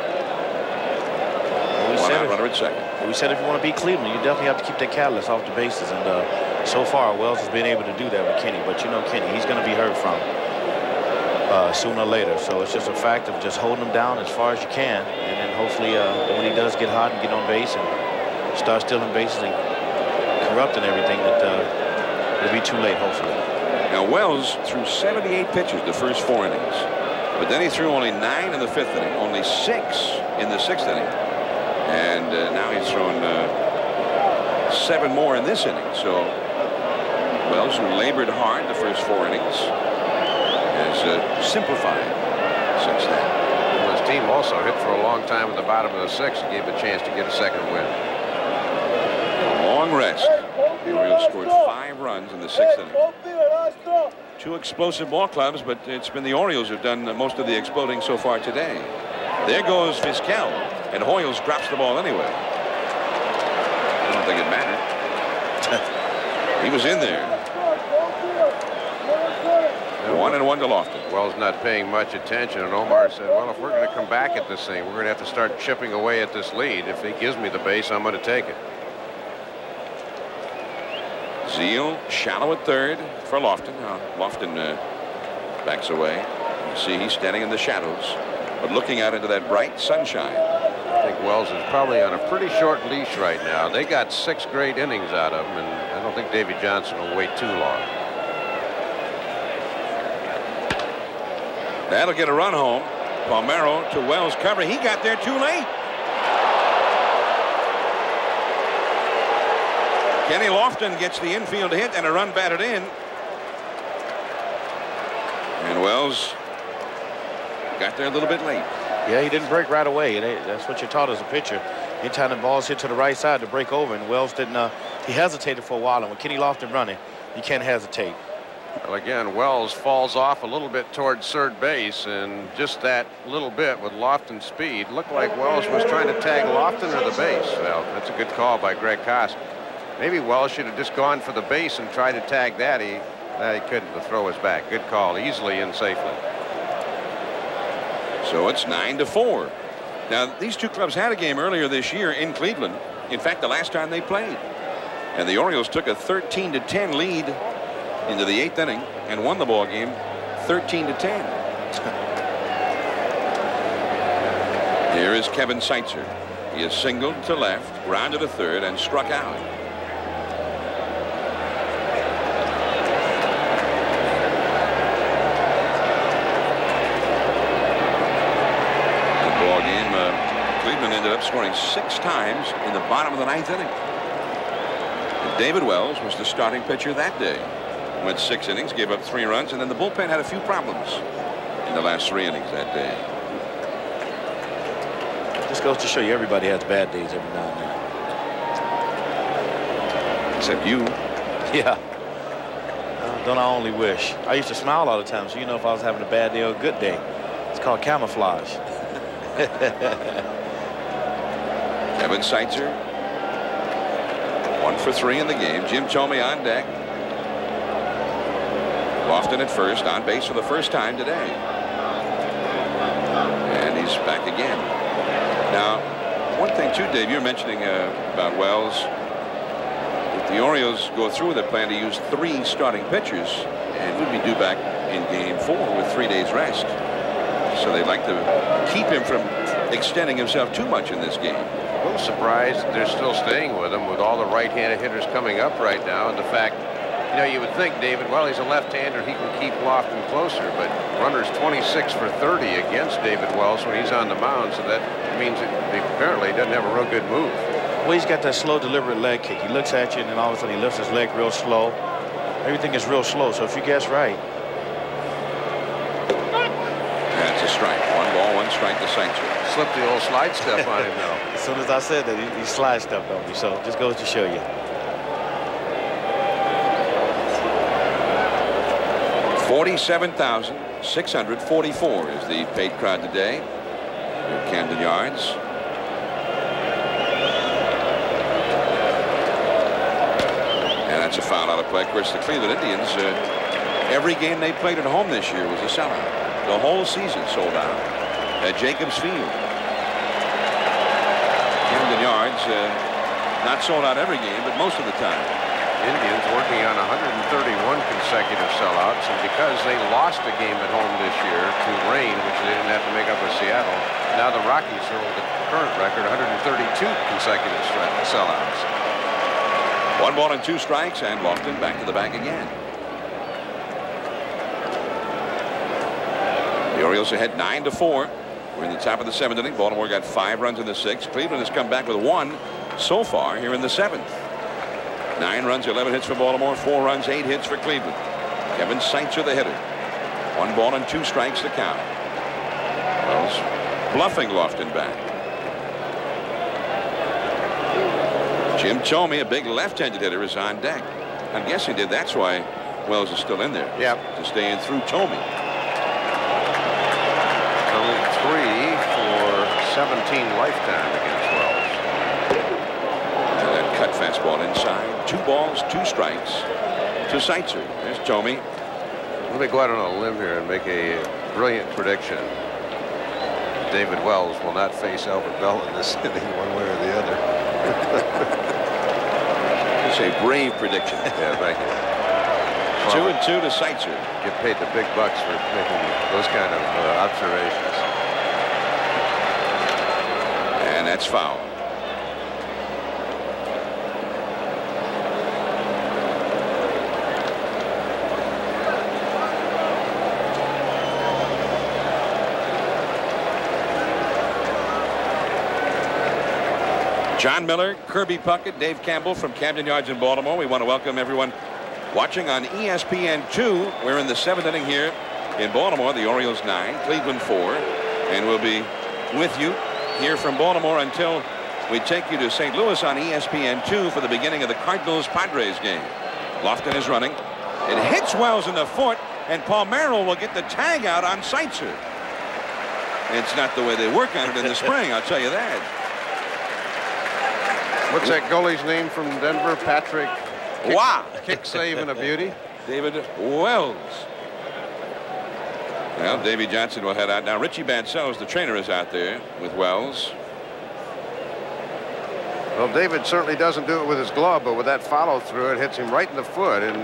We One said, out if, runner at second. we said if you want to beat Cleveland, you definitely have to keep that catalyst off the bases. And uh, so far, Wells has been able to do that with Kenny. But you know Kenny, he's going to be heard from uh, sooner or later. So it's just a fact of just holding him down as far as you can. And then hopefully uh, when he does get hot and get on base and start stealing bases and corrupting everything, that uh, it'll be too late, hopefully. Now Wells threw 78 pitches the first four innings, but then he threw only nine in the fifth inning, only six in the sixth inning, and uh, now he's thrown uh, seven more in this inning. So Wells, who labored hard the first four innings, has uh, simplified since then. Well, his team also hit for a long time at the bottom of the sixth and gave a chance to get a second win. Long rest. The Orioles scored five runs in the sixth inning. Two explosive ball clubs, but it's been the Orioles who've done most of the exploding so far today. There goes Vizquel, and Hoiles drops the ball anyway. I don't think it mattered. he was in there. One to Lofton. Wells not paying much attention, and Omar said, well, if we're going to come back at this thing, we're going to have to start chipping away at this lead. If he gives me the base, I'm going to take it. Zeile shallow at third for Lofton. Now Lofton uh, backs away. You see he's standing in the shadows, but looking out into that bright sunshine. I think Wells is probably on a pretty short leash right now. They got six great innings out of him, and I don't think Davey Johnson will wait too long. That'll get a run home. Palmeiro to Wells cover. He got there too late. Kenny Lofton gets the infield hit and a run batted in. And Wells got there a little bit late. Yeah, he didn't break right away. That's what you're taught as a pitcher. Anytime the ball's hit to the right side to break over, and Wells didn't. Uh, he hesitated for a while, and when Kenny Lofton running, you can't hesitate. Well, again, Wells falls off a little bit towards third base, and just that little bit with Lofton's speed looked like Wells was trying to tag Lofton or the base. Well, that's a good call by Greg Kosc. Maybe Wells should have just gone for the base and tried to tag that. He, uh, he couldn't. The throw was back. Good call, easily and safely. So it's nine to four. Now these two clubs had a game earlier this year in Cleveland. In fact, the last time they played, and the Orioles took a 13 to 10 lead into the eighth inning and won the ball game 13 to 10. Here is Kevin Seitzer. He is singled to left, grounded to third, and struck out. The ball game, uh, Cleveland ended up scoring six times in the bottom of the ninth inning. And David Wells was the starting pitcher that day went six innings, gave up three runs, and then the bullpen had a few problems in the last three innings that day. Just goes to show you everybody has bad days every now and then. Except you. Yeah. Uh, don't I only wish. I used to smile all the time, so you know if I was having a bad day or a good day. It's called camouflage. Kevin Seitzer. One for three in the game. Jim Thome on deck. Lofton at first, on base for the first time today. And he's back again. Now, one thing too, Dave, you're mentioning uh, about Wells. If the Orioles go through a plan to use three starting pitchers, and would be due back in game four with three days rest. So they'd like to keep him from extending himself too much in this game. A little surprised they're still staying with him with all the right-handed hitters coming up right now and the fact you know, you would think, David, well, he's a left-hander. He can keep Lofton closer, but runner's 26 for 30 against David Wells when he's on the mound, so that means that apparently he doesn't have a real good move. Well, he's got that slow, deliberate leg kick. He looks at you, and then all of a sudden he lifts his leg real slow. Everything is real slow, so if you guess right. That's a strike. One ball, one strike to Seitzer. Slipped the old slide step on him, though. as soon as I said that, he, he slide stepped on me, so just goes to show you. 47,644 is the paid crowd today at Camden Yards. And that's a foul out of play. Of course, the Cleveland Indians, uh, every game they played at home this year was a sellout. The whole season sold out at Jacobs Field. Camden Yards, uh, not sold out every game, but most of the time. Indians working on 131 consecutive sellouts, and because they lost a game at home this year to rain, which they didn't have to make up with Seattle, now the Rockies hold the current record 132 consecutive sellouts. One ball and two strikes, and Lofton back to the bag again. The Orioles ahead nine to four. We're in the top of the seventh inning. Baltimore got five runs in the sixth. Cleveland has come back with one so far here in the seventh. Nine runs, 11 hits for Baltimore, four runs, eight hits for Cleveland. Kevin Seitzer, the hitter. One ball and two strikes to count. Wells bluffing Lofton back. Jim Thome, a big left-handed hitter, is on deck. I'm guessing that that's why Wells is still in there. Yep. To stay in through Thome. Only three for 17 lifetime against Wells. And that cut fastball inside. Two balls, two strikes to Seitzer. There's Thome. Let me go out on a limb here and make a brilliant prediction. David Wells will not face Albert Belle in this inning one way or the other. It's a brave prediction. Yeah, thank you. Two and two to Seitzer. Get paid the big bucks for making those kind of uh, observations. And that's foul. Jon Miller, Kirby Puckett, Dave Campbell from Camden Yards in Baltimore. We want to welcome everyone watching on ESPN2. We're in the seventh inning here in Baltimore. The Orioles nine, Cleveland four, and we'll be with you here from Baltimore until we take you to St. Louis on ESPN2 for the beginning of the Cardinals-Padres game. Lofton is running. It hits Wells in the foot, and Palmeiro will get the tag out on Seitzer. It's not the way they work on it in the spring, I'll tell you that. What's that goalie's name from Denver? Patrick. Kick, Wow. Kick save and a beauty. David Wells. Well, Davey Johnson will head out. Now, Richie Bancells, the trainer, is out there with Wells. Well, David certainly doesn't do it with his glove, but with that follow through, it hits him right in the foot. And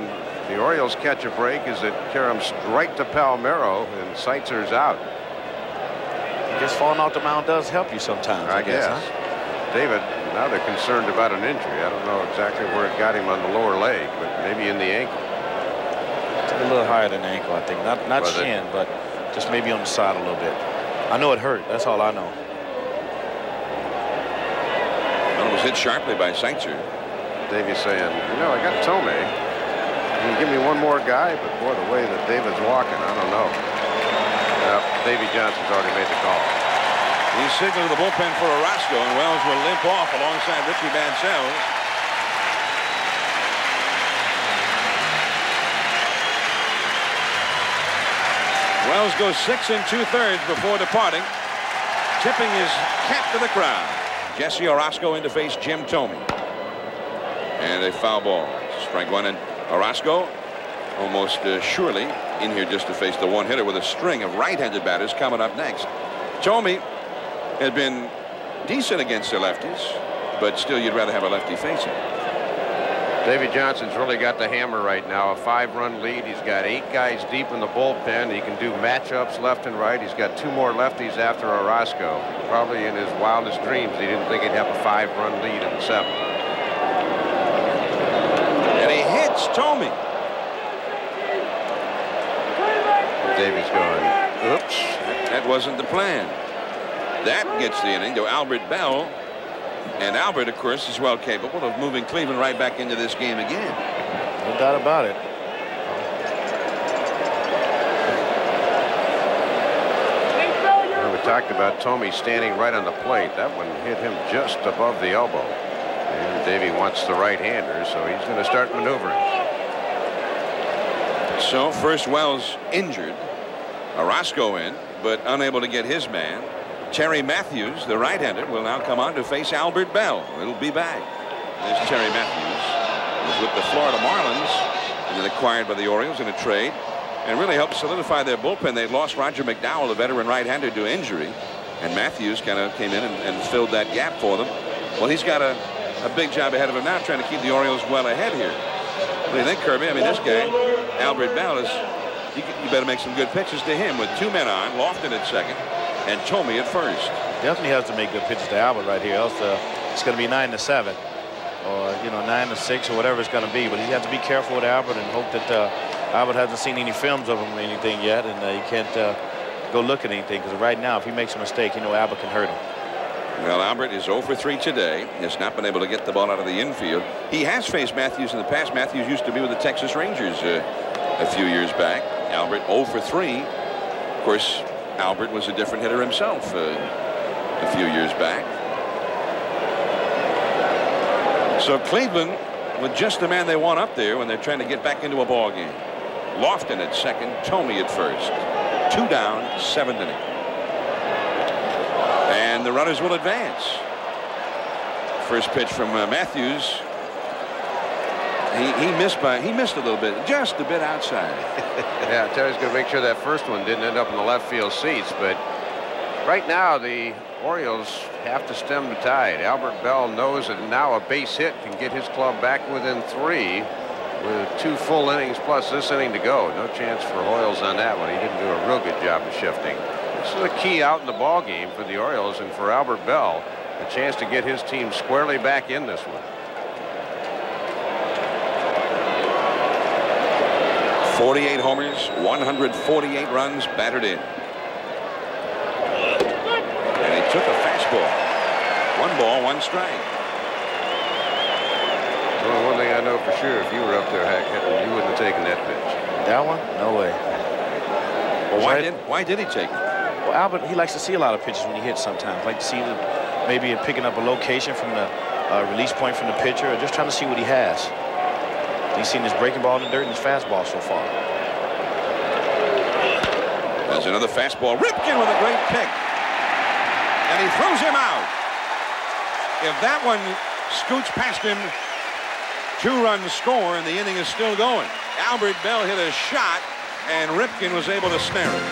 the Orioles catch a break as it caroms right to Palmeiro, and Seitzer's out. I guess falling off the mound does help you sometimes. I, I guess. huh? David, now they're concerned about an injury. I don't know exactly where it got him on the lower leg, but maybe in the ankle. Took a little higher than the ankle, I think. Not not Was it? shin, but just maybe on the side a little bit. I know it hurt. That's all I know. Well, it was hit sharply by Seitzer. Davey's saying, you know, I got Thome. Can you give me one more guy? But boy, the way that David's walking, I don't know. Well, Davey Johnson's already made the call. He's signaling the bullpen for Orosco, and Wells will limp off alongside Richie Bancells. Wells goes six and two thirds before departing, tipping his cap to the crowd. Jesse Orosco in to face Jim Thome. And a foul ball. Strike one, and Orosco almost uh, surely in here just to face the one hitter with a string of right-handed batters coming up next. Thome had been decent against the lefties, but still you'd rather have a lefty facing. David Johnson's really got the hammer right now. A five-run lead. He's got eight guys deep in the bullpen. He can do matchups left and right. He's got two more lefties after Orosco. Probably in his wildest dreams, he didn't think he'd have a five-run lead in the seventh. And he hits Thome. Davey's going, oops. That wasn't the plan. That gets the inning to Albert Belle. And Albert, of course, is well capable of moving Cleveland right back into this game again. No doubt about it. We talked about Thome standing right on the plate. That one hit him just above the elbow. And Davey wants the right-hander, so he's going to start maneuvering. So first Wells injured. Orosco in, but unable to get his man. Terry Matthews, the right-hander, will now come on to face Albert Belle. It'll be back. There's Terry Matthews. Was with the Florida Marlins and then acquired by the Orioles in a trade and really helped solidify their bullpen. They lost Roger McDowell, a veteran right-hander, to injury. And Matthews kind of came in and, and filled that gap for them. Well, he's got a, a big job ahead of him now trying to keep the Orioles well ahead here. What do you think, Kirby? I mean, this guy, Albert Belle, is you, you better make some good pitches to him with two men on, Lofton at second, and Thome at first. Definitely has to make good pitches to Albert right here. Else uh, it's going to be nine to seven, or you know nine to six, or whatever it's going to be. But he has to be careful with Albert and hope that uh, Albert hasn't seen any films of him or anything yet, and uh, he can't uh, go look at anything. Because right now, if he makes a mistake, you know Albert can hurt him. Well, Albert is 0 for 3 today. Has not been able to get the ball out of the infield. He has faced Matthews in the past. Matthews used to be with the Texas Rangers uh, a few years back. Albert 0 for 3. Of course, Albert was a different hitter himself uh, a few years back. So Cleveland with just the man they want up there when they're trying to get back into a ball game. Lofton at second, Thome at first. Two down, seventh inning. And the runners will advance. First pitch from uh, Matthews. He, he missed by he missed a little bit, just a bit outside. Yeah, Terry's going to make sure that first one didn't end up in the left field seats. But right now, the Orioles have to stem the tide. Albert Belle knows that now a base hit can get his club back within three with two full innings plus this inning to go. No chance for Hoiles on that one. He didn't do a real good job of shifting. This is a key out in the ball game for the Orioles and for Albert Belle. A chance to get his team squarely back in this one. 48 homers, 148 runs battered in. And he took a fastball. One ball, one strike. Well, one thing I know for sure, if you were up there Hack, you wouldn't have taken that pitch. That one? No way. Well, why Right. did why did he take it? Well, Albert, he likes to see a lot of pitches when he hits sometimes. Like to see the, maybe picking up a location from the uh, release point from the pitcher or just trying to see what he has. He's seen his breaking ball in the dirt and his fastball so far. There's another fastball. Ripken with a great pick. And he throws him out. If that one scoots past him, two runs score, and the inning is still going. Albert Belle hit a shot, and Ripken was able to snare it.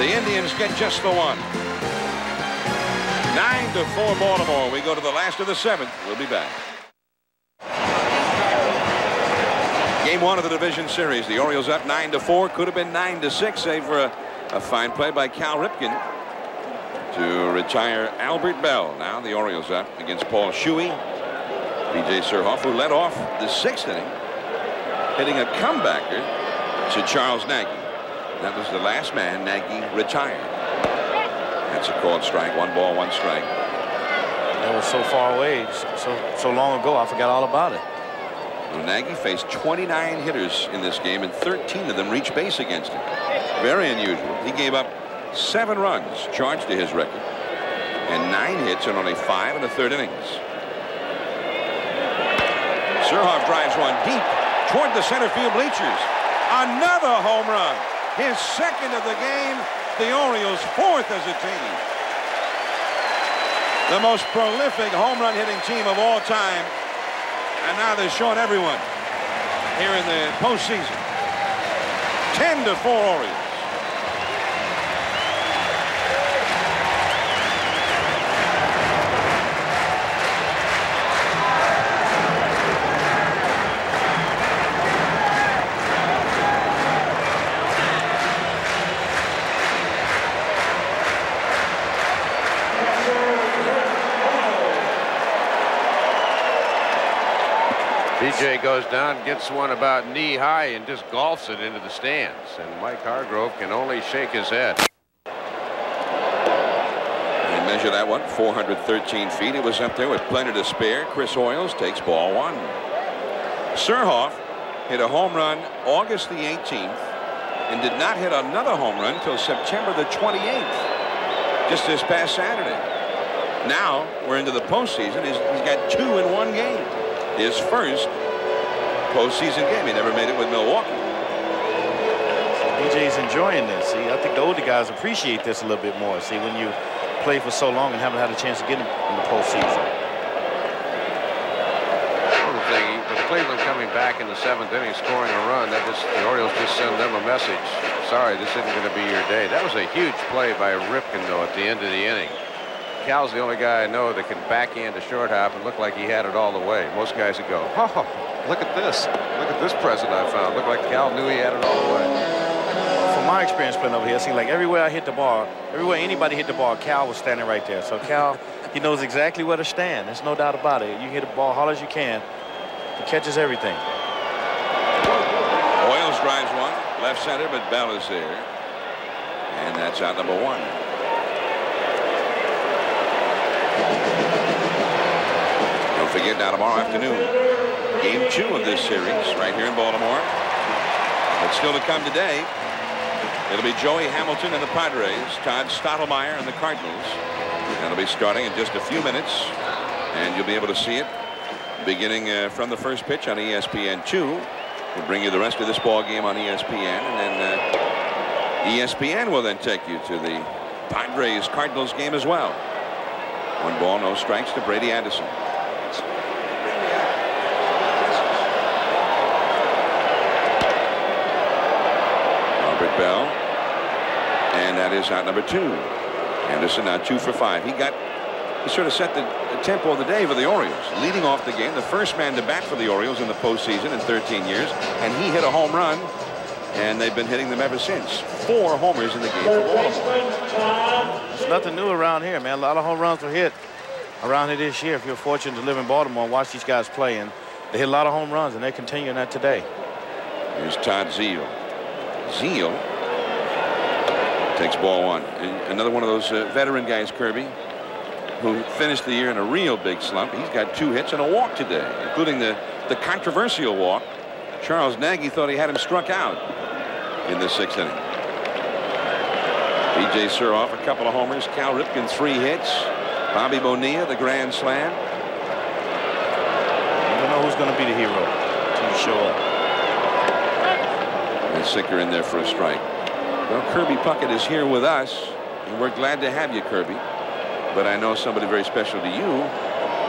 The Indians get just the one. Nine to four Baltimore. We go to the last of the seventh. We'll be back. Game one of the division series. The Orioles up nine to four. Could have been nine to six, save for a, a fine play by Cal Ripken to retire Albert Belle. Now the Orioles up against Paul Shuey. B.J. Surhoff, who led off the sixth inning, hitting a comebacker to Charles Nagy. That was the last man Nagy retired. That's a called strike. One ball, one strike. That was so far away, so so long ago, I forgot all about it. Nagy faced 29 hitters in this game, and 13 of them reached base against him. Very unusual. He gave up seven runs, charged to his record, and nine hits in only five and a third innings. Surhoff drives one deep toward the center field bleachers. Another home run. His second of the game. The Orioles fourth as a team. The most prolific home run hitting team of all time. And now they're showing everyone here in the postseason. 10 to 4 Orioles. BJ goes down, gets one about knee high, and just golfs it into the stands. And Mike Hargrove can only shake his head. They measure that one, 413 feet. It was up there with plenty to spare. Chris Hoiles takes ball one. Surhoff hit a home run August the 18th and did not hit another home run until September the 28th, just this past Saturday. Now we're into the postseason. He's, he's got two in one game. His first postseason game. He never made it with Milwaukee. BJ's enjoying this. See, I think the older guys appreciate this a little bit more. See, when you play for so long and haven't had a chance to get in, in the postseason. One with Cleveland coming back in the seventh inning, scoring a run, that just the Orioles just send them a message. Sorry, this isn't going to be your day. That was a huge play by Ripken, though, at the end of the inning. Cal's the only guy I know that can backhand a short hop and look like he had it all the way. Most guys would go, oh, look at this. Look at this present I found. Look like Cal knew he had it all the way. From my experience playing over here, it seems like everywhere I hit the ball, everywhere anybody hit the ball, Cal was standing right there. So Cal, he knows exactly where to stand. There's no doubt about it. You hit the ball hard as you can. He catches everything. Hoiles drives one, left center, but Belle is there. And that's out number one. Don't forget now tomorrow afternoon, game two of this series right here in Baltimore. But still to come today, it'll be Joey Hamilton and the Padres, Todd Stottlemyre and the Cardinals. That'll be starting in just a few minutes, and you'll be able to see it beginning uh, from the first pitch on E ESPN2. We'll bring you the rest of this ball game on ESPN, and then uh, ESPN will then take you to the Padres Cardinals game as well. One ball, no strikes to Brady Anderson. Albert Belle, and that is out number two. Anderson now two for five. He got he sort of set the, the tempo of the day for the Orioles, leading off the game, the first man to bat for the Orioles in the postseason in 13 years, and he hit a home run, and they've been hitting them ever since. Four homers in the game for Third Baltimore. baseman, nothing new around here, man. A lot of home runs were hit around here this year. If you're fortunate to live in Baltimore and watch these guys play, and they hit a lot of home runs, and they're continuing that today. Here's Todd Zeile. Zeile takes ball one. And another one of those uh, veteran guys, Kirby. who finished the year in a real big slump. He's got two hits and a walk today, including the, the controversial walk. Charles Nagy thought he had him struck out in the sixth inning. B.J. Surhoff, a couple of homers. Cal Ripken, three hits. Bobby Bonilla, the grand slam. You don't know who's going to be the hero until you show up. And Sicker in there for a strike. Well, Kirby Puckett is here with us, and we're glad to have you, Kirby. But I know somebody very special to you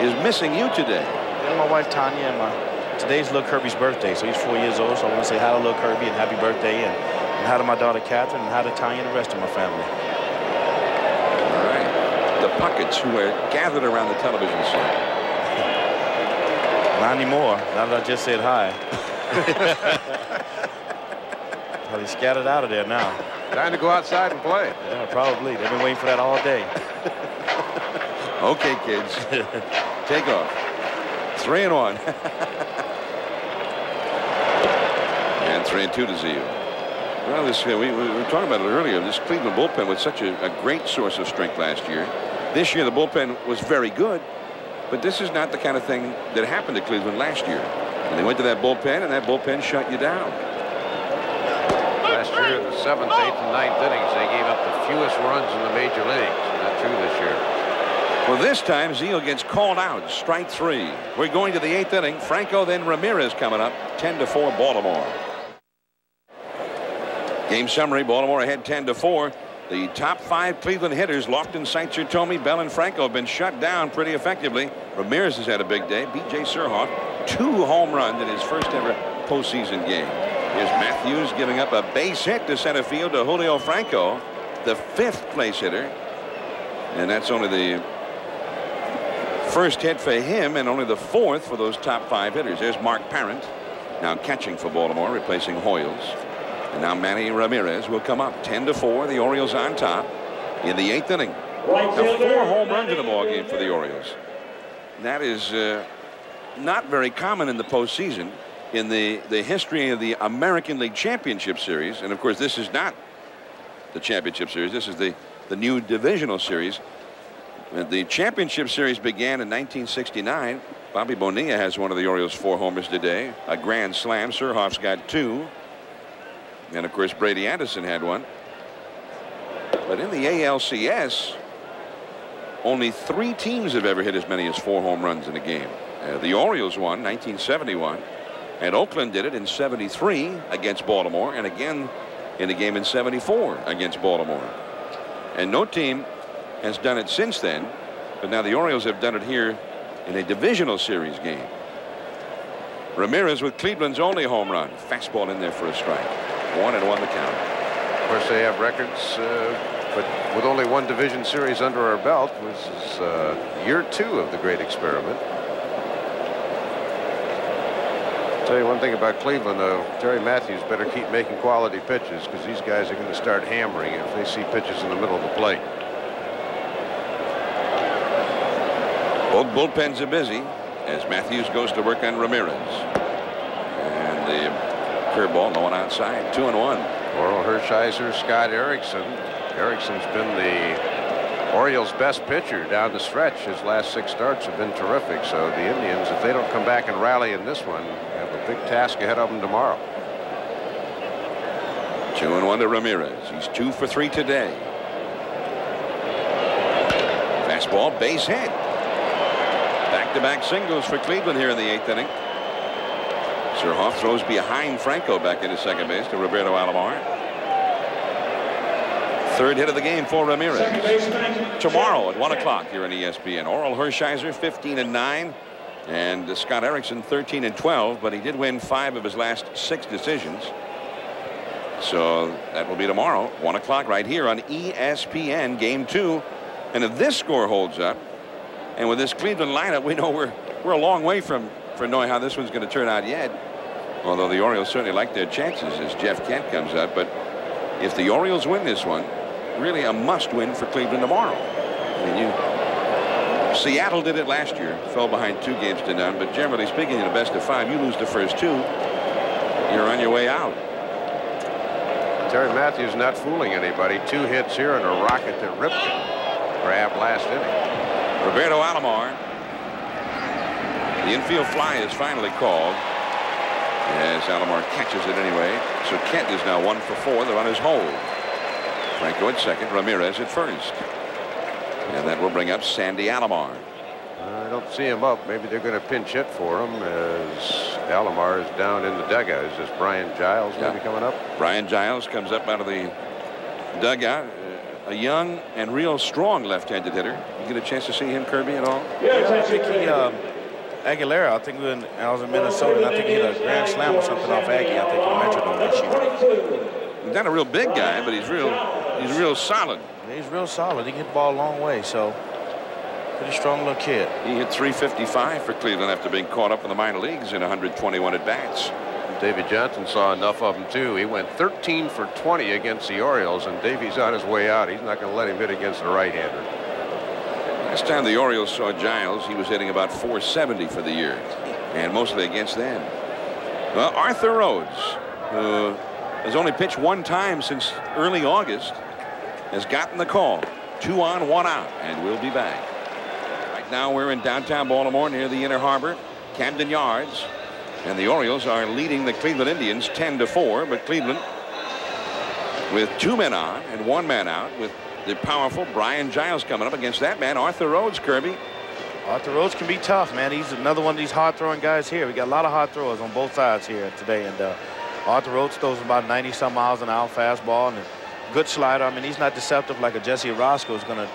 is missing you today. And my wife Tanya and my today's little Kirby's birthday, so he's four years old. So I want to say hi to little Kirby and happy birthday, and, and hi to my daughter Catherine, and hi to Tanya and the rest of my family. All right. The Pucketts who are gathered around the television set. Not anymore. Now that I just said hi. Probably scattered out of there now. Time to go outside and play. Yeah, probably. They've been waiting for that all day. Okay, kids. Take off. Three and one. And three and two to Zeile. Well, this uh, we, we were talking about it earlier. This Cleveland bullpen was such a, a great source of strength last year. This year, the bullpen was very good, but this is not the kind of thing that happened to Cleveland last year. And they went to that bullpen, and that bullpen shut you down. Last year in the seventh, eighth, and ninth innings, they gave up the fewest runs in the major leagues. Not true this year. Well, this time Zeile gets called out. Strike three. We're going to the eighth inning. Franco, then Ramirez coming up. 10 to 4 Baltimore. Game summary, Baltimore ahead 10 to 4. The top five Cleveland hitters, Lofton, Seitzer, Thome, Belle, and Franco have been shut down pretty effectively. Ramirez has had a big day. B.J. Surhoff, two home runs in his first ever postseason game. Here's Matthews giving up a base hit to center field to Julio Franco, the fifth place hitter. And that's only the first hit for him and only the fourth for those top five hitters. There's Mark Parent now catching for Baltimore, replacing Hoiles. And now Manny Ramirez will come up 10 to 4. The Orioles on top in the eighth inning. Now four home runs in the ball game for the Orioles. That is uh, not very common in the postseason in the, the history of the American League Championship Series. And of course, this is not the championship series. This is the, the new divisional series. The championship series began in 1969. Bobby Bonilla has one of the Orioles' four homers today. A grand slam. Surhoff's got two. And of course, Brady Anderson had one. But in the ALCS, only three teams have ever hit as many as four home runs in a game. Uh, the Orioles won 1971, and Oakland did it in 73 against Baltimore, and again in a game in 74 against Baltimore. And no team has done it since then, but now the Orioles have done it here in a divisional series game. Ramirez with Cleveland's only home run. Fastball in there for a strike. One and one the count. Of course, they have records, uh, but with only one division series under our belt, this is uh, year two of the great experiment. Tell you one thing about Cleveland, though, Terry Matthews better keep making quality pitches because these guys are going to start hammering if they see pitches in the middle of the plate. Both bullpens are busy as Matthews goes to work on Ramirez. And the curveball, no one outside. Two and one. Orel Hershiser, Scott Erickson. Erickson's been the Orioles' best pitcher down the stretch. His last six starts have been terrific. So the Indians, if they don't come back and rally in this one, have a big task ahead of them tomorrow. Two and one to Ramirez. He's two for three today. Fastball, base hit. Back-to-back singles for Cleveland here in the eighth inning. Surhoff throws behind Franco back into second base to Roberto Alomar. Third hit of the game for Ramirez. Tomorrow at 1 o'clock here on ESPN. Orel Hershiser 15 and 9 and Scott Erickson 13 and 12 but he did win five of his last six decisions. So that will be tomorrow 1 o'clock right here on ESPN game two and if this score holds up and with this Cleveland lineup we know we're we're a long way from from knowing how this one's going to turn out yet. Although the Orioles certainly like their chances as Jeff Kent comes up but if the Orioles win this one really a must win for Cleveland tomorrow. I mean, you, Seattle did it last year, fell behind two games to none, but generally speaking, in a best of five, you lose the first two, you're on your way out. Terry Matthews not fooling anybody. Two hits here and a rocket that Ripken grabbed last inning. Roberto Alomar. The infield fly is finally called. As Alomar catches it anyway. So Kent is now one for four. The run is hold. Franco at second. Ramirez at first. And that will bring up Sandy Alomar. I don't see him up. Maybe they're going to pinch hit for him as Alomar is down in the dugout. Is this Brian Giles Yeah. maybe coming up? Brian Giles comes up out of the dugout. A young and real strong left-handed hitter. You get a chance to see him, Kirby, at all? Your I think he, um, Aguilera, I think when I was in Minnesota, and I think he hit a grand slam or something off Aggie, I think in Metrodome this year. 22. He's not a real big guy, but he's real. He's real solid. He's real solid. He can hit the ball a long way, so pretty strong little kid. He hit 355 for Cleveland after being caught up in the minor leagues in 121 at bats. David Johnson saw enough of him too. He went 13 for 20 against the Orioles, and Davey's on his way out. He's not going to let him hit against the right-hander. Last time the Orioles saw Giles, he was hitting about 470 for the year, and mostly against them. Well, Arthur Rhodes, who has only pitched one time since early August, has gotten the call. Two on, one out, and we'll be back. Right now we're in downtown Baltimore near the Inner Harbor, Camden Yards, and the Orioles are leading the Cleveland Indians 10 to 4, but Cleveland with two men on and one man out with the powerful Brian Giles coming up against that man, Arthur Rhodes, Kirby. Arthur Rhodes can be tough, man. He's another one of these hard throwing guys here. We got a lot of hard throwers on both sides here today, and uh, Arthur Rhodes throws about 90 some miles an hour fastball and a good slider. I mean, he's not deceptive like a Jesse Orosco is gonna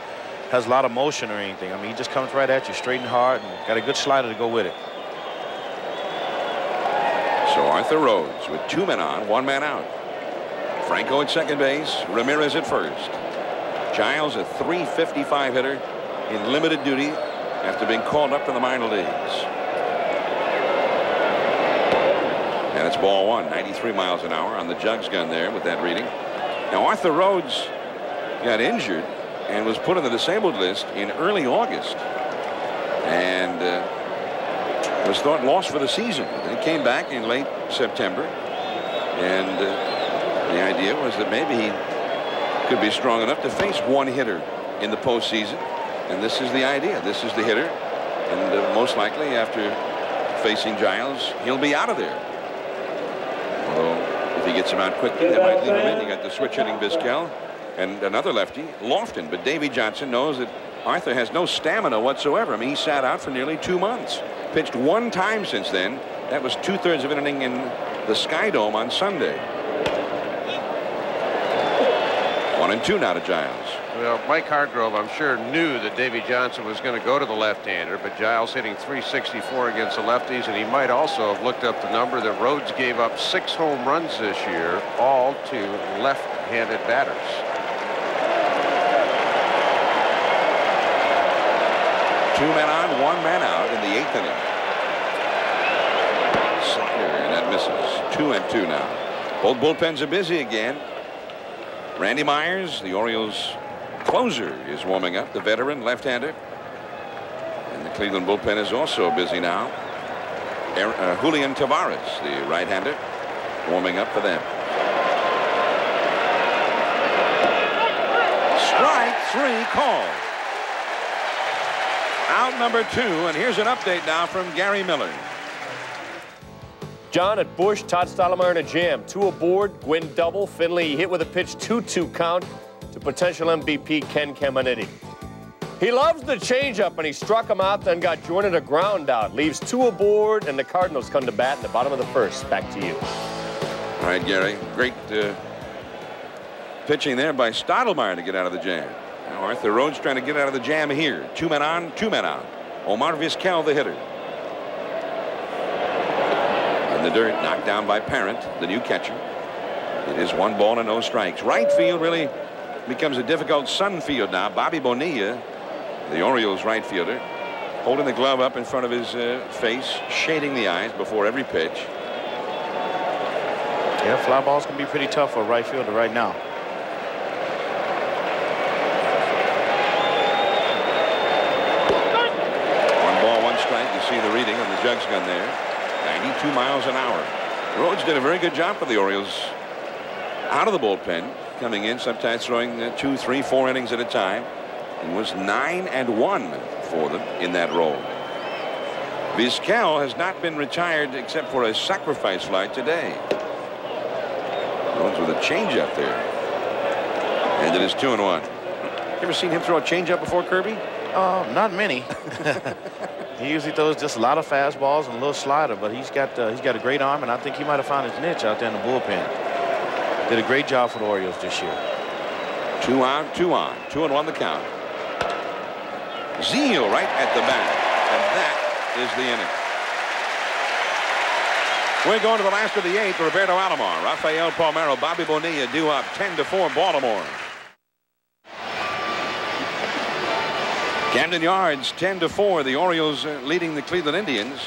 has a lot of motion or anything. I mean, he just comes right at you, straight and hard, and got a good slider to go with it. So Arthur Rhodes with two men on, one man out. Franco at second base, Ramirez at first. Giles, a 355 hitter in limited duty after being called up from the minor leagues. And it's ball one, 93 miles an hour on the jugs gun there with that reading. Now Arthur Rhodes got injured and was put on the disabled list in early August. And uh, was thought lost for the season. He came back in late September, and uh, the idea was that maybe he could be strong enough to face one hitter in the postseason. And this is the idea. This is the hitter, and uh, most likely after facing Giles, he'll be out of there. Although if he gets him out quickly, they might leave him in. You got the switch hitting Vizquel and another lefty, Lofton. But Davey Johnson knows that Arthur has no stamina whatsoever. I mean, he sat out for nearly two months. Pitched one time since then. That was two thirds of an inning in the Sky Dome on Sunday. One and two now to Giles. Well, Mike Hargrove, I'm sure, knew that Davey Johnson was going to go to the left-hander, but Giles hitting 364 against the lefties, and he might also have looked up the number that Rhodes gave up six home runs this year, all to left-handed batters. Two men on, one man out in the eighth inning. Slider, and that misses. Two and two now. Both bullpens are busy again. Randy Myers, the Orioles closer, is warming up, the veteran left-hander. And the Cleveland bullpen is also busy now. Aaron- uh, Julian Tavarez, the right-hander, warming up for them. Strike three called. Out number two, and here's an update now from Gary Miller. Jon at Busch, Todd Stottlemyre in a jam. Two aboard, Gwynn double. Finley hit with a pitch 2-2 count to potential MVP Ken Caminiti. He loves the changeup, and he struck him out, then got Jordan a ground out. Leaves two aboard, and the Cardinals come to bat in the bottom of the first. Back to you. All right, Gary. Great uh, pitching there by Stottlemyre to get out of the jam. Now Arthur Rhodes trying to get out of the jam here. Two men on, two men out. Omar Vizquel, the hitter. The dirt, knocked down by Parent, the new catcher. It is one ball and no strikes. Right field really becomes a difficult sun field now. Bobby Bonilla, the Orioles right fielder, holding the glove up in front of his uh, face, shading the eyes before every pitch. Yeah, fly balls can be pretty tough for a right fielder right now. One ball, one strike. You see the reading on the jugs gun there. 92 miles an hour. Rhodes did a very good job for the Orioles out of the bullpen, coming in, sometimes throwing uh, two, three, four innings at a time, and was nine and one for them in that role. Vizquel has not been retired except for a sacrifice fly today. Those with a changeup there. And it is two and one. You ever seen him throw a changeup before, Kirby? Uh, not many. he usually throws just a lot of fastballs and a little slider, but he's got uh, he's got a great arm, and I think he might have found his niche out there in the bullpen. Did a great job for the Orioles this year. Two on, two on, two and one the count. Zeile right at the bat, and that is the inning. We're going to the last of the eighth. Roberto Alomar, Rafael Palmeiro, Bobby Bonilla due up 10 to 4 Baltimore. Camden Yards 10 to 4 the Orioles uh, leading the Cleveland Indians.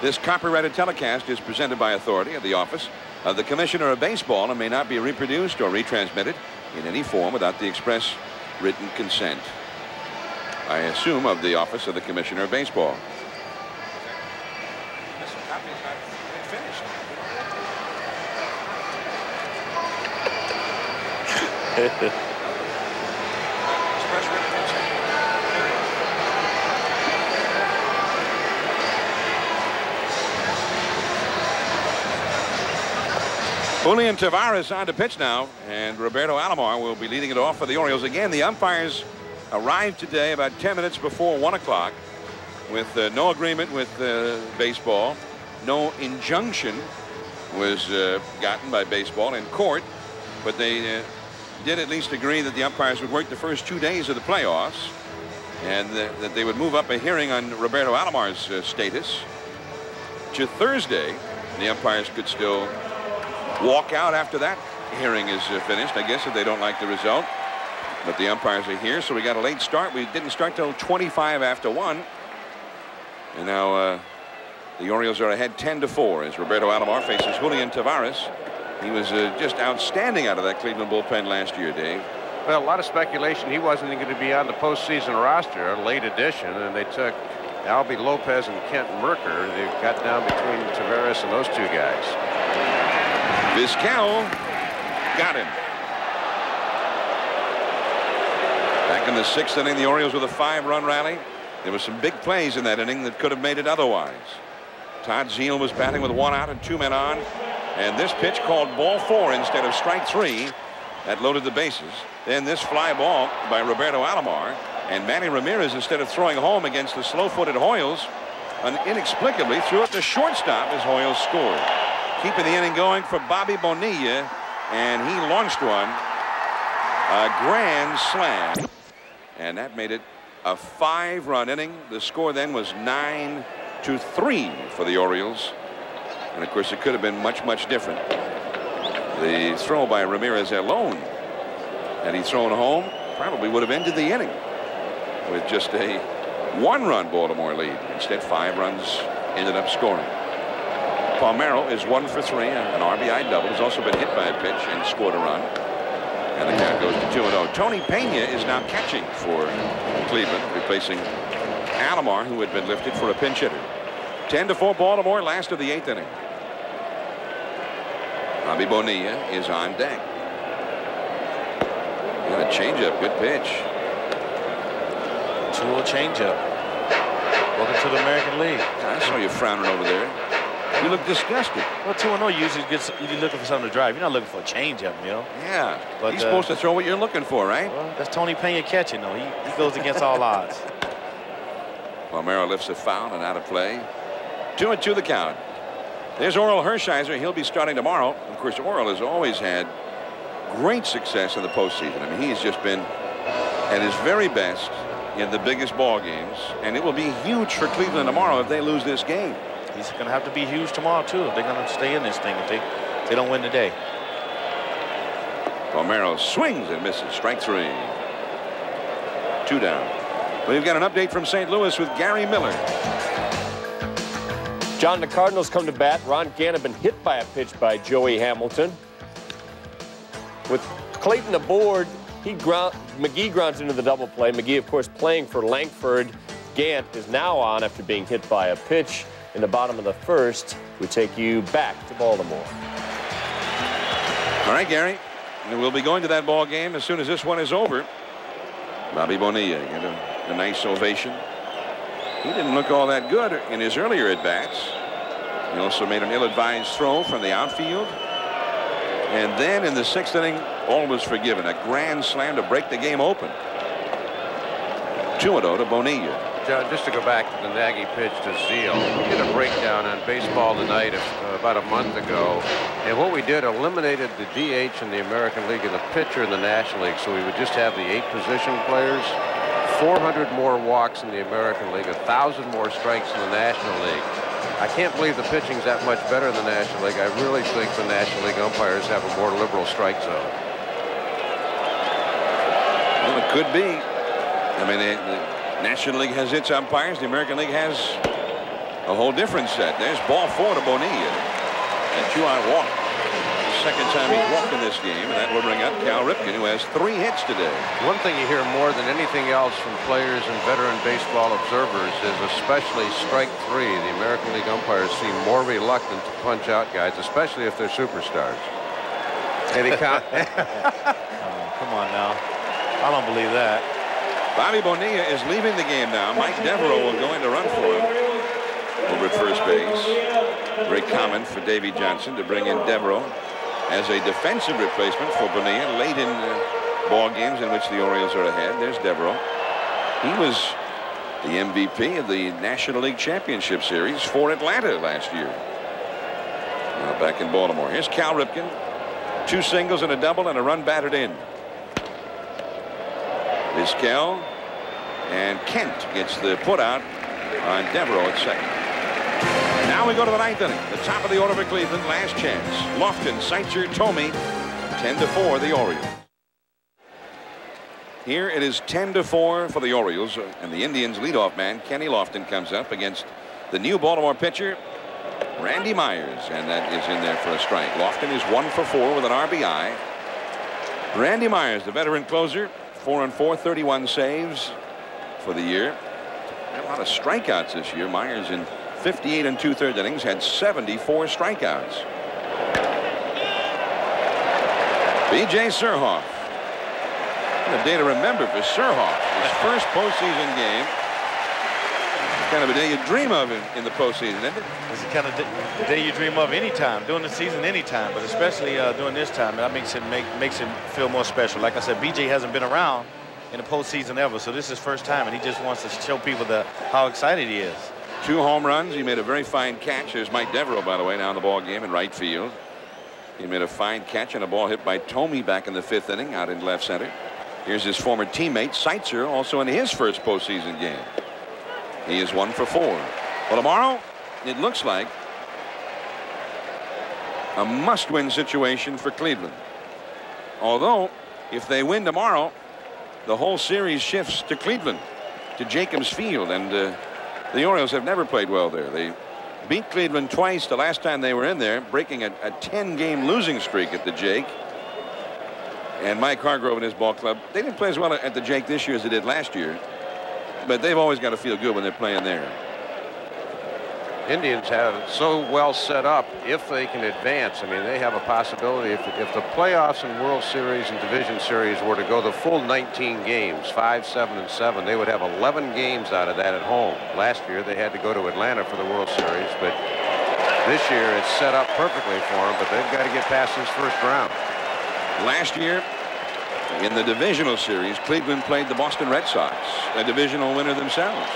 This copyrighted telecast is presented by authority of the office of the Commissioner of Baseball and may not be reproduced or retransmitted in any form without the express written consent. I assume of the office of the Commissioner of Baseball. Julian Tavarez on to pitch now, and Roberto Alomar will be leading it off for the Orioles. Again, the umpires arrived today about 10 minutes before 1 o'clock with uh, no agreement with uh, baseball. No injunction was uh, gotten by baseball in court, but they uh, did at least agree that the umpires would work the first two days of the playoffs and that they would move up a hearing on Roberto Alomar's uh, status to Thursday. The umpires could still walk out after that hearing is uh, finished, I guess, if they don't like the result. But the umpires are here, so we got a late start. We didn't start till 25 after 1. And now uh, the Orioles are ahead 10 to 4 as Roberto Alomar faces Julian Tavarez. He was uh, just outstanding out of that Cleveland bullpen last year, Dave. Well, a lot of speculation he wasn't going to be on the postseason roster, a late addition, and they took Albie Lopez and Kent Mercker. They got down between Tavares and those two guys. Vizquel got him. Back in the sixth inning, the Orioles with a five-run rally. There were some big plays in that inning that could have made it otherwise. Todd Zeile was batting with one out and two men on. And this pitch called ball four instead of strike three. That loaded the bases. Then this fly ball by Roberto Alomar. And Manny Ramirez, instead of throwing home against the slow-footed Hoiles, inexplicably threw it to shortstop as Hoiles scored. Keeping the inning going for Bobby Bonilla. And he launched one. A grand slam. And that made it a five-run inning. The score then was nine to three for the Orioles. And of course, it could have been much, much different. The throw by Ramirez alone, had he thrown home, probably would have ended the inning with just a one-run Baltimore lead. Instead, five runs ended up scoring. Palmeiro is one for three, an RBI double. Has also been hit by a pitch and scored a run. And the count goes to 2 0. Tony Pena is now catching for Cleveland, replacing Alomar, who had been lifted for a pinch hitter. 10 to 4 Baltimore, last of the eighth inning. Bobby Bonilla is on deck. And a changeup, good pitch. 2-0 changeup. Welcome to the American League. I saw you frowning over there. You look disgusted. Well, 2-0 usually gets you're looking for something to drive. You're not looking for a changeup, Mill. Yeah, but he's uh, supposed to throw what you're looking for, right? Well, that's Tony Pena catching, though. He, he goes against all odds. Palmeiro lifts a foul and out of play. Two and two the count. There's Orel Hershiser. He'll be starting tomorrow. Of course, Orel has always had great success in the postseason. I mean, he's just been at his very best in the biggest ball games, and it will be huge for Cleveland tomorrow if they lose this game. He's going to have to be huge tomorrow, too, if they're going to stay in this thing, if they, if they don't win today. Romero swings and misses. Strike three. Two down. We've got an update from St. Louis with Gary Miller. Jon, the Cardinals come to bat. Ron Gannon been hit by a pitch by Joey Hamilton. With Clayton aboard, he ground, McGee grounds into the double play. McGee, of course, playing for Lankford. Gant is now on after being hit by a pitch in the bottom of the first. We take you back to Baltimore. All right, Gary. We'll be going to that ball game as soon as this one is over. Bobby Bonilla get a, a nice ovation he didn't look all that good in his earlier at-bats. He also made an ill-advised throw from the outfield. And then in the sixth inning, all was forgiven. A grand slam to break the game open. 2-0 to Bonilla. Jon, just to go back to the Nagy pitch to Zeile, we did a breakdown on Baseball Tonight uh, about a month ago, and what we did eliminated the DH in the American League and the pitcher in the National League, so we would just have the eight position players, 400 more walks in the American League, 1,000 more strikes in the National League. I can't believe the pitching's that much better in the National League. I really think the National League umpires have a more liberal strike zone. Well, it could be. I mean, National League has its umpires. The American League has a whole different set. There's ball four to Bonilla. And Chuan walked. Second time he's walked in this game, and that will bring up Cal Ripken, who has three hits today. One thing you hear more than anything else from players and veteran baseball observers is especially strike three. The American League umpires seem more reluctant to punch out guys, especially if they're superstars. Any count? oh, come on now. I don't believe that. Bobby Bonilla is leaving the game now. Mike Devereaux will go in to run for him over at first base. Very common for Davey Johnson to bring in Devereaux as a defensive replacement for Bonilla late in ball games in which the Orioles are ahead. There's Devereaux. He was the MVP of the National League Championship Series for Atlanta last year. Now back in Baltimore. Here's Cal Ripken. Two singles and a double and a run batted in. Vizquel and Kent gets the put out on Devereaux at second. Now we go to the ninth inning. The top of the order for Cleveland. Last chance. Lofton, Seitzer, Thome. 10 to 4 the Orioles. Here it is 10 to 4 for the Orioles and the Indians leadoff man Kenny Lofton comes up against the new Baltimore pitcher Randy Myers and that is in there for a strike. Lofton is one for four with an RBI. Randy Myers the veteran closer four and four 31 saves for the year. A lot of strikeouts this year. Myers in 58 and two-thirds innings had 74 strikeouts. B.J. Surhoff. What a day to remember for Surhoff. His first postseason game. Kind of a day you dream of in, in the postseason, isn't it? It's the kind of day you dream of anytime, during the season, anytime, but especially uh, during this time. That makes it make, makes it feel more special. Like I said, BJ hasn't been around in the postseason ever, so this is his first time, and he just wants to show people the, how excited he is. Two home runs. He made a very fine catch. There's Mike Devereaux, by the way, now in the ball game in right field. He made a fine catch and a ball hit by Thome back in the fifth inning out in left center. Here's his former teammate Seitzer also in his first postseason game. He is one for four. Well, tomorrow, it looks like a must-win situation for Cleveland. Although, if they win tomorrow, the whole series shifts to Cleveland, to Jacobs Field, and uh, the Orioles have never played well there. They beat Cleveland twice the last time they were in there, breaking a 10-game losing streak at the Jake. And Mike Hargrove and his ball club, they didn't play as well at the Jake this year as they did last year but they've always got to feel good when they're playing there. Indians have it so well set up if they can advance. I mean, they have a possibility if, if the playoffs and World Series and Division Series were to go the full 19 games, 5, 7, and 7, they would have 11 games out of that at home. Last year, they had to go to Atlanta for the World Series, but this year it's set up perfectly for them, but they've got to get past this first round. Last year, in the divisional series, Cleveland played the Boston Red Sox, a divisional winner themselves.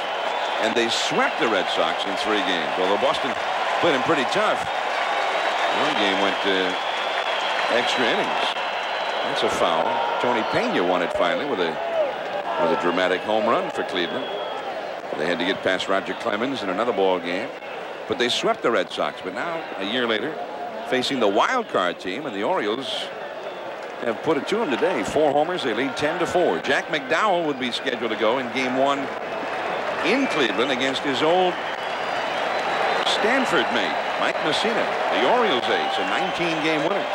And they swept the Red Sox in three games, although Boston played them pretty tough. One game went to extra innings. That's a foul. Tony Pena won it finally with a with a dramatic home run for Cleveland. They had to get past Roger Clemens in another ball game. But they swept the Red Sox. But now, a year later, facing the wild card team and the Orioles have put it to him today. Four homers. They lead 10 to 4. Jack McDowell would be scheduled to go in game one in Cleveland against his old Stanford mate, Mike Mussina, the Orioles ace, a 19 game winner.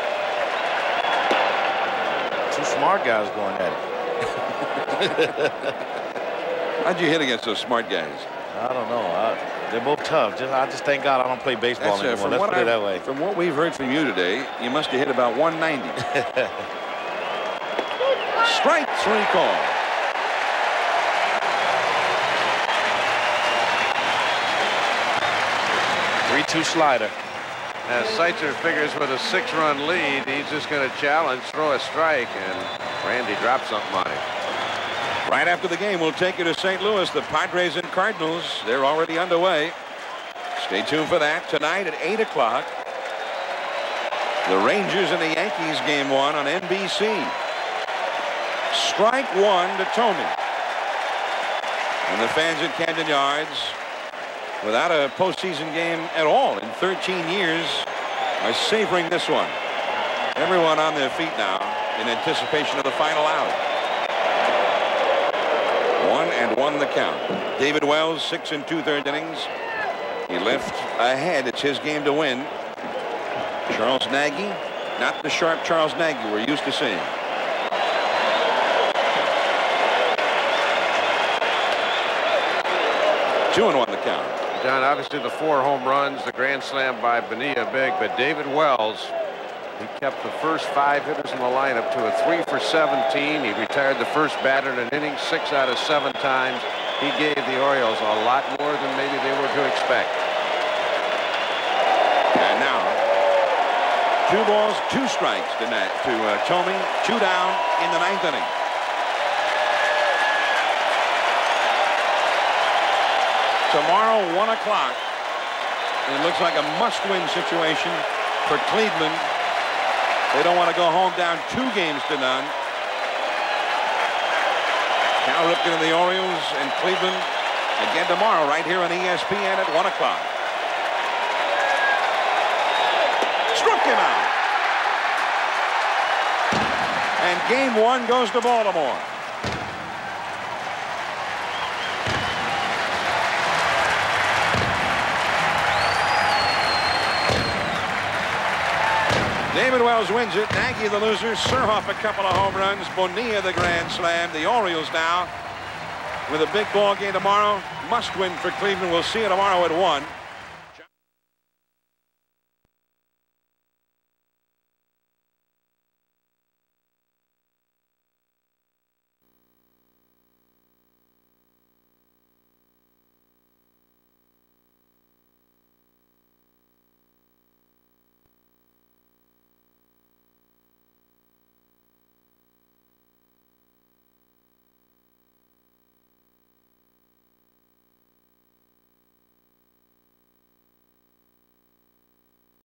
Two smart guys going at it. How'd you hit against those smart guys? I don't know. I, they're both tough. Just, I just thank God I don't play baseball That's, uh, anymore. Let's put it that way. From what we've heard from you today, you must have hit about 190. Strike three call. 3-2 slider. As Seitzer figures with a six-run lead, he's just going to challenge, throw a strike, and Randy drops something on him. Right after the game, we'll take you to St. Louis. The Padres and Cardinals, they're already underway. Stay tuned for that tonight at 8 o'clock. The Rangers and the Yankees game one on NBC. Strike one to Thome. And the fans at Camden Yards, without a postseason game at all in 13 years, are savoring this one. Everyone on their feet now in anticipation of the final out. One and one the count. David Wells, six and two-thirds innings. He left ahead. It's his game to win. Charles Nagy, not the sharp Charles Nagy we're used to seeing. Two and one the count. Jon, obviously the four home runs, the grand slam by Bonilla big, but David Wells, he kept the first five hitters in the lineup to a three for 17. He retired the first batter in an inning six out of seven times. He gave the Orioles a lot more than maybe they were to expect. And now, two balls, two strikes to, to uh, two down in the ninth inning. Tomorrow, 1 o'clock. It looks like a must-win situation for Cleveland. They don't want to go home down two games to none. Cal Ripken and the Orioles and Cleveland again tomorrow right here on ESPN at 1 o'clock. Struck him out. And game one goes to Baltimore. David Wells wins it. Nagy the loser. Surhoff a couple of home runs. Bonilla the grand slam. The Orioles now with a big ball game tomorrow. Must win for Cleveland. We'll see you tomorrow at 1.